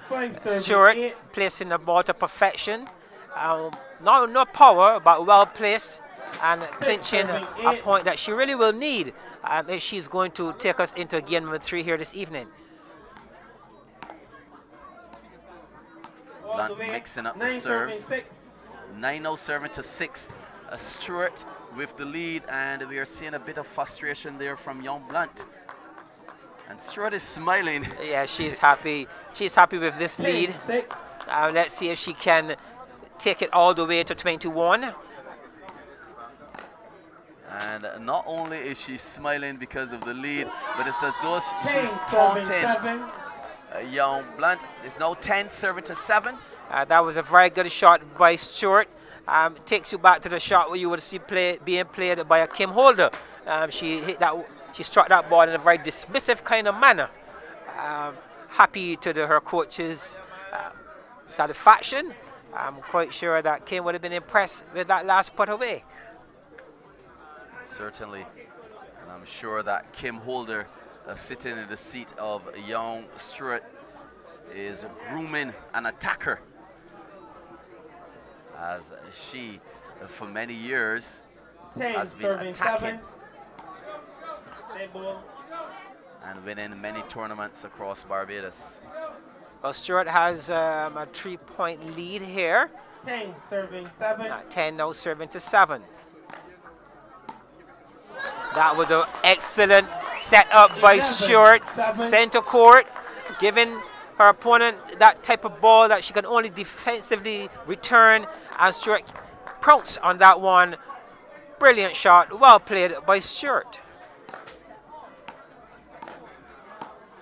Stewart placing the ball to perfection. Um, not, no power, but well placed and clinching a point that she really will need um, if she's going to take us into game number three here this evening. Blunt mixing up the serves. 9-0 serving to 6. A Stewart with the lead, and we are seeing a bit of frustration there from young Blunt. And Stewart is smiling. Yeah, she's happy. She's happy with this lead. Uh, let's see if she can take it all the way to 21. And not only is she smiling because of the lead, but it's as though she's taunting uh, young Blunt. It's now 10 serving to 7. Uh, that was a very good shot by Stewart. Um, takes you back to the shot where you would see play being played by a Kim Holder. Um, she hit that, she struck that ball in a very dismissive kind of manner. Um, happy to the, her coach's uh, satisfaction. I'm quite sure that Kim would have been impressed with that last put away. Certainly, and I'm sure that Kim Holder uh, sitting in the seat of young Stewart is grooming an attacker as she for many years has been attacking and winning many tournaments across Barbados. Well, Stewart has um, a three-point lead here. 10 serving 7. Uh, 10 now serving to 7. That was an excellent set up by Stewart. Center court, giving her opponent that type of ball that she can only defensively return. And Stewart pounced on that one. Brilliant shot. Well played by Stewart.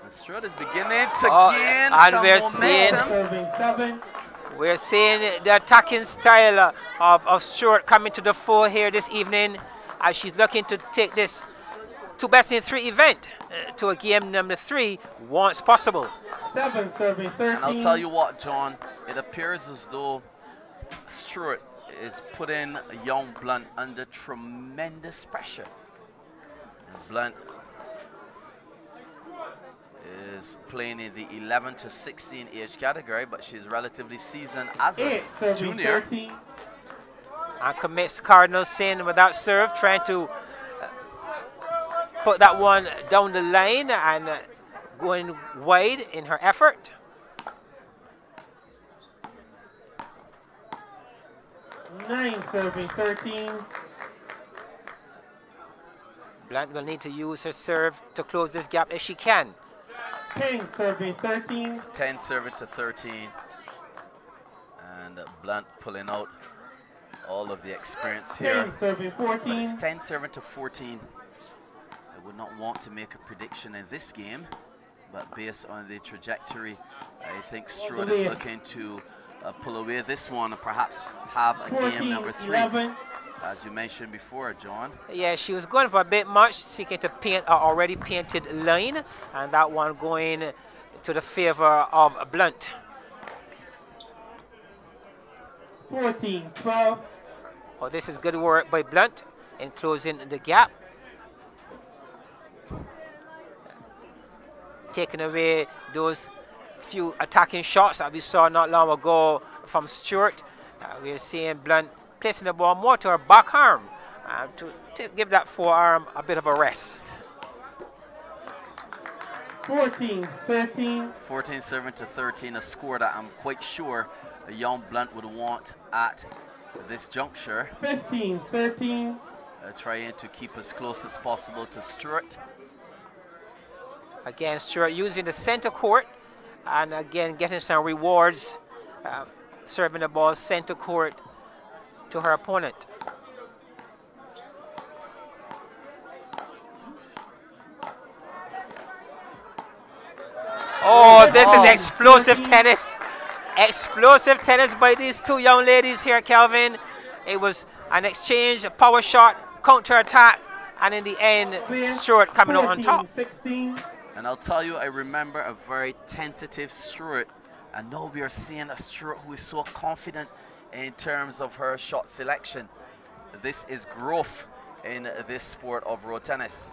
Stewart is beginning to oh, gain and some we're momentum. Seeing, we're seeing the attacking style of, of Stewart coming to the fore here this evening as she's looking to take this two best in three event uh, to a game number three once possible. Seven serving 13. And I'll tell you what, John, it appears as though Stewart is putting young Blunt under tremendous pressure. And Blunt is playing in the 11 to 16 age category, but she's relatively seasoned as a junior. 13. And commits Cardinal sin without serve, trying to put that one down the line and going wide in her effort. Nine serving 13. Blunt will need to use her serve to close this gap if she can. 10 serving 13. 10 serving to 13. And Blunt pulling out all of the experience here. 10 serving 14. But it's 10 serving to 14. I would not want to make a prediction in this game, but based on the trajectory, I think Stewart is looking to uh, pull away this one and perhaps have a 14, game number three. 11. as you mentioned before, John. Yeah, she was going for a bit much, seeking to paint an already painted line, and that one going to the favor of Blunt. 14, 12. Oh, this is good work by Blunt in closing the gap. Taking away those few attacking shots that we saw not long ago from Stewart. Uh, we're seeing Blunt placing the ball more to her back arm uh, to, to give that forearm a bit of a rest. 14, 13. 14 serving to 13, a score that I'm quite sure young Blunt would want at this juncture. 15, 13. Uh, trying to keep as close as possible to Stewart. Again, Stewart using the center court and again getting some rewards, uh, serving the ball center court to her opponent. Oh, this is explosive tennis. Explosive tennis by these two young ladies here, Kelvin. It was an exchange, a power shot, counter attack, and in the end, Stewart coming out on top. 16. And I'll tell you, I remember a very tentative Stewart. And now we are seeing a Stewart who is so confident in terms of her shot selection. This is growth in this sport of road tennis.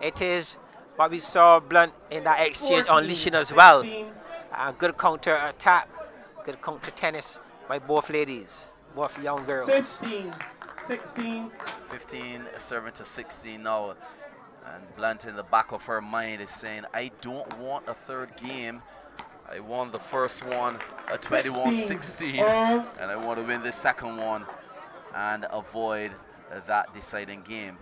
It is what we saw Blunt in that exchange 14, unleashing as well. 16. A good counter attack, good counter tennis by both ladies, both young girls. 15, 16. 15 serving to 16 now. And Blunt in the back of her mind is saying, I don't want a third game. I won the first one a 21-16 and I want to win the second one and avoid uh, that deciding game.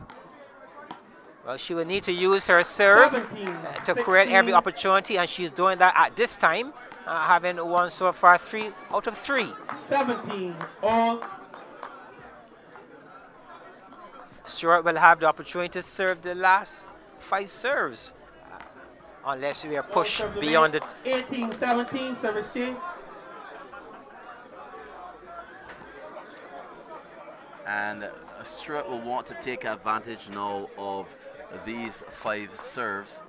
Well, she will need to use her serve uh, to create every opportunity, and she's doing that at this time, uh, having won so far three out of three. 17, all. Stewart will have the opportunity to serve the last five serves, uh, unless we are pushed Serve beyond the 18, 17, service change. And uh, Stewart will want to take advantage now of these five serves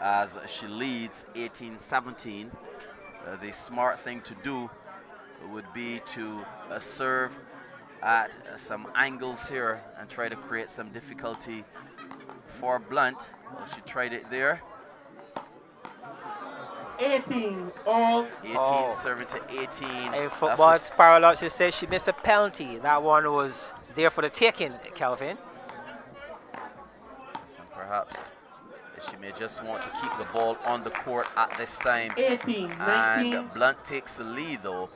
as she leads 18-17. Uh, the smart thing to do would be to uh, serve at some angles here and try to create some difficulty for Blunt. Well, she tried it there. 18, all. 18 Oh. serving to 18. In football for- parallel, she says she missed a penalty. That one was there for the taking, Kelvin. and perhaps she may just want to keep the ball on the court at this time. 18, 19. And Blunt takes the lead though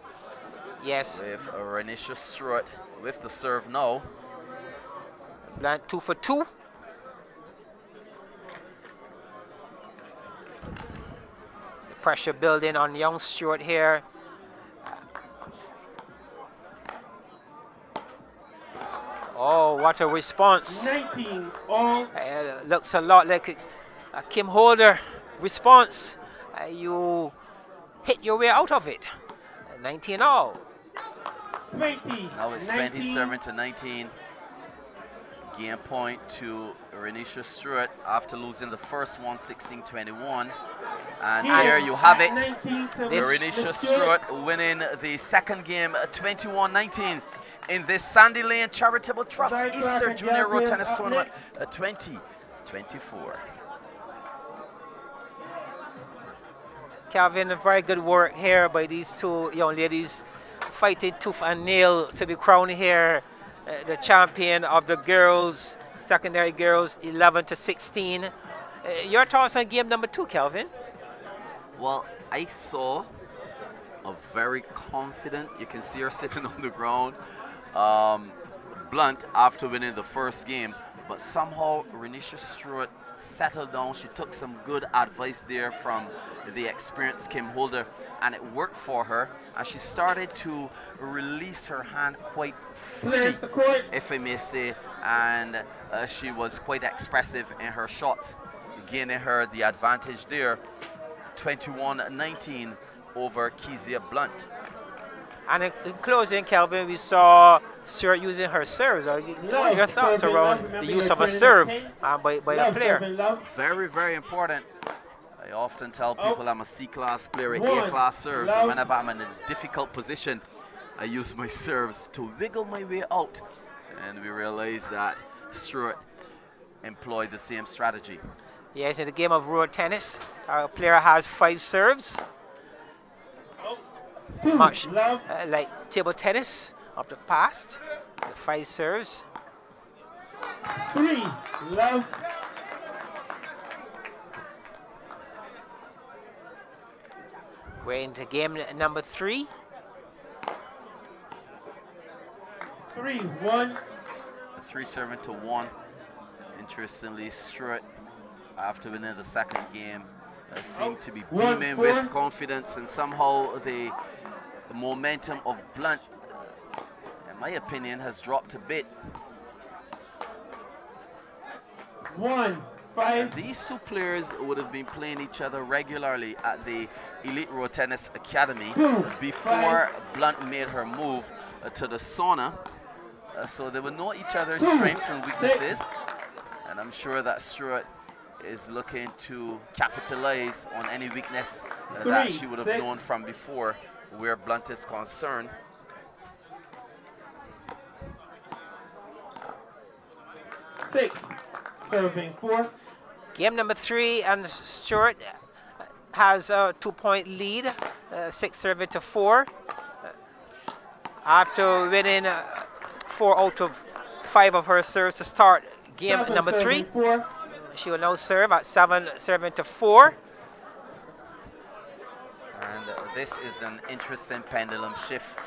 Yes, with Renisha Stewart with the serve now. Blunt two for two. The pressure building on young Stewart here. Oh, what a response. 19, all. Uh, looks a lot like a, a Kim Holder response. Uh, you hit your way out of it. Uh, 19 all. 20, Now it's 20 serving to 19. Game point to Renisha Stewart after losing the first one 16-21. And there you have it. Renisha Stewart winning the second game 21-19 in this Sandy Lane Charitable Trust Right, Easter Junior Road Tennis Tournament uh, 2024. Calvin, very good work here by these two young ladies fighting tooth and nail to be crowned here uh, the champion of the girls, secondary girls 11 to 16. Uh, your thoughts on game number two, Kelvin? Well, I saw a very confident, you can see her sitting on the ground, um, Blunt after winning the first game, but somehow Renisha Stewart settled down. She took some good advice there from the experienced Kim Holder, and it worked for her. And she started to release her hand quite freely, Clears the court. if I may say, and uh, she was quite expressive in her shots, gaining her the advantage there. 21-19 over Kezia Blunt. And in, in closing, Kelvin, we saw Stewart using her serves. What are your thoughts around the use of a serve uh, by, by a player? Very, very important. I often tell people I'm a C-class player, A-class serves, and whenever I'm in a difficult position, I use my serves to wiggle my way out. And we realize that Stewart employed the same strategy. Yes, in the game of road tennis, our player has five serves. Much uh, like table tennis of the past, the five serves. Three, love. We're into game number three. Three, one. A Three serving to one. Interestingly, Stewart, after winning the second game, uh, seemed to be beaming with confidence and somehow the, the momentum of Blunt, in my opinion, has dropped a bit. One, these two players would have been playing each other regularly at the Elite Road Tennis Academy Two, before Blunt made her move uh, to the sauna. Uh, so they would know each other's strengths and weaknesses. And I'm sure that Stewart is looking to capitalize on any weakness uh, that she would have six. known from before where Blunt is concerned. Six, serving four. Game number three, and Stewart has a two-point lead, uh, six serve to four. Uh, after winning uh, four out of five of her serves to start game Seven, number three, Four. she will now serve at seven serving to four. And uh, this is an interesting pendulum shift.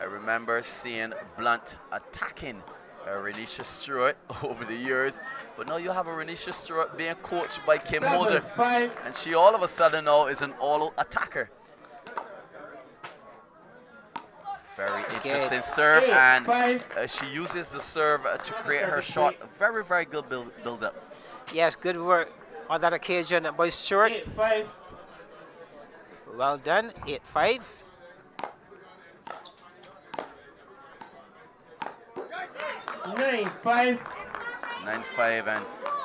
I remember seeing Blunt attacking uh, Renisha Stewart over the years, but now you have a Renisha Stewart being coached by Kim Seven, Holder, five. and she all of a sudden now is an all-out attacker. Very interesting serve, Eight, and uh, she uses the serve uh, to create her shot. Very, very good build, build up. Yes, good work on that occasion by Stewart. Eight, five. Well done, 8-5. Nine, five. 9-5 and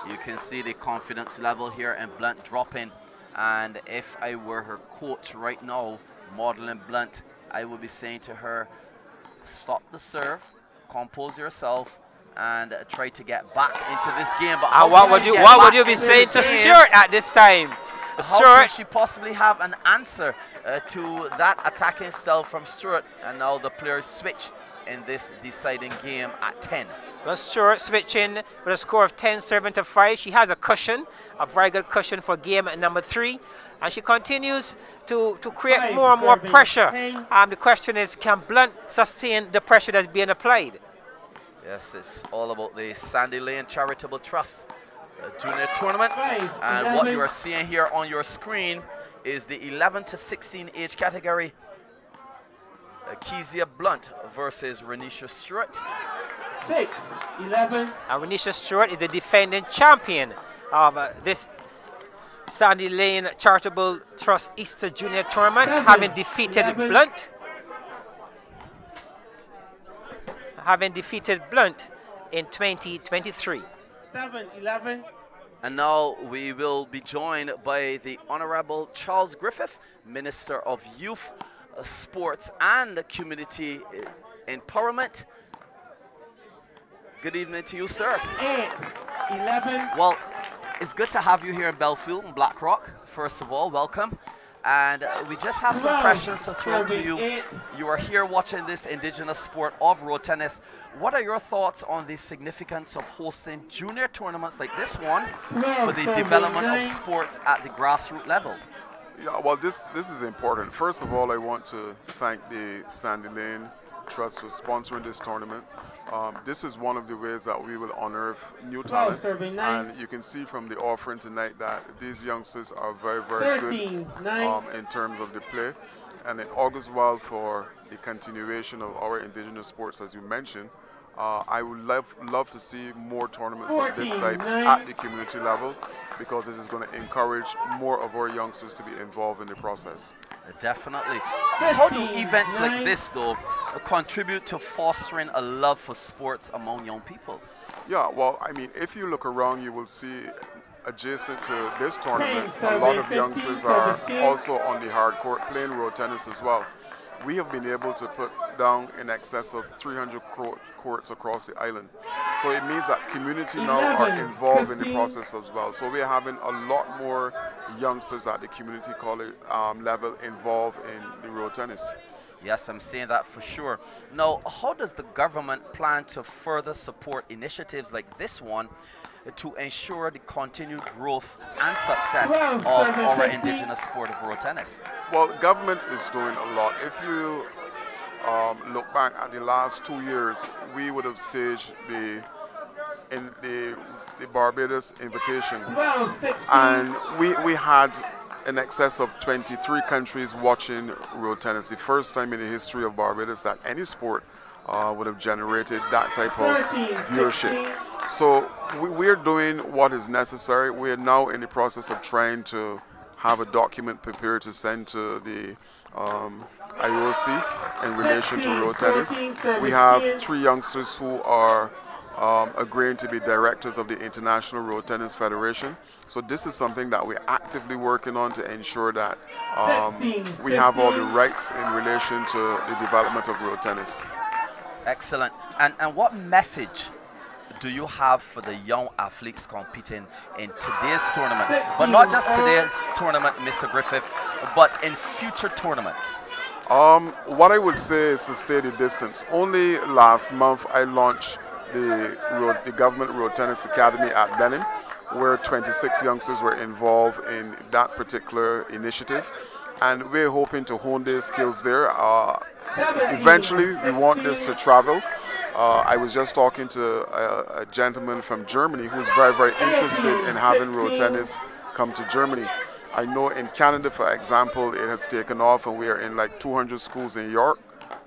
you can see the confidence level here and Blunt dropping and if I were her coach right now modeling Blunt I would be saying to her stop the serve compose yourself and try to get back into this game but And what would you what would you be saying to? Stewart at this time? how Stewart, can she possibly have an answer uh, to that attacking style from Stewart? and now the players switch in this deciding game at 10 well, Stewart switching with a score of 10 serving to 5. She has a cushion, a very good cushion for game number 3. And she continues to, to create Five more and more pressure. 10. Um, the question is, can Blunt sustain the pressure that's being applied? Yes, it's all about the Sandy Lane Charitable Trust uh, Junior Tournament. Five, And what you are seeing here on your screen is the 11 to 16 age category. Uh, Kezia Blunt versus Renisha Stewart. Six, eleven. And Renisha Stewart is the defending champion of uh, this Sandy Lane Charitable Trust Easter Junior Tournament, Seven, having defeated eleven. Blunt. Having defeated Blunt in 2023. Seven, eleven. And now we will be joined by the Honorable Charles Griffith, Minister of Youth, uh, Sports and Community uh, Empowerment. Good evening to you, sir. Eight, eleven. Well, it's good to have you here in Belfield and Black Rock. First of all, welcome. And uh, we just have some questions to throw to you. eight. You are here watching this indigenous sport of road tennis. What are your thoughts on the significance of hosting junior tournaments like this one for the development of sports at the grassroots level? Yeah, well, this this is important. First of all, I want to thank the Sandy Lane Trust for sponsoring this tournament. Um, this is one of the ways that we will unearth new talent, and you can see from the offering tonight that these youngsters are very, very Thirteen, good um, in terms of the play, and it augurs well for the continuation of our indigenous sports, as you mentioned. Uh, I would love love to see more tournaments like this type nine. at the community level. Because this is going to encourage more of our youngsters to be involved in the process. Definitely. How do events like this, though, contribute to fostering a love for sports among young people? Yeah, well, I mean, if you look around, you will see adjacent to this tournament, a lot of youngsters are also on the hard court playing road tennis as well. We have been able to put down in excess of 300 courts across the island. So it means that community now are involved in the process as well. So we're having a lot more youngsters at the community college um, level involved in the road tennis. Yes, I'm saying that for sure. Now, how does the government plan to further support initiatives like this one to ensure the continued growth and success of our indigenous sport of road tennis? Well, government is doing a lot. If you um, look back at the last two years, we would have staged the in the the Barbados invitation, and we we had in excess of 23 countries watching road tennis. The first time in the history of Barbados that any sport uh, would have generated that type of viewership. So we, are doing what is necessary. We are now in the process of trying to have a document prepared to send to the um, IOC in relation to road tennis. We have three youngsters who are um, agreeing to be directors of the International Road Tennis Federation. So this is something that we're actively working on to ensure that um, we have all the rights in relation to the development of road tennis. Excellent. And, and what message do you have for the young athletes competing in today's tournament? But not just today's tournament, Mr. Griffith, but in future tournaments. Um, what I would say is to stay the distance. Only last month I launched the, road, the Government Road Tennis Academy at Blenheim, where 26 youngsters were involved in that particular initiative. And we're hoping to hone their skills there. Uh, eventually, we want this to travel. Uh, I was just talking to a, a, gentleman from Germany who's very, very interested in having road tennis come to Germany. I know in Canada, for example, it has taken off and we are in like 200 schools in York.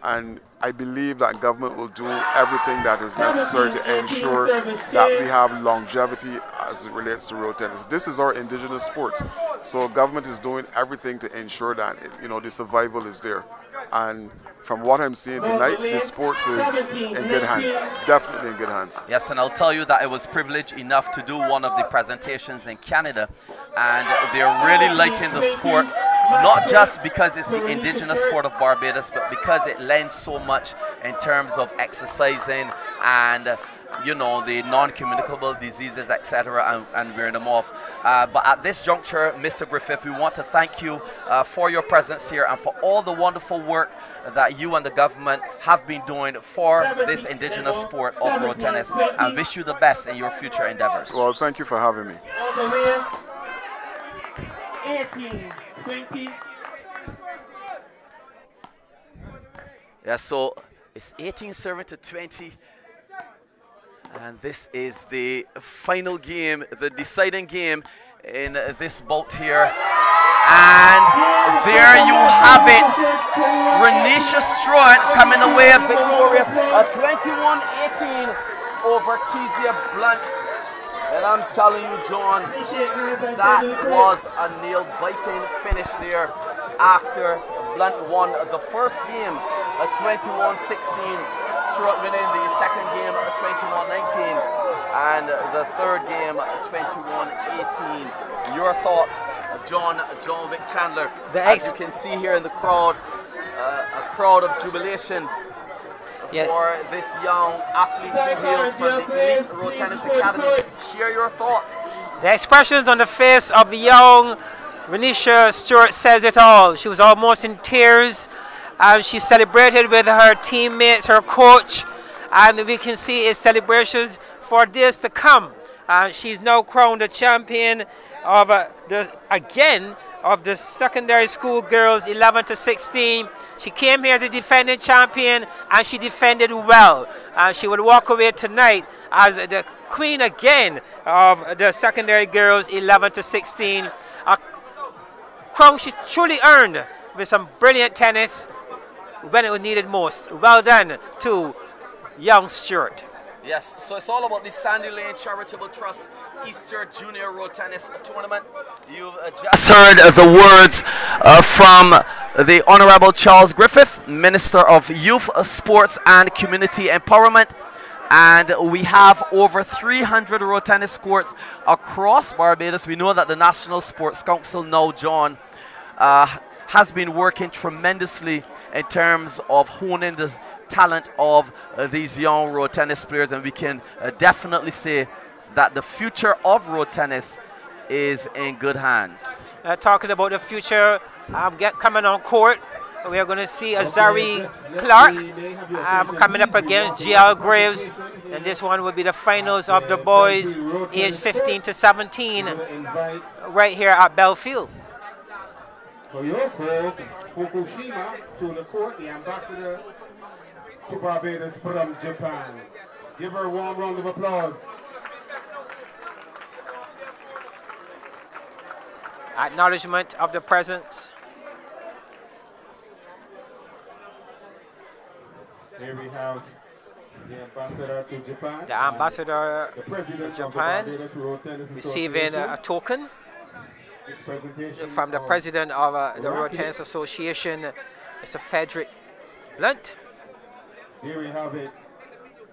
And I believe that government will do everything that is necessary to ensure that we have longevity as it relates to road tennis. This is our indigenous sport, so government is doing everything to ensure that you know the survival is there. And from what I'm seeing tonight, the sports is in good hands. Definitely in good hands. Yes, and I'll tell you that I was privileged enough to do one of the presentations in Canada, and they're really liking the sport not just because it's the indigenous sport of Barbados, but because it lends so much in terms of exercising and you know, the non-communicable diseases, etc., and, and wearing them off. Uh, but at this juncture, Mr. Griffith, we want to thank you uh, for your presence here and for all the wonderful work that you and the government have been doing for this indigenous sport of road tennis and wish you the best in your future endeavors. Well, thank you for having me. 18. 20. Yeah, so it's 18 serving to 20. And this is the final game, the deciding game in this bout here. And there you have it. Renisha Strutt coming away victorious. A 21-18 over Kezia Blunt. And I'm telling you, John, that was a nail-biting finish there after Blunt won the first game at 21-16, Strutt winning the second game at 21-19, and the third game at 21-18. Your thoughts, John, John Vic Chandler, as you can see here in the crowd, uh, a crowd of jubilation yeah. for this young athlete who hails from the Elite Road Tennis Academy. Share your thoughts. The expressions on the face of the young Renisha Strutt says it all. She was almost in tears. And she celebrated with her teammates, her coach, and we can see a celebrations for this to come. Uh, she's now crowned a champion of uh, the again of the secondary school girls 11 to 16. She came here the defending champion and she defended well. And she will walk away tonight as the queen again of the secondary girls 11 to 16. A crown she truly earned with some brilliant tennis when it was needed most. Well done to young Strutt. Yes, so it's all about the Sandy Lane Charitable Trust Easter Junior Road Tennis Tournament. You've just heard the words uh, from the Honorable Charles Griffith, Minister of Youth, Sports and Community Empowerment. And we have over 300 road tennis courts across Barbados. We know that the National Sports Council now, John, uh, has been working tremendously in terms of honing the talent of uh, these young road tennis players, and we can uh, definitely say that the future of road tennis is in good hands. Uh, talking about the future, um, get coming on court. We are going to see Azari Clark um, coming up against GL Graves. And this one will be the finals of the boys age 15 to 17 right here at Belfield. Fukushima to the court, the ambassador to Barbados from Japan. Give her a warm round of applause. Acknowledgement of the presence. Here we have the ambassador to Japan. The ambassador the to Japan Barbados receiving a, a token from the president of uh, the Road Rocket. Tennis Association, Mr. Frederick Blunt. Here we have it.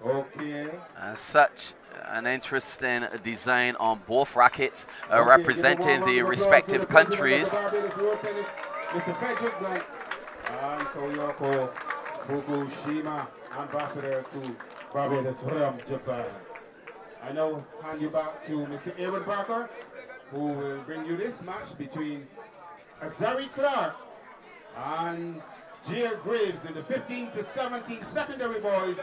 Okay. And such an interesting design on both rackets uh, Okay, representing give the round of applause respective the countries. the Barbados Road Tennis, Mr. Frederick Blunt and Tomoko Fukushima, ambassador to Barbados from Japan. I now hand you back to Mr. Aaron Barker, who will bring you this match between Azari Clark and GL Graves in the 15 to 17 secondary boys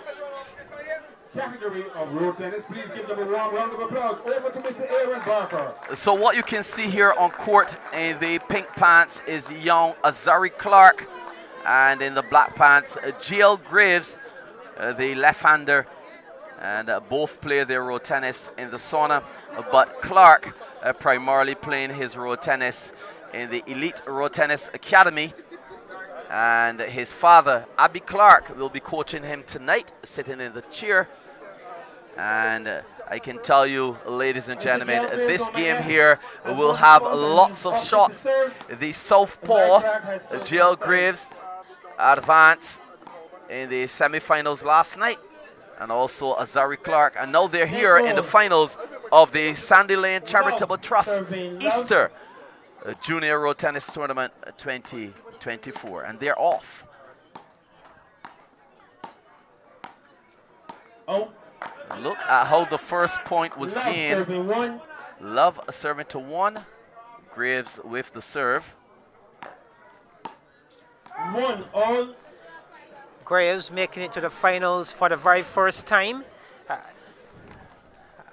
category of road tennis. Please give them a warm round of applause. Over to Mr. Aaron Barker. So what you can see here on court in the pink pants is young Azari Clark and in the black pants uh, GL Graves, uh, the left-hander and uh, both play their road tennis in the sauna uh, but Clark uh, primarily playing his road tennis in the Elite Road Tennis Academy and his father Abby Clark will be coaching him tonight sitting in the chair and uh, I can tell you, ladies and gentlemen, this game here will have lots of shots. The Southpaw, GL Graves, advanced in the semi-finals last night. And also Azari Clark. And now they're here in the finals of the Sandy Lane Charitable Trust Easter uh, Junior Road Tennis Tournament uh, 2024. And they're off. Oh, Look at how the first point was love gained. serving. Love serving to one. Graves with the serve. One all. Graves making it to the finals for the very first time. Uh,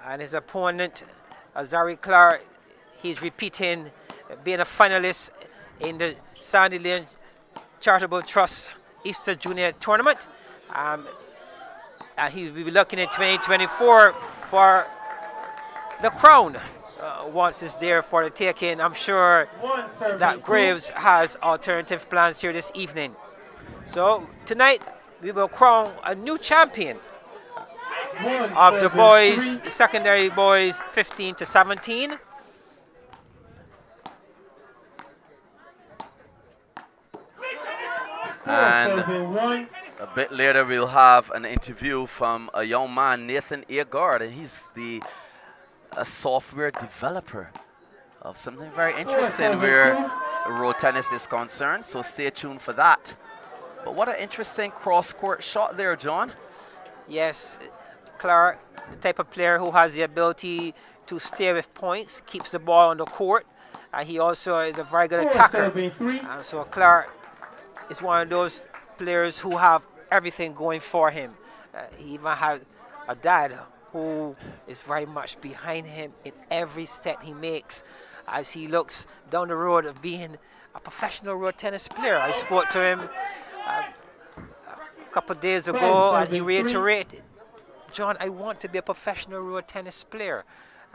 and his opponent, Azari Clark, he's repeating uh, being a finalist in the Sandy Lane Charitable Trust Easter Junior Tournament. Um, and he will be looking in 2024 for the crown. Uh, once it's there for the taking, I'm sure that. Graves has alternative plans here this evening. So tonight we will crown a new champion of the boys, secondary boys 15 to 17. And a bit later, we'll have an interview from a young man, Nathan Agard, and he's the a software developer of something very interesting where road tennis is concerned. So stay tuned for that. But what an interesting cross-court shot there, John. Yes, Clark, the type of player who has the ability to stay with points, keeps the ball on the court, and he also is a very good Four attacker. serving three. And so Clark is one of those players who have everything going for him. Uh, he even has a dad who is very much behind him in every step he makes as he looks down the road of being a professional road tennis player. I spoke to him uh, a couple of days ago and he reiterated, John, I want to be a professional road tennis player.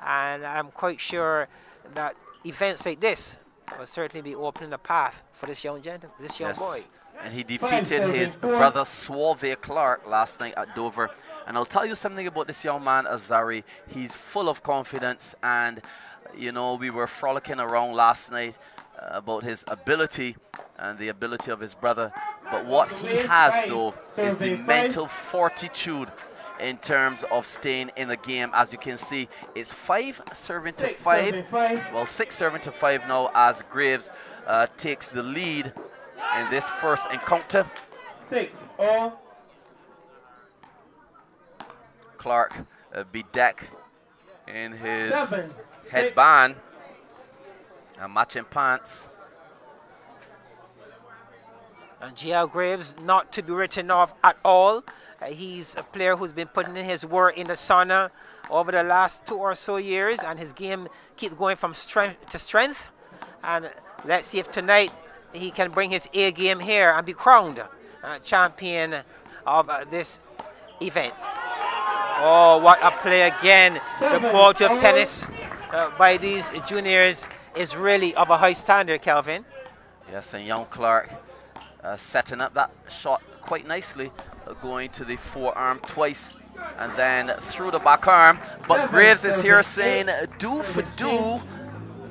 And I'm quite sure that events like this will certainly be opening a path for this young gentleman, this young Yes. boy. And he defeated his brother Suavia Clark last night at Dover. And I'll tell you something about this young man, Azari. He's full of confidence. And, you know, we were frolicking around last night about his ability and the ability of his brother. But what he has, though, is the mental fortitude in terms of staying in the game. As you can see, it's five serving to five. Well, six serving to five now as Graves uh, takes the lead in this first encounter. Clark uh, bedeck in his headband and matching pants. And GL Graves not to be written off at all. Uh, he's a player who's been putting in his work in the sauna over the last two or so years, and his game keeps going from strength to strength. And let's see if tonight he can bring his A game here and be crowned uh, champion of uh, this event. Oh, what a play again. The quality of tennis uh, by these juniors is really of a high standard, Kelvin. Yes, and young Clark uh, setting up that shot quite nicely, uh, going to the forearm twice and then through the back arm. But Graves is here saying, do for do,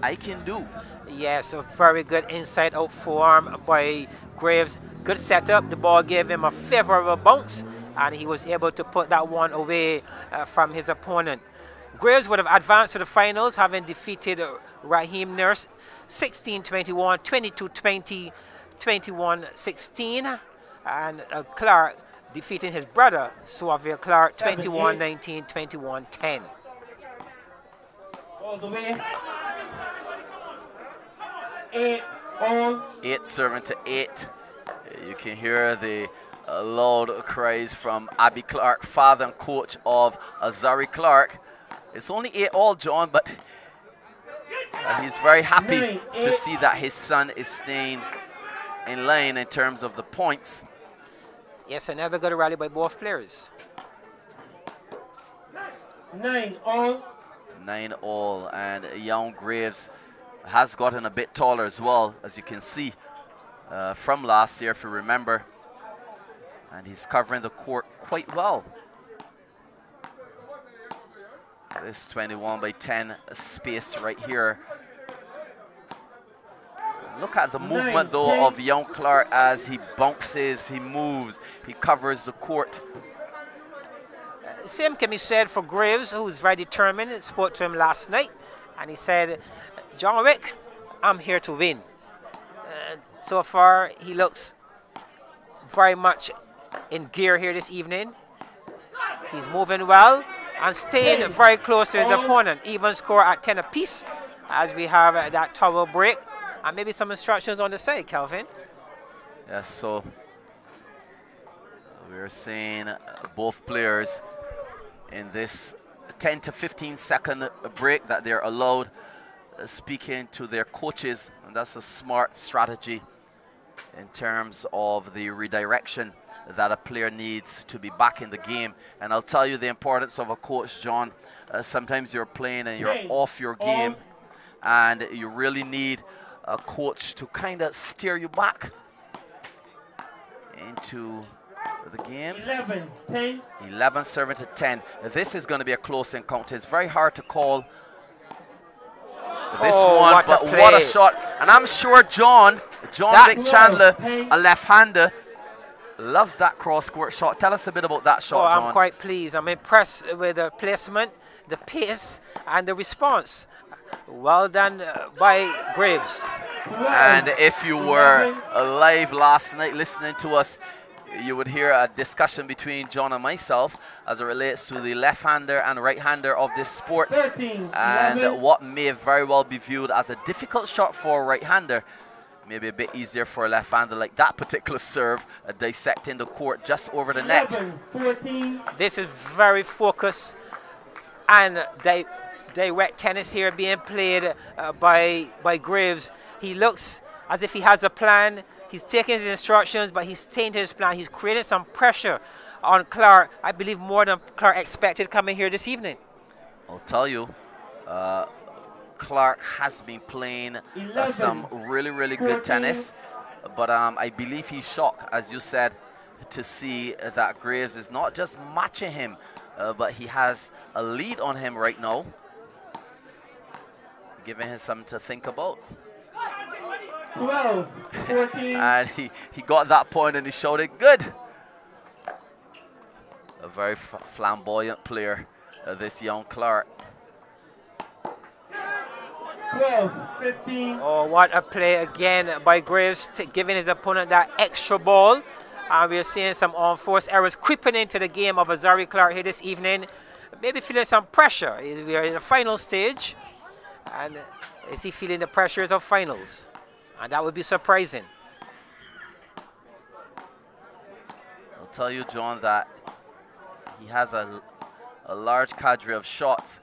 I can do. Yes, a very good inside out forearm by Graves. Good setup. The ball gave him a favorable bounce, and he was able to put that one away uh, from his opponent. Graves would have advanced to the finals, having defeated uh, Raheem Nurse 16 21, 22 20, 21 16, and uh, Clark defeating his brother Suavia Clark 21 19, 21 10. All the way. Eight all. Eight serving to eight. You can hear the uh, loud cries from Abby Clark, father and coach of Azari Clark. It's only eight all, John, but uh, he's very happy to see that his son is staying in line in terms of the points. Yes, another good rally by both players. Nine all. Nine all, and young Graves has gotten a bit taller as well, as you can see uh, from last year, if you remember. And he's covering the court quite well. This 21 by 10 space right here. Look at the movement though of young Clark as he bounces, he moves, he covers the court. Same can be said for Graves, who's very determined. I spoke to him last night, and he said, John Vic, I'm here to win. And so far, he looks very much in gear here this evening. He's moving well and staying very close to his opponent. Even score at 10 apiece as we have uh, that towel break. And maybe some instructions on the side, Kelvin. Yes, so we're seeing both players in this 10 to 15 second break that they're allowed uh, speaking to their coaches and that's a smart strategy in terms of the redirection that a player needs to be back in the game and I'll tell you the importance of a coach John uh, sometimes you're playing and you're off your game and you really need a coach to kind of steer you back into the game. 11, 10. 11 serving to 10. This is going to be a close encounter. It's very hard to call this Oh, one, what a what a shot. And I'm sure John, John That- Vic Chandler, a left-hander, loves that cross-court shot. Tell us a bit about that Oh, shot, John. I'm quite pleased. I'm impressed with the placement, the pace, and the response. Well done uh, by Graves. And if you were live last night listening to us, you would hear a discussion between John and myself as it relates to the left-hander and right-hander of this sport. 13, And what may very well be viewed as a difficult shot for a right-hander, maybe a bit easier for a left-hander like that particular serve, uh, dissecting the court just over the net. 11, 14. This is very focused and di- direct tennis here being played uh, by by Graves. He looks as if he has a plan. He's taking his instructions, but he's staying to his plan. He's creating some pressure on Clark. I believe more than Clark expected coming here this evening. I'll tell you, uh, Clark has been playing uh, some really, really good tennis. But um, I believe he's shocked, as you said, to see that Graves is not just matching him, uh, but he has a lead on him right now, giving him something to think about. 12, 14. and he, he got that point and he showed it good. A very flamboyant player, uh, this young Clark. 12, 15. Oh, what a play again by Graves, giving his opponent that extra ball. And we're seeing some unforced errors creeping into the game of Azari Clark here this evening. Maybe feeling some pressure. We are in the final stage. And is he feeling the pressures of finals? And that would be surprising. I'll tell you, John, that he has a, a large cadre of shots.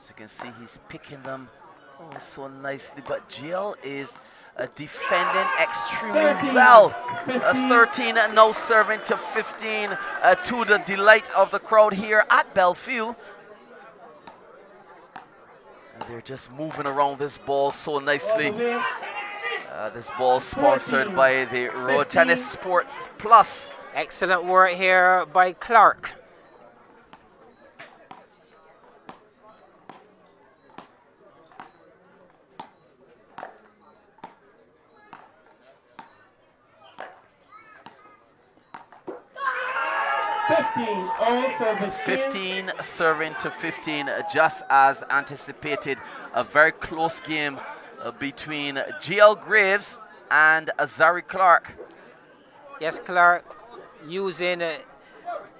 As you can see, he's picking them oh, so nicely. But GL is uh, defending extremely 13, well. Uh, 13 uh, no serving to 15 uh, to the delight of the crowd here at Belfield. And they're just moving around this ball so nicely. Uh, this ball sponsored by the Road Tennis Sports Plus. Excellent work here by Clark. Fifteen, 15 serving to 15, just as anticipated. A very close game uh, between GL Graves and Azari Clark. Yes, Clark using uh,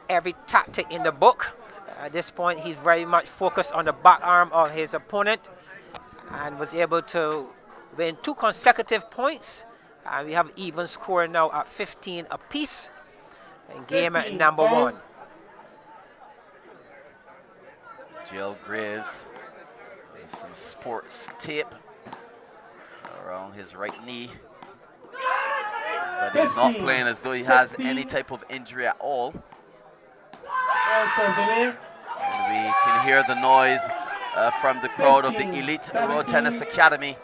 every tactic in the book. At this point, he's very much focused on the back arm of his opponent and was able to win two consecutive points. And we have even score now at 15 apiece in game number one. GL Graves some sports tape around his right knee. But he's not playing as though he has any type of injury at all. And we can hear the noise uh, from the crowd of the Elite Road Tennis Academy.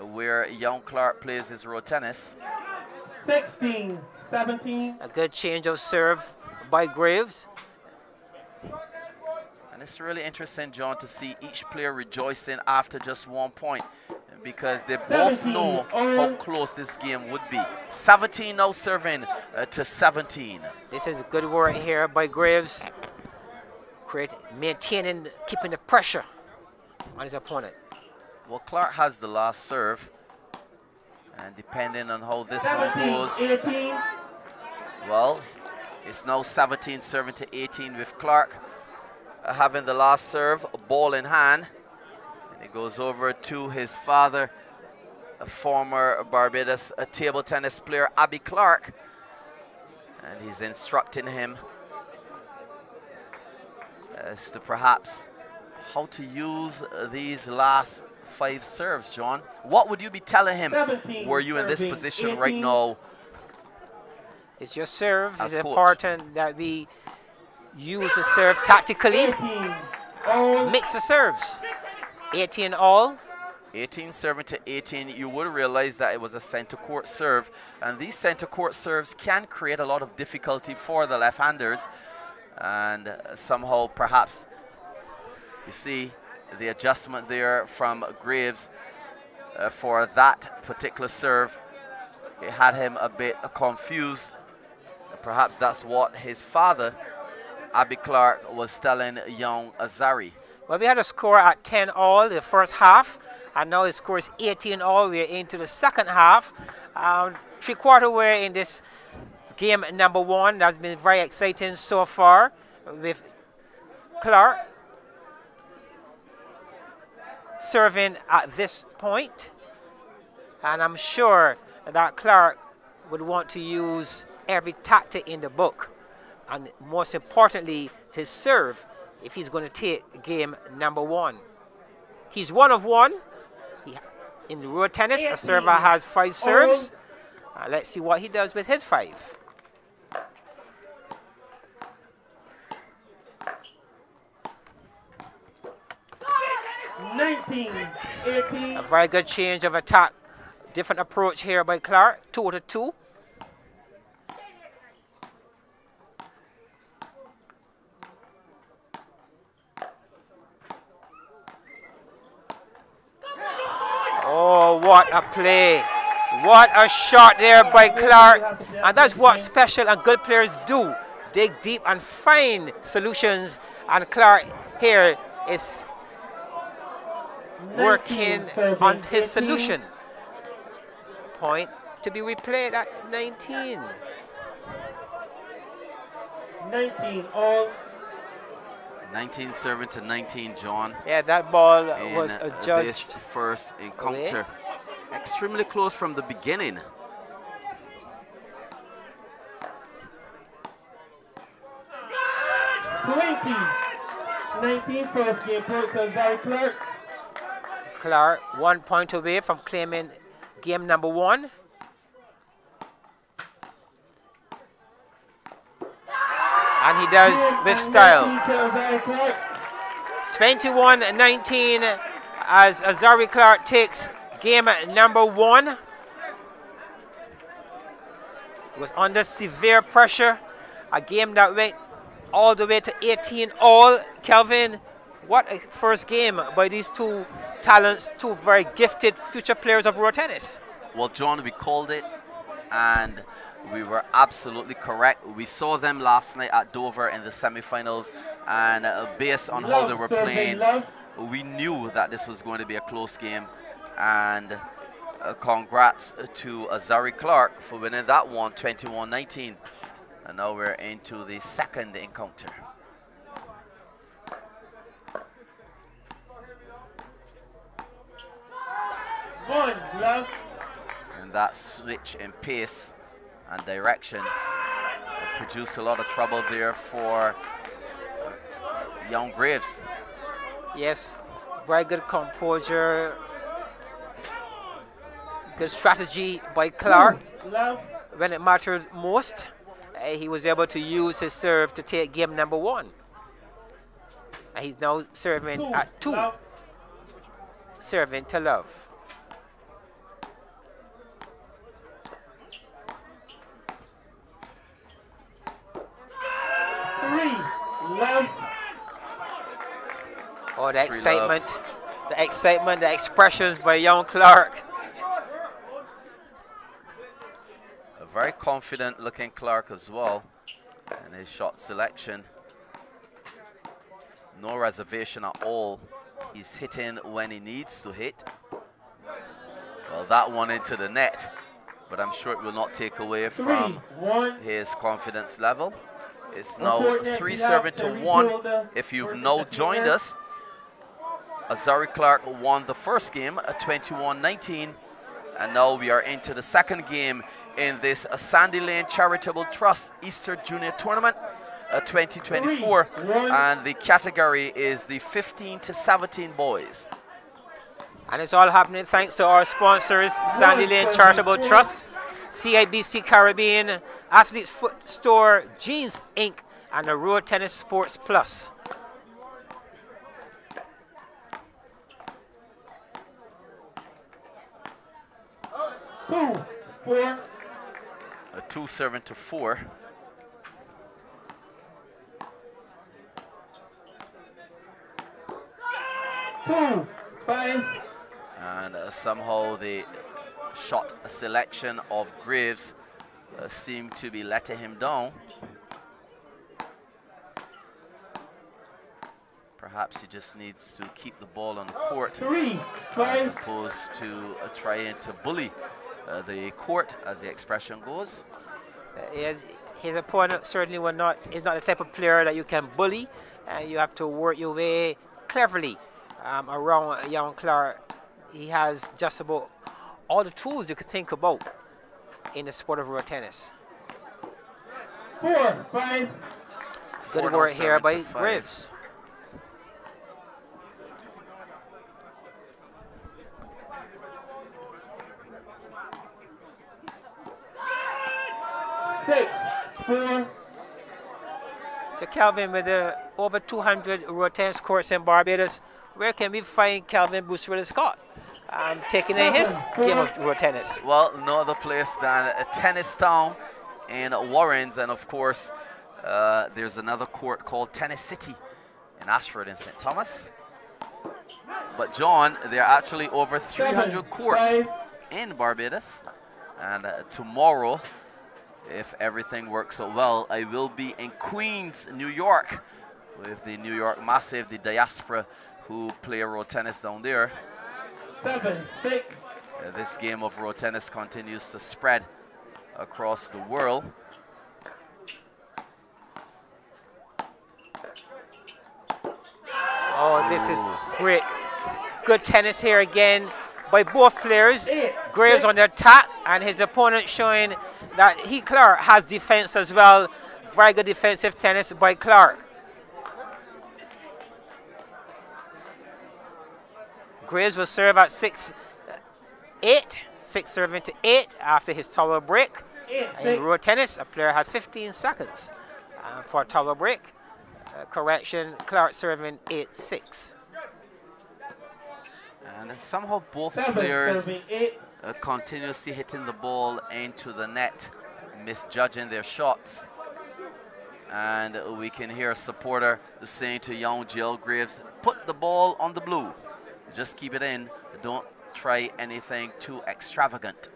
Where young Clark plays his road tennis. 16, 17. A good change of serve by Graves. And it's really interesting, John, to see each player rejoicing after just one point because they both know how close this game would be. 17 now serving uh, to 17. This is a good work here by Graves, Create, maintaining, keeping the pressure on his opponent. Well, Clark has the last serve. And depending on how this 17, one goes, 18. well, it's now 17 serving to 18 with Clark having the last serve, ball in hand. And it goes over to his father, a former Barbados a table tennis player, Abby Clark. And he's instructing him as to perhaps how to use these last five serves, John. What would you be telling him were you in this position 18. right now? It's your serve. It's important that we use the serve tactically. Mix the serves. 18 all. 18 serving to 18, you would realize that it was a center court serve. And these center court serves can create a lot of difficulty for the left-handers. And somehow, perhaps, you see, the adjustment there from Graves uh, for that particular serve. It had him a bit confused. Perhaps that's what his father, Abby Clark, was telling young Azari. Well, we had a score at 10 all the first half, and now the score is 18 all. We're into the second half. Um, three quarter way in this game number one. That's been very exciting so far with Clark serving at this. And I'm sure that Clark would want to use every tactic in the book. And most importantly, to serve if he's going to take game number one. He's one of one. He, in road tennis, a server has five serves. Uh, let's see what he does with his five. 19, 18. A very good change of attack. Different approach here by Clark. Two to two. Oh, what a play. What a shot there by Clark. And that's what special and good players do. Dig deep and find solutions. And Clark here is working on his solution. Point to be replayed at 19. 19 all. 19 serving to 19, John. Yeah, that ball in was this first encounter. Extremely close from the beginning. Twenty. 19 first game point to Zari Clark. Clark one point away from claiming game number one. And he does with style. 21-19 as Azari Clark takes game number one. Was under severe pressure. A game that went all the way to 18 all. Kelvin, what a first game by these two talents, two very gifted future players of Road Tennis. Well, John, we called it, and we were absolutely correct. We saw them last night at Dover in the semifinals, and uh, based on how they were playing, we knew that this was going to be a close game. And uh, congrats to Azari Clark for winning that one, 21-19. And now we're into the second encounter. One. And that switch in pace and direction produced a lot of trouble there for young Graves. Yes, very good composure. Good strategy by Clark. Love. When it mattered most, uh, he was able to use his serve to take game number one. And he's now serving at two, serving to love. Love. Oh, the Free love. excitement, the excitement, the expressions by young Clark. A very confident looking Clark as well in his shot selection. No reservation at all. He's hitting when he needs to hit. Well, that one into the net, but I'm sure it will not take away Three, from one. his confidence level. It's now three serving to one. If you've now joined us, Azari Clark won the first game at 21-19, and now we are into the second game in this Sandy Lane Charitable Trust Easter Junior Tournament uh, 2024, Three, and the category is the 15 to 17 boys. And it's all happening thanks to our sponsors, Sandy Lane Charitable Trust, CIBC Caribbean, Athlete's Foot Store, Jeans Inc., and the Road Tennis Sports Plus. Two, four. A two serving to four. Two, five. And uh, somehow the shot a selection of Graves uh, seemed to be letting him down. Perhaps he just needs to keep the ball on the court Three, as opposed to uh, trying to bully uh, the court, as the expression goes. Uh, his, his opponent certainly will not is not the type of player that you can bully. Uh, you have to work your way cleverly um, around young Clark. He has just about all the tools you could think about in the sport of road tennis. Four, five. Good work here by. Graves. Six, four. So Calvin, with the over 200 road tennis courts in Barbados, where can we find Calvin Bruce Scott? Um, taking in his game of road tennis. Well, no other place than Tennis Town in Warrens, and of course, uh, there's another court called Tennis City in Ashford in St. Thomas. But John, there are actually over 300 courts in Barbados, and uh, tomorrow, if everything works out well, I will be in Queens, New York, with the New York Massive, the diaspora who play road tennis down there. Seven, six. This game of road tennis continues to spread across the world. Oh, this is great. Good tennis here again by both players. Graves on the attack and his opponent showing that he, Clark, has defense as well. Very good defensive tennis by Clark. Graves will serve at 6 8, 6 serving to 8 after his tower break. In road tennis, a player had 15 seconds uh, for a tower break. Uh, correction, Clark serving 8 6. And somehow both players uh, continuously hitting the ball into the net, misjudging their shots. And we can hear a supporter saying to young GL Graves, put the ball on the blue. Just keep it in. Don't try anything too extravagant.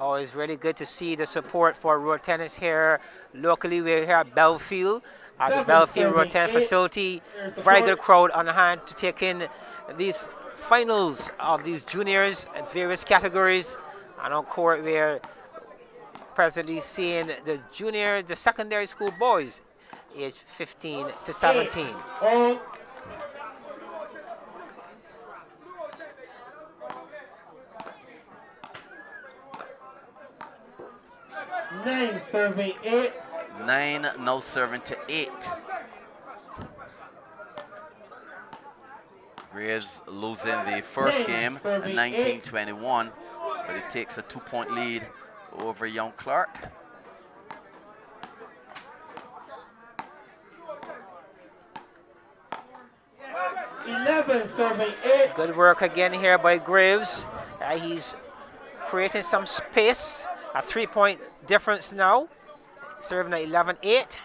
Always really good to see the support for road tennis here. Locally, we're here at Belfield, at the Belfield Road Tennis Facility. Very good crowd on hand to take in these finals of these juniors in various categories. And on court, we're presently seeing the junior, the secondary school boys, aged 15 to 17. Nine serving eight. Nine, no serving to eight. Graves losing the first game, 19-21, but he takes a two-point lead over Young Clark. Eleven serving eight. Good work again here by Graves. Uh, he's creating some space. A three-point difference now. Serving at 11-8.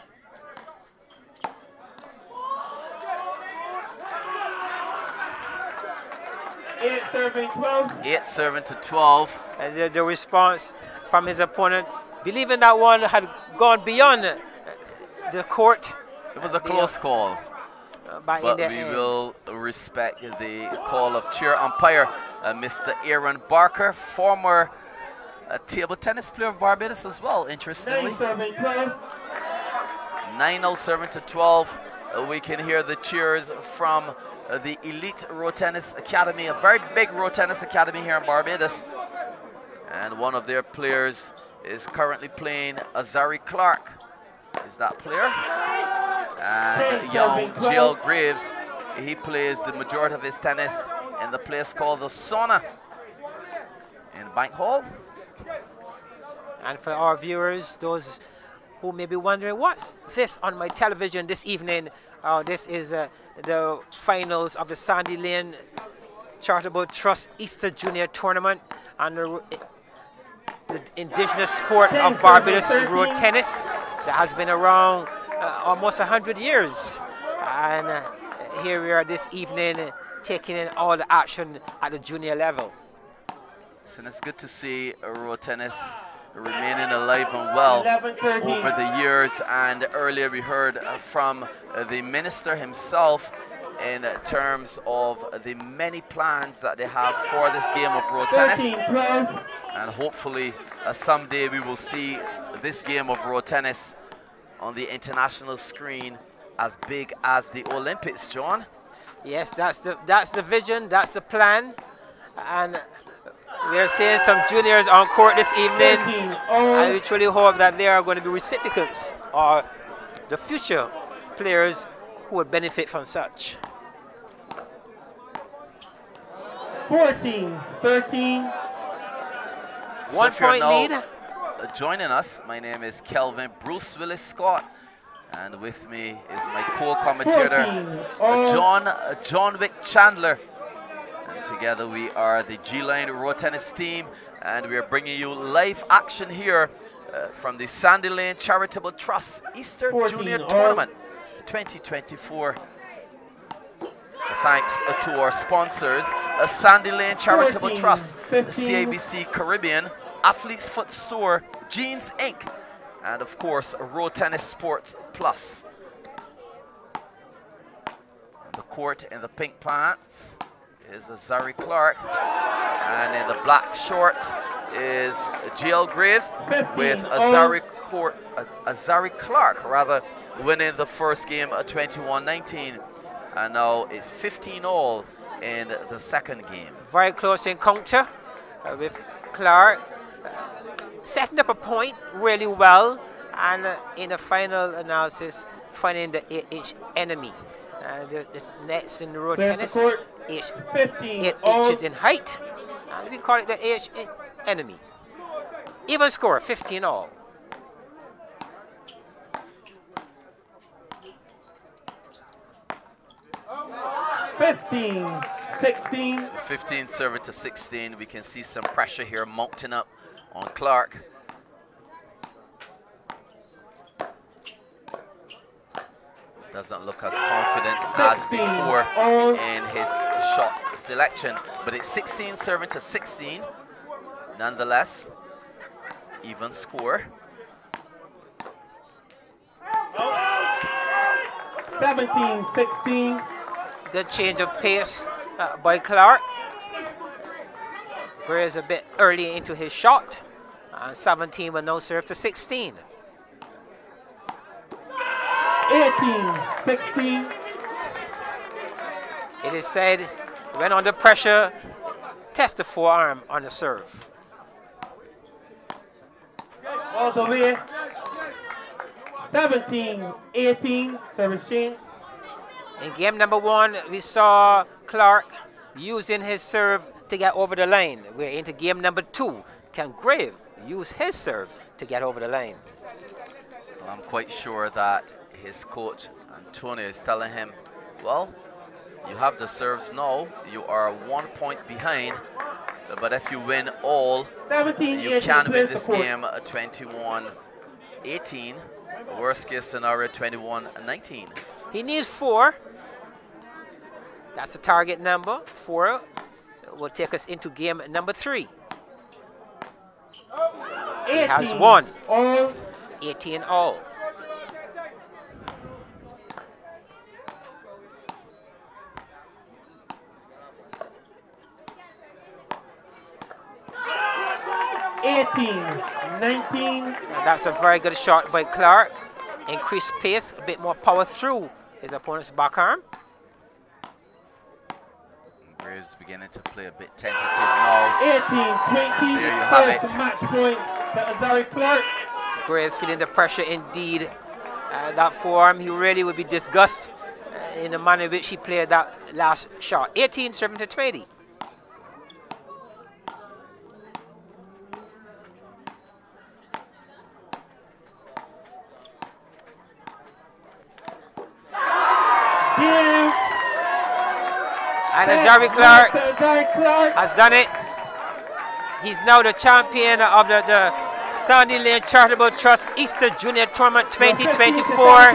Eight serving 12. Eight serving to 12. And the, the response from his opponent, believing that one had gone beyond the court. It was a close call. Uh, but we end. will respect the call of chair umpire, uh, Mr. Aaron Barker, former uh, table tennis player of Barbados as well, interestingly. 9-0 serving to 12. Uh, we can hear the cheers from uh, the Elite Road Tennis Academy, a very big road tennis academy here in Barbados. And one of their players is currently playing Azari Clark. Is that player? And young GL Graves, he plays the majority of his tennis in the place called the Sauna in Bank Hall. And for our viewers, those who may be wondering, what's this on my television this evening? Uh, this is uh, the finals of the Sandy Lane Charitable Trust Easter Junior Tournament and the, the indigenous sport of Barbados road tennis that has been around uh, almost 100 years. And uh, here we are this evening taking in all the action at the junior level. So it's good to see road tennis remaining alive and well over the years. And earlier we heard from the minister himself in terms of the many plans that they have for this game of road tennis. And hopefully uh, someday we will see this game of road tennis on the international screen as big as the Olympics, John. Yes, that's the that's the vision, that's the plan. And we are seeing some juniors on court this evening. I we truly hope that they are going to be recipients or the future players who would benefit from such. 14, 13. One point lead. Joining us, my name is Kelvin Bruce Willis Scott, And with me is my co-commentator, John uh, John Wick Chandler. Together we are the G-Line Road Tennis team, and we are bringing you live action here uh, from the Sandy Lane Charitable Trust Easter Junior Tournament 2024. Thanks uh, to our sponsors, uh, Sandy Lane Charitable 14, Trust, 15. the CIBC Caribbean, Athlete's Foot Store, Jeans Inc., and of course, Road Tennis Sports Plus. The court in the pink pants is Azari Clark, and in the black shorts is GL Graves with Azari, Court, Azari Clark, rather, winning the first game at 21-19. And now it's 15 all in the second game. Very close encounter uh, with Clark uh, setting up a point really well and uh, in the final analysis finding the enemy. Uh, the, the, nets in the road There's tennis, H, 15 8 inches in height, and we call it the AH enemy. Even score, 15 all. 15, 16. 15 serving to 16. We can see some pressure here mounting up on Clark. Doesn't look as confident as before in his shot selection. But it's 16 serving to 16. Nonetheless, even score. 17, 16. Good change of pace uh, by Clark. Whereas a bit early into his shot. And 17 with no serve to 16. 18, 16. It is said when under pressure, test the forearm on the serve. All the way. 17, 18, service change. In game number one, we saw Clark using his serve to get over the lane. We're into game number two. Can Grave use his serve to get over the lane? Well, I'm quite sure that his coach, Antonio, is telling him, well, you have the serves now. You are one point behind. But if you win all, you can win this game uh, 21-18. Worst case scenario, 21-19. He needs four. That's the target number. Four will take us into game number three. He has one. All. 18 all. Eighteen, nineteen. That's a very good shot by Clark. Increased pace, a bit more power through his opponent's back arm. Graves beginning to play a bit tentative now. 18, 20, there you have it. match point to Azari Clark. Graves feeling the pressure indeed. Uh, that forearm, he really would be disgusted uh, in the manner in which he played that last shot. 18, 7 to 20. And Azari Clark has done it. He's now the champion of the, the Sandy Lane Charitable Trust Easter Junior Tournament 2024.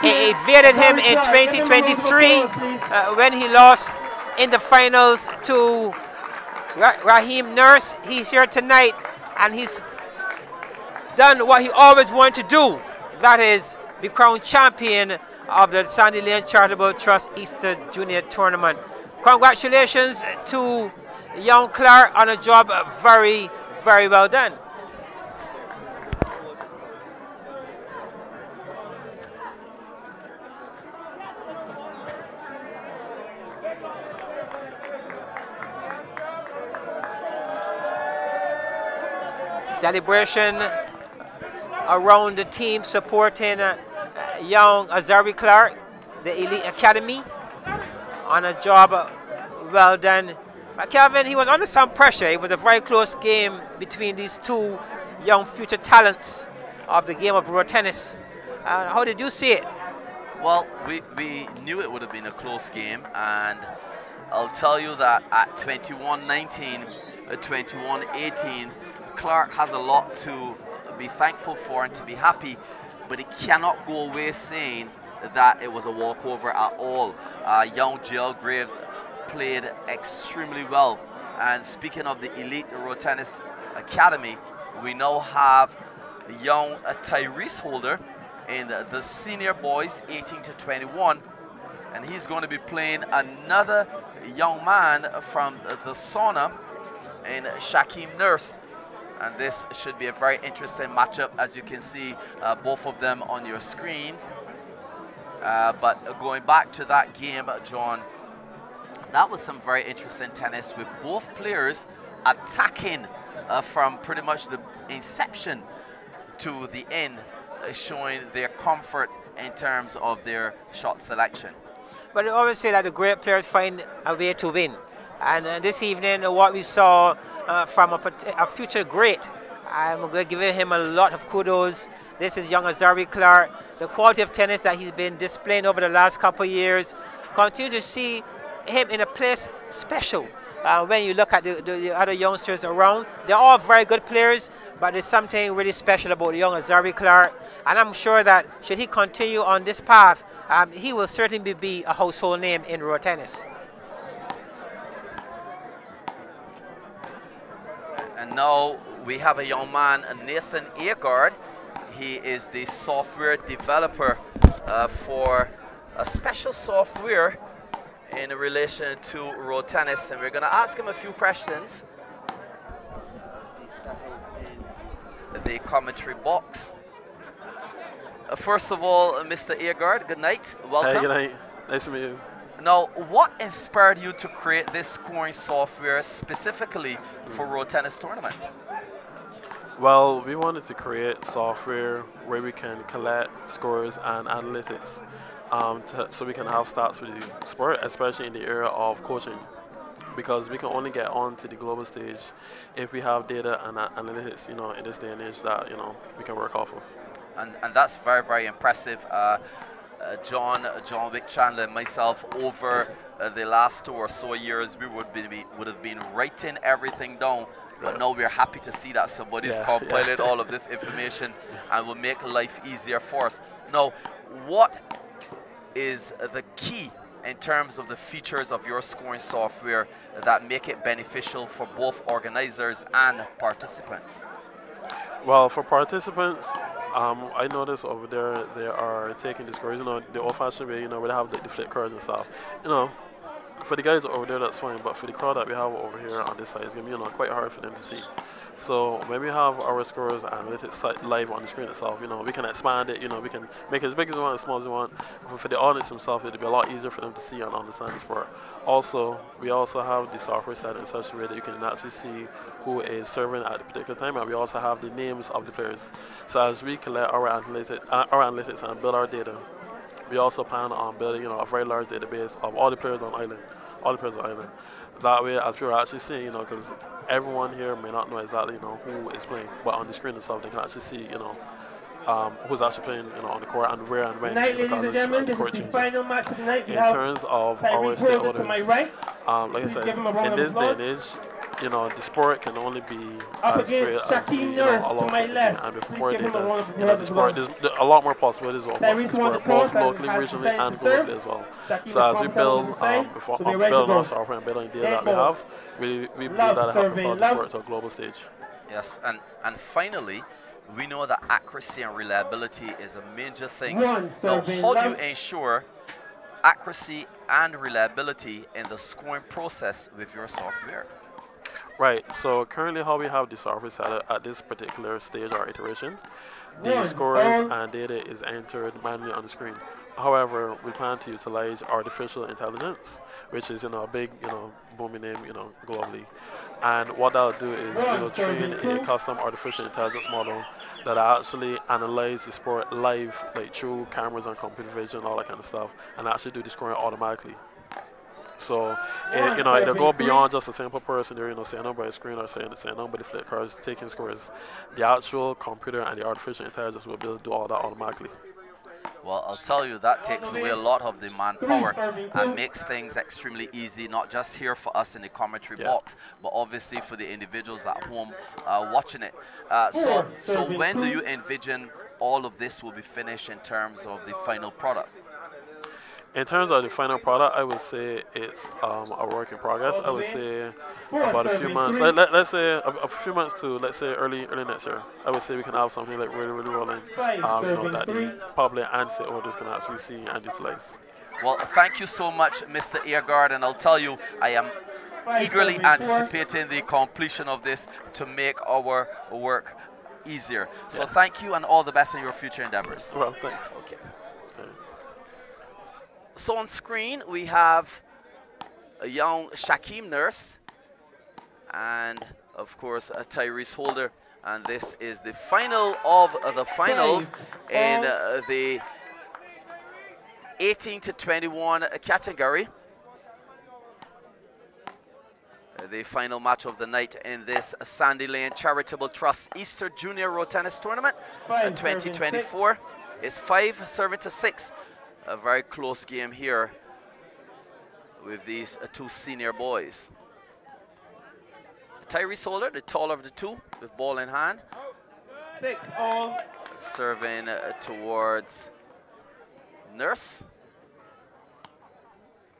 He evaded him in 2023 uh, when he lost in the finals to Raheem Nurse. He's here tonight and he's done what he always wanted to do. That is be crowned champion of the Sandy Lane Charitable Trust Easter Junior Tournament. Congratulations to young Clark on a job very, very well done. Celebration around the team supporting uh, young Azari Clark, the Elite Academy on a job well done. But Kevin, he was under some pressure. It was a very close game between these two young future talents of the game of road tennis. Uh, how did you see it? Well, we, we knew it would have been a close game, and I'll tell you that at 21-19, 21-18, Clark has a lot to be thankful for and to be happy, but he cannot go away saying that it was a walkover at all. Uh, young GL Graves played extremely well. And speaking of the elite road tennis academy, we now have young Tyrese Holder in the, the senior boys 18 to 21 and he's going to be playing another young man from the sauna in Shaquem Nurse and this should be a very interesting matchup as you can see uh, both of them on your screens uh, but going back to that game John that was some very interesting tennis with both players attacking uh, from pretty much the inception to the end uh, showing their comfort in terms of their shot selection but I always say that the great players find a way to win and uh, this evening what we saw uh, from a, a, future great. I'm going to give him a lot of kudos. This is young Azari Clark. The quality of tennis that he's been displaying over the last couple of years. Continue to see him in a place special. Uh, when you look at the, the, the, other youngsters around, they're all very good players, but there's something really special about young Azari Clark. And I'm sure that should he continue on this path, um, he will certainly be a household name in road tennis. And now we have a young man, Nathan Agard. He is the software developer uh, for a special software in relation to road tennis. And we're going to ask him a few questions as he settles in the commentary box. Uh, first of all, Mr. Agard, good night. Welcome. Hey, good night. Nice to meet you. Now, what inspired you to create this scoring software specifically for road tennis tournaments? Well, we wanted to create software where we can collect scores and analytics um, to, so we can have stats for the sport, especially in the area of coaching. Because we can only get on to the global stage if we have data and analytics, you know, in this day and age that, you know, we can work off of. And, and that's very, very impressive. Uh, uh, John, John Wick Chandler, and myself over uh, the last two or so years, we would be would have been writing everything down. But now we're happy to see that somebody's yeah, compiled yeah. all of this information and will make life easier for us. Now, what is the key in terms of the features of your scoring software that make it beneficial for both organizers and participants? Well, for participants, um, I noticed over there they are taking the scores, you know, the old-fashioned way, you know, where they have the, the flip cards and stuff. You know, for the guys over there, that's fine, but for the crowd that we have over here on this side, it's going to be, you know, quite hard for them to see. So when we have our scores and let it live on the screen itself, you know, we can expand it, you know, we can make it as big as we want, as small as we want. For the audience themselves, it'll be a lot easier for them to see and understand the sport. Also, we also have the software set in such a way that you can actually see who is serving at a particular time, and we also have the names of the players. So as we collect our, analytics, uh, our analytics and build our data, we also plan on building, you know, a very large database of all the players on island, all the players on island. That way, as people are actually seeing, you know, because everyone here may not know exactly, you know, who is playing, but on the screen itself, they can actually see, you know, um, who's actually playing, you know, on the court and where and when. Tonight, and this is the final match of the night. In terms of our stakeholders, um, like I said, in this day and age, you know, the sport can only be Up as great as we, you know, allow my left. And with more data, you know, the sport, there's a lot more possibilities of the sport, both locally, regionally, and globally as well. So as we build, um, before, um, build our software and building data that we have, we, we believe that it helps propel the sport to a global stage. Yes, and, and finally, we know that accuracy and reliability is a major thing. Now, how do you ensure accuracy and reliability in the scoring process with your software? Right, so currently how we have the software set at this particular stage or iteration, the scores um, and data is entered manually on the screen. However, we plan to utilize artificial intelligence, which is you know a big you know booming name you know globally. And what that'll do is we will train a custom artificial intelligence model that actually analyze the sport live, like through cameras and computer vision, all that kind of stuff, and actually do the scoring automatically. So, it, you know, it'll go beyond just a simple person there, you know, saying by a screen or saying, saying nobody flip cards, taking scores. The actual computer and the artificial intelligence will be able to do all that automatically. Well, I'll tell you, that takes away a lot of the manpower and makes things extremely easy, not just here for us in the commentary Yeah. box, but obviously for the individuals at home uh, watching it. Uh, so, so when do you envision all of this will be finished in terms of the final product? In terms of the final product, I would say it's um, a work in progress. I would say about a few months. Let, let, us say a, a few months to let's say early early next year. I would say we can have something like really really rolling. Um, you know that the public and state orders can actually see and utilize. Well, thank you so much, Mr. Agard, and I'll tell you, I am eagerly anticipating the completion of this to make our work easier. So thank you and all the best in your future endeavors. Well, thanks. Okay. So on screen we have a young Shaquem Nurse and of course a Tyrese Holder and this is the final of uh, the finals in uh, the 18 to 21 category. The final match of the night in this Sandy Lane Charitable Trust Easter Junior Road Tennis Tournament uh, 2024 is five serving to six. A very close game here with these uh, two senior boys. Tyrese Holder, the taller of the two, with ball in hand, Six all. serving uh, towards Nurse.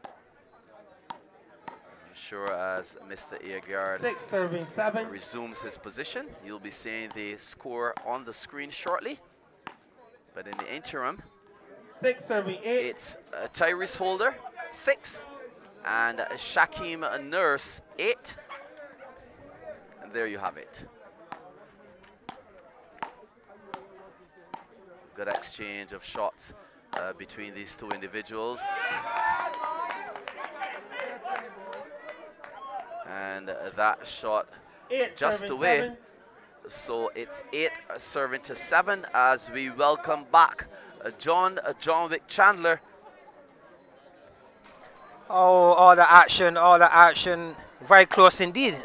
I'm sure as Mr. Agard Six serving seven. resumes his position, you'll be seeing the score on the screen shortly. But in the interim, Six serving eight. it's uh, Tyrese Holder, six, and uh, Shaquem Nurse, eight. And there you have it. Good exchange of shots uh, between these two individuals. And that shot Eight just away. seven. So it's eight uh, serving to seven as we welcome back John uh, John Wick Chandler. Oh, all the action, all the action. Very close indeed,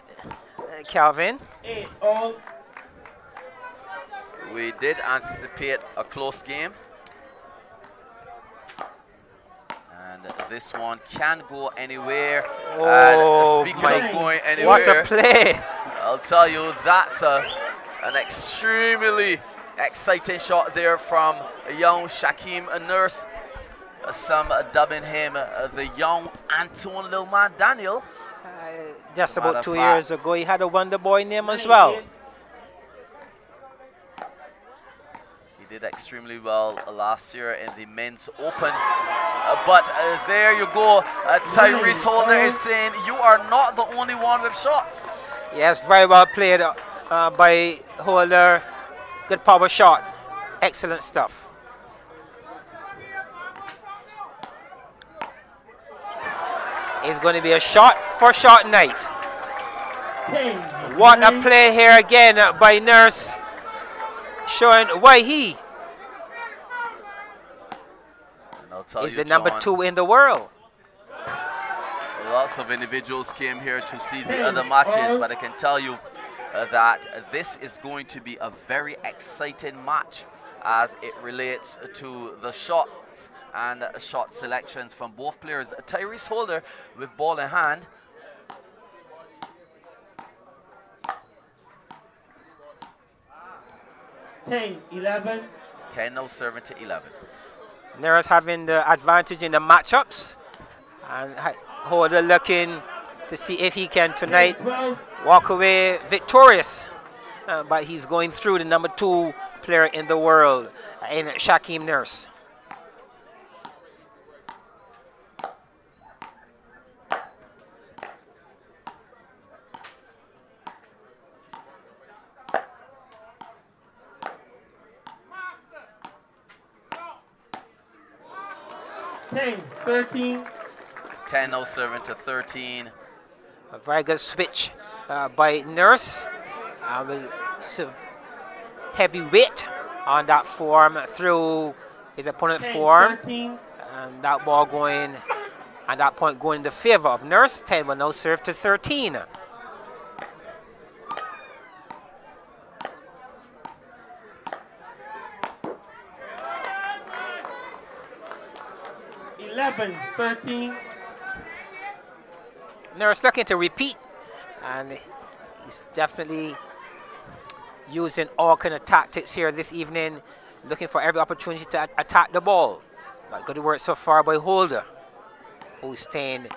uh, Calvin. Eight all. We did anticipate a close game. And this one can go anywhere. Oh, and speaking my- of going anywhere, What a play! I'll tell you that's a, an extremely exciting shot there from young Shaquem Nurse. Uh, some dubbing him uh, the young Antoine Lilman Daniel. Uh, just Matter about two fact- years ago, he had a Wonder Boy name as well. He did extremely well last year in the men's open. Uh, but uh, there you go. Uh, Tyrese Holder is saying, You are not the only one with shots. Yes, very well played by Holder. Good power shot. Excellent stuff. It's going to be a shot for shot night. What a play here again by Nurse, showing why he is the number two in the world. Lots of individuals came here to see the other matches, but I can tell you that this is going to be a very exciting match as it relates to the shots and shot selections from both players. Tyrese Holder with ball in hand. Ten. Eleven. 10 now serving to 11. Nurse having the advantage in the matchups, and Holder looking to see if he can tonight Twelve. Walk away victorious. Uh, but he's going through the number two player in the world in Shaquem Nurse. Ten. Thirteen. 10 now serving to 13. A very good switch uh, by Nurse. So heavy weight on that form through his opponent Ten. form. Thirteen. And that ball going, at that point, going in the favor of Nurse. 10 will now serve to 13. 11, 13. Nurse looking to repeat, and he's definitely using all kind of tactics here this evening, looking for every opportunity to attack the ball. But good work so far by Holder, who's staying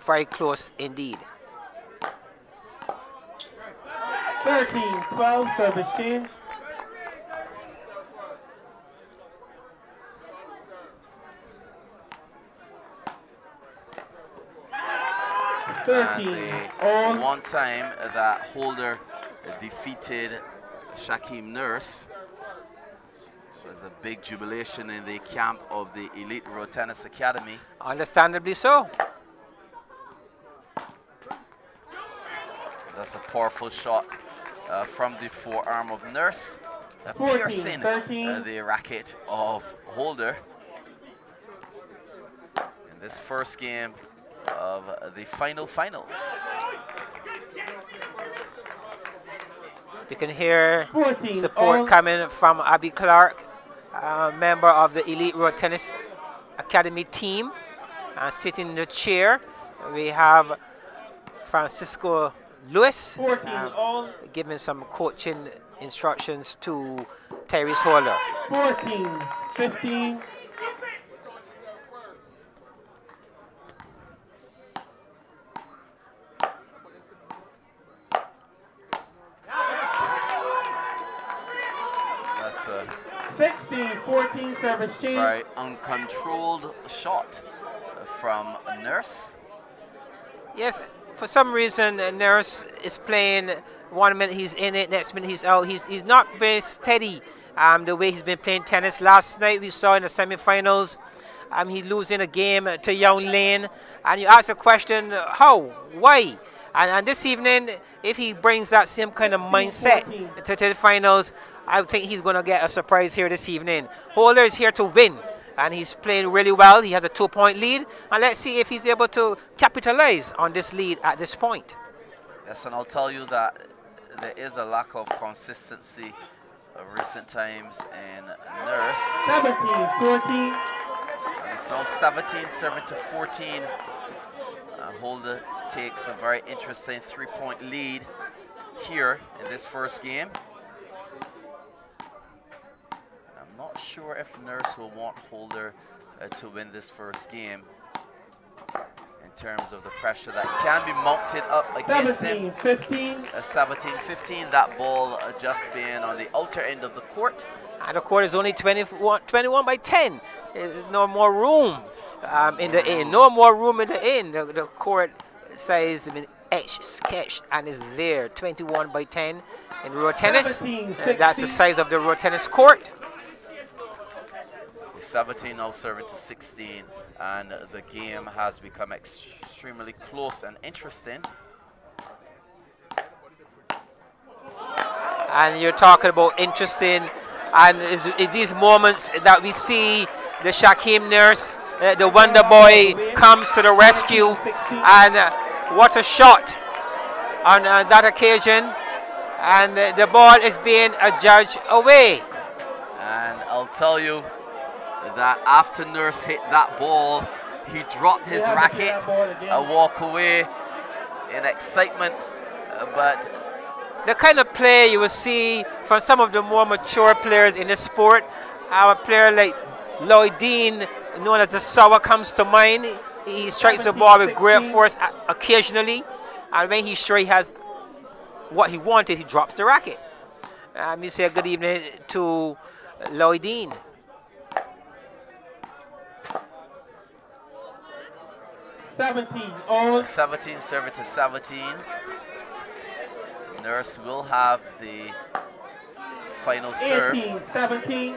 very close indeed. 13, 12, service change. And the one time that Holder defeated Shaquem Nurse was a big jubilation in the camp of the Elite Road Tennis Academy. Understandably so. That's a powerful shot uh, from the forearm of Nurse, uh, 14, piercing uh, the racket of Holder. In this first game of the final finals. You can hear 14, support coming from Abby Clark, a member of the Elite Road Tennis Academy team. Uh, sitting in the chair, we have Francisco Lewis uh, giving some coaching instructions to Tyrese Holder. 14, 15, That's a 16, 14 service change. Very uncontrolled shot from Nurse. Yes, for some reason, Nurse is playing one minute he's in it, next minute he's out. He's, he's not very steady um, the way he's been playing tennis. Last night we saw in the semifinals, um, he's losing a game to Young Lin. And you ask the question, how? Why? And, and this evening, if he brings that same kind of mindset to, to the finals, I think he's going to get a surprise here this evening. Holder is here to win and he's playing really well. He has a two-point lead, and let's see if he's able to capitalize on this lead at this point. Yes, and I'll tell you that there is a lack of consistency of recent times in Nurse. 17, 14. And it's now 17, serving to 14. Uh, Holder takes a very interesting three-point lead here in this first game. Not sure if Nurse will want Holder uh, to win this first game in terms of the pressure that can be mounted up against 17, him. 15. Uh, 17, 15, that ball uh, just being on the outer end of the court. And the court is only 21, 21 by 10. There's no more room um, in the end. No more room in the end. The, the court size has been etched, sketched, and is there. 21 by 10 in road tennis. 17, uh, that's the size of the road tennis court. 17 now serving to 16 and the game has become extremely close and interesting. And you're talking about interesting and is, these moments that we see the Shaquem nurse, uh, the Wonder Boy comes to the rescue and uh, what a shot on uh, that occasion and the ball is being adjudged away. And I'll tell you, that after Nurse hit that ball, he dropped his racket and walk away in excitement. Uh, but the kind of play you will see from some of the more mature players in the sport, our player like Lloyd Dean, known as the Sour, comes to mind. He strikes the ball with great force occasionally, and when he's sure he has what he wanted, he drops the racket. Um, you say good evening to Lloyd Dean. 17 all. 17 serving to 17. Nurse will have the final 18, serve. 17.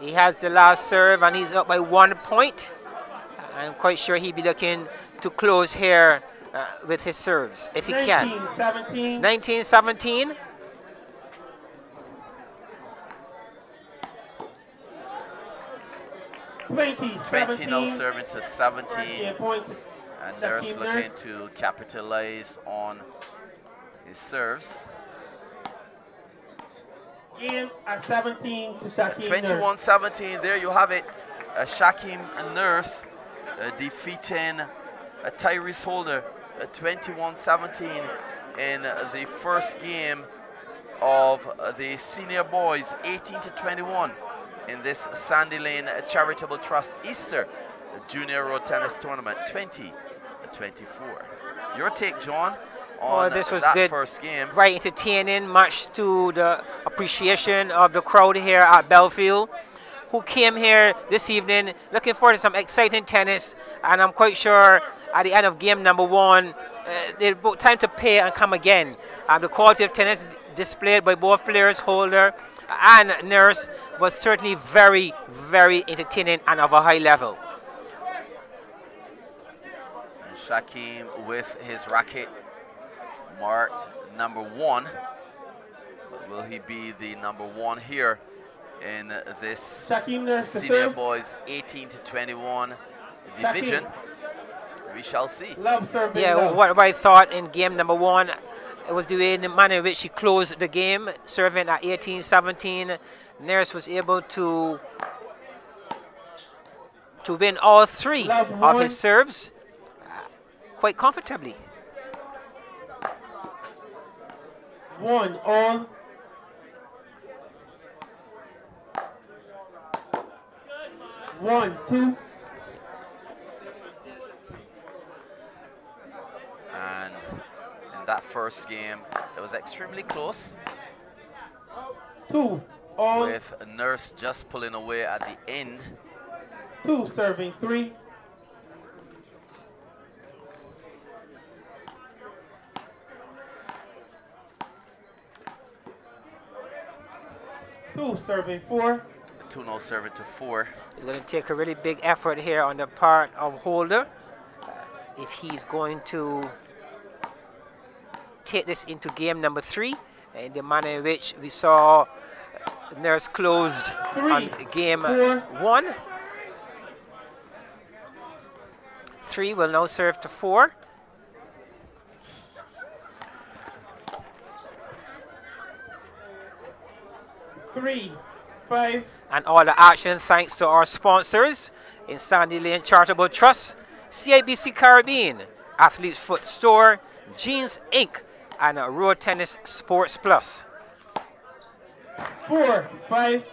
He has the last serve and he's up by one point. I'm quite sure he'd be looking to close here uh, with his serves if he 19, can. 17. 19 17. 20, 20 now serving to 17. And Nurse looking to capitalize on his serves. game at 17 to Shaquem 21 17, there you have it. Uh, Shaquem Nurse uh, defeating uh, Tyrese Holder uh, 21 17 in the first game of uh, the senior boys 18 to 21 in this Sandy Lane Charitable Trust Easter Junior Road Tennis Tournament 2024. Your take, John? Oh, this was good. first game. Very entertaining, much to the appreciation of the crowd here at Belfield, who came here this evening looking forward to some exciting tennis. And I'm quite sure at the end of game number one, uh, they both time to pay and come again. Uh, the quality of tennis displayed by both players, Holder and Nurse, was certainly very, very entertaining and of a high level. Shaquem with his racket marked number one. Will he be the number one here in this senior boys 18 to 21 division? We shall see. yeah, love. what I thought in game number one, it was the way the manner in which he closed the game, serving at 18-17. Nurse was able to to win all three of his serves uh, quite comfortably. One on. One, two. And in that first game, it was extremely close. Two on. With a nurse just pulling away at the end. Two serving three. Two serving four. Two no serving to four. It's going to take a really big effort here on the part of Holder uh, if he's going to take this into game number three in the manner in which we saw Nurse closed three, on game four. one. Three will now serve to four. three, five. And all the action thanks to our sponsors in Sandy Lane Charitable Trust, CIBC Caribbean, Athlete's Foot Store, Jeans Inc., and Road Tennis Sports Plus. Four, five.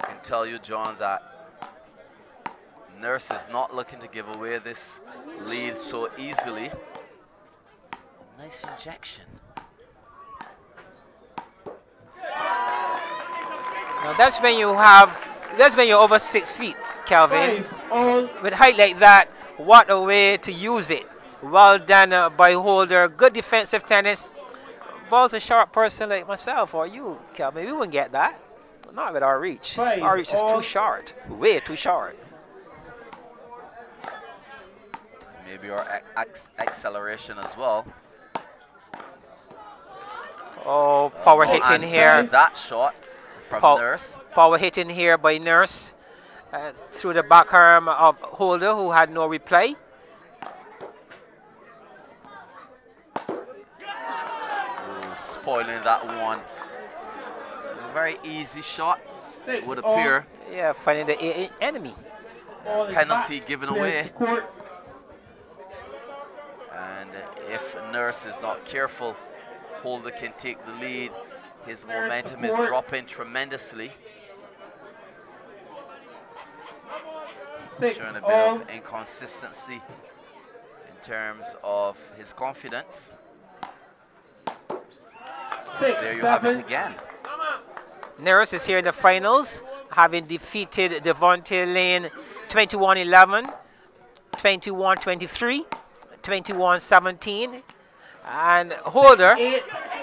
I can tell you, John, that Nurse is not looking to give away this lead so easily. A nice injection. Now that's when you have, that's when you're over six feet, Calvin. With height like that, what a way to use it. Well done uh, by Holder. Good defensive tennis. Ball's a sharp person like myself or you, Calvin. We wouldn't get that. Not with our reach. Our reach is too short. Way too short. maybe our acceleration as well. Oh, power oh, hitting here. That shot from Pow Nurse. Power hitting here by Nurse uh, through the back arm of Holder, who had no reply. Ooh, spoiling that one. Very easy shot, it would appear. Yeah, finding the enemy. Penalty given away. And if Nurse is not careful, Holder can take the lead. His momentum is dropping tremendously. Showing a bit of inconsistency in terms of his confidence. There you have it again. Nurse is here in the finals, having defeated Devontae Lane 21-11, 21-23. 21-17. And Holder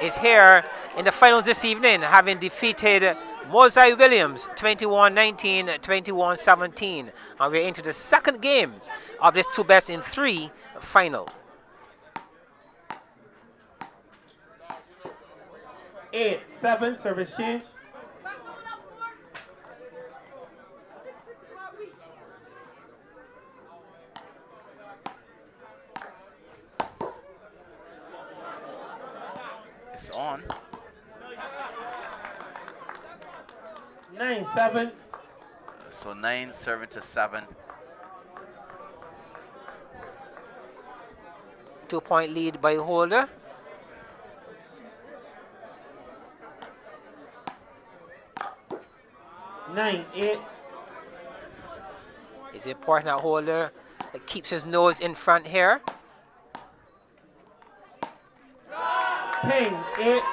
is here in the finals this evening, having defeated Mosai Williams 21 19, 21 17. And we're into the second game of this two best in three final. Eight, seven, service change. It's on. Nine, seven. So nine serving to seven. Two point lead by Holder. Nine, eight. It's important that Holder that keeps his nose in front here. Ten, eight.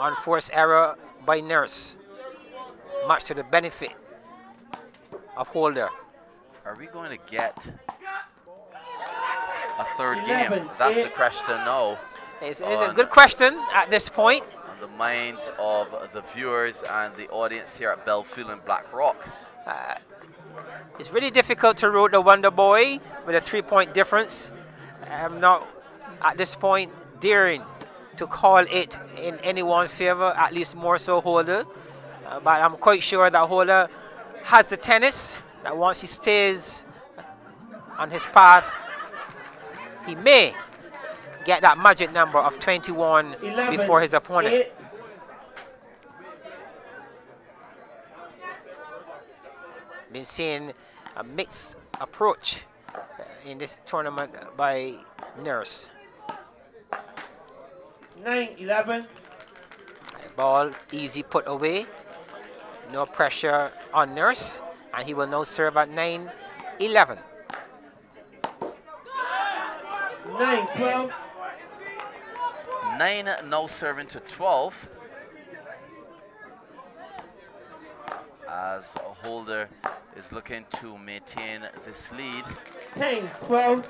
Unforced error by Nurse. Much to the benefit of Holder. Are we going to get a third 11, game? That's the question now. It's, it's a good question at this point. on the minds of the viewers and the audience here at Belfield and Black Rock. Uh, it's really difficult to root the Wonder Boy with a three-point difference. I'm not at this point daring to call it in anyone's favor, at least more so Holder. Uh, but I'm quite sure that Holder has the tennis, that once he stays on his path, he may get that magic number of 21 Eleven. before his opponent. Eight. been seeing a mixed approach in this tournament by Nurse. Nine, eleven. Ball easy put away. No pressure on Nurse. And he will now serve at 9 11. Nine, twelve. Nine now serving to 12. As a Holder is looking to maintain this lead. Ten, twelve.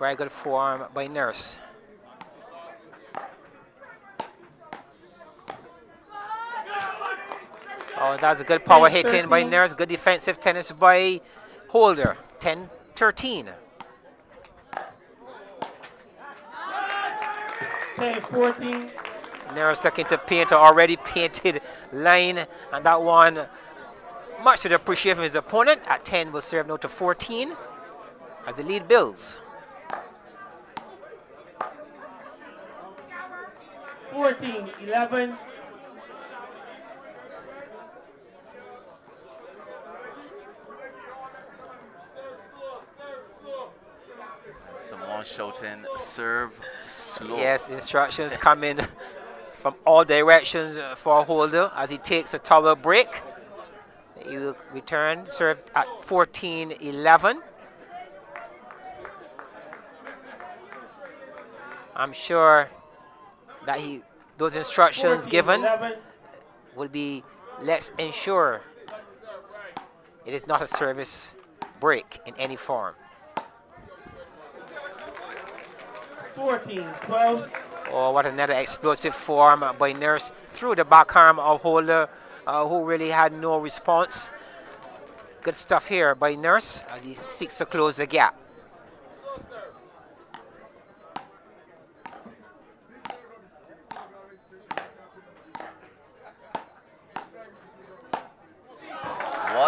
Very good form by Nurse. Oh, that's a good power Ten, hit in by 13. Nurse. Good defensive tennis by Holder. 10 13. Ten, fourteen. Nurse looking to paint an already painted line, and that one, much to the appreciation of his opponent, at 10 will serve now to 14 as the lead builds. Fourteen, eleven. Someone shouting, serve slow. Yes, instructions coming from all directions for Holder as he takes a tower break. He will return, serve at 14 11. I'm sure that he those instructions given 11. will be let's ensure it is not a service break in any form. 14, 12. Oh, what another explosive form by Nurse through the back arm of Holder, uh, who really had no response. Good stuff here by Nurse as he seeks to close the gap.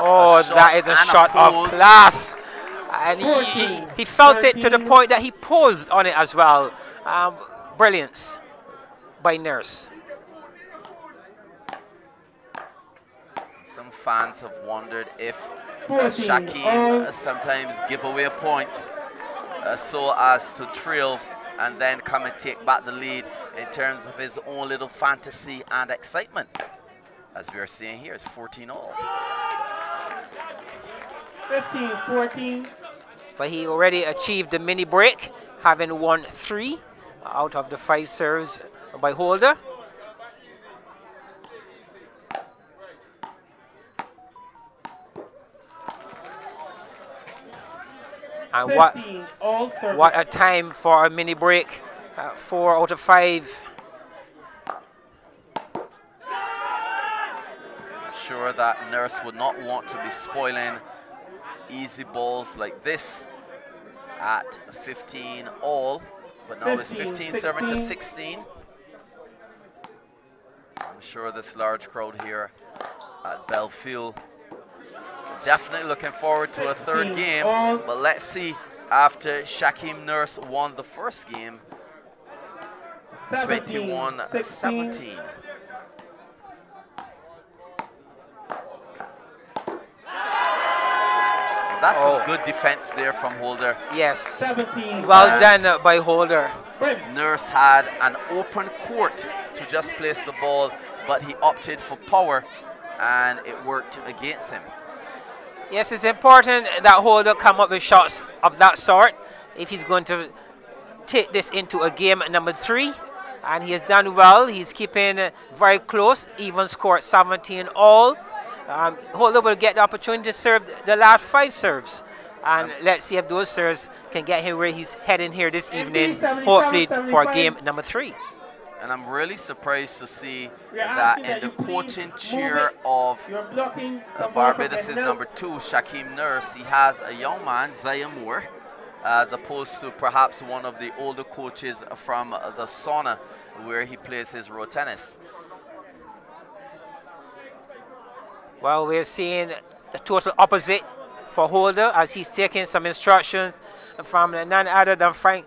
Oh, a shot that is a and shot of class. And he, he, he felt it to the point that he paused on it as well. Um, brilliance by Nurse. Some fans have wondered if uh, 14, Shaquem all. uh, sometimes give away points uh, so as to trail and then come and take back the lead in terms of his own little fantasy and excitement. As we are seeing here, it's 14 all. 15, 14. But he already achieved the mini break, having won three out of the five serves by Holder. And what 15, all service. what a time for a mini break. Uh, four out of five. I'm sure that Nurse would not want to be spoiling easy balls like this at 15 all. But now it's 15, 15 serving to 16. 16. I'm sure this large crowd here at Belfield definitely looking forward to a third game. all. But let's see after Shaquem Nurse won the first game 21 That's Oh. some good defense there from Holder. Yes. 17. Well done uh, by Holder. Nurse had an open court to just place the ball, but he opted for power and it worked against him. Yes, it's important that Holder come up with shots of that sort if he's going to take this into a game number three. And he has done well. He's keeping very close, even scored 17 all. Um, Holder will get the opportunity to serve the last five serves. And let's see if those serves can get him where he's heading here this evening, hopefully for game number three. And I'm really surprised to see We that in that the coaching chair of Uh, Barbados' professional. number two, Shaquem Nurse, he has a young man, Zaya Moore, as opposed to perhaps one of the older coaches from the sauna where he plays his road tennis. Well, we're seeing the total opposite for Holder as he's taking some instructions from none other than Frank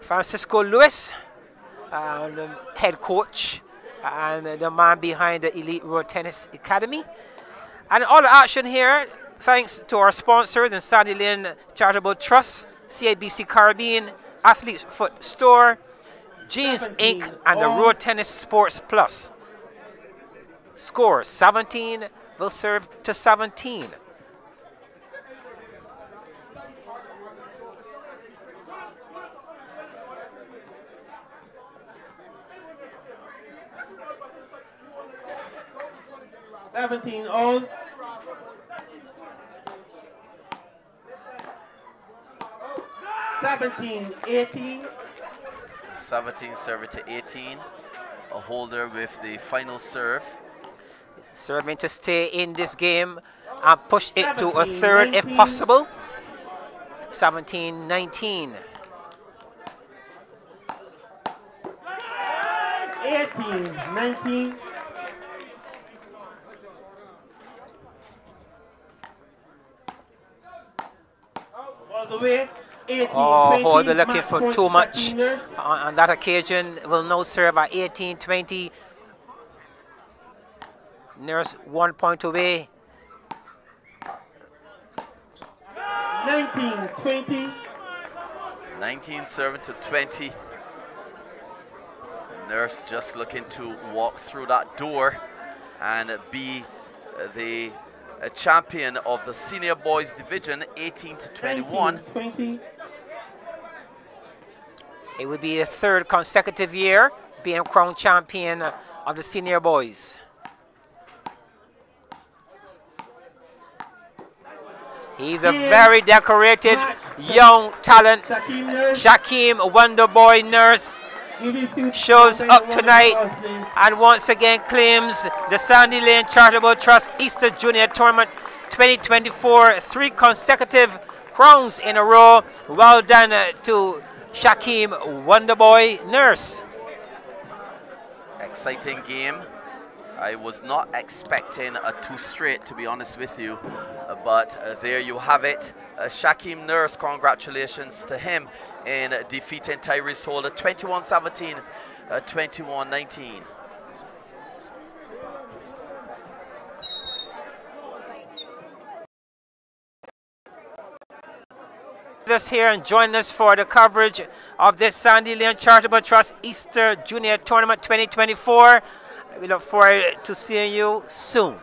Francisco Lewis, uh, the head coach and the man behind the Elite Road Tennis Academy. And all the action here, thanks to our sponsors and Sandy Lane Charitable Trust, CIBC Caribbean, Athlete's Foot Store, Jeans Inc., and the Road Tennis Sports Plus. Score 17 will serve to 17. Seventeen all. Seventeen, eighteen. 17 serve to 18. A holder with the final serve. Serving to stay in this game and push it to a 17, third if possible. 17 19. 18, 19. All the way. 18, Oh, 20, Holder looking for too much. On, on that occasion, will now serve at 18 20. Nurse one point away. 19, 20. 19 serving to 20. Nurse just looking to walk through that door and be the uh, champion of the senior boys division 18 to 21. 19, 20. It would be a third consecutive year being crowned champion of the senior boys. He's a very decorated young talent. Shaquille Nurse. Shaquem Wonderboy Nurse Give it to shows up tonight and once again claims the Sandy Lane Charitable Trust Easter Junior Tournament 2024. Three consecutive crowns in a row. Well done uh, to Shaquem Wonderboy Nurse. Exciting game. I was not expecting a two straight, to be honest with you, but uh, there you have it. Uh, Shaquem Nurse, congratulations to him in defeating Tyrese Holder 21 17, uh, 21 19. us here and join us for the coverage of this Sandy Lane Charitable Trust Easter Junior Tournament 2024. We look forward to seeing you soon.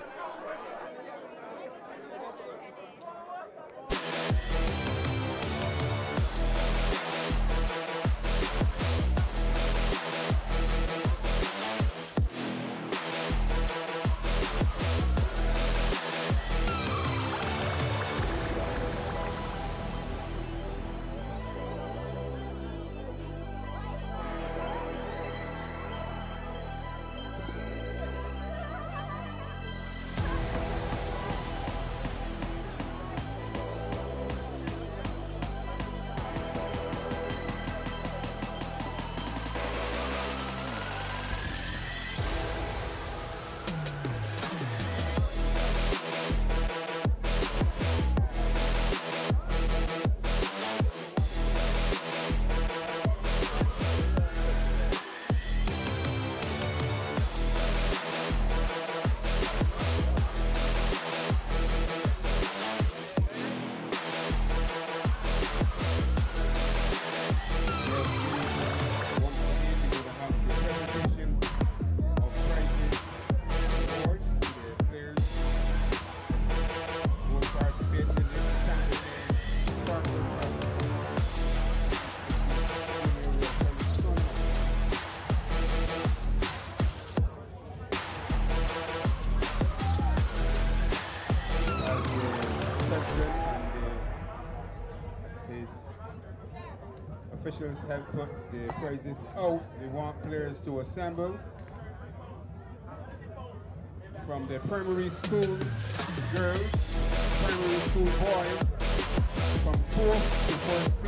Players to assemble from the primary school girls, primary school boys, from fourth to first.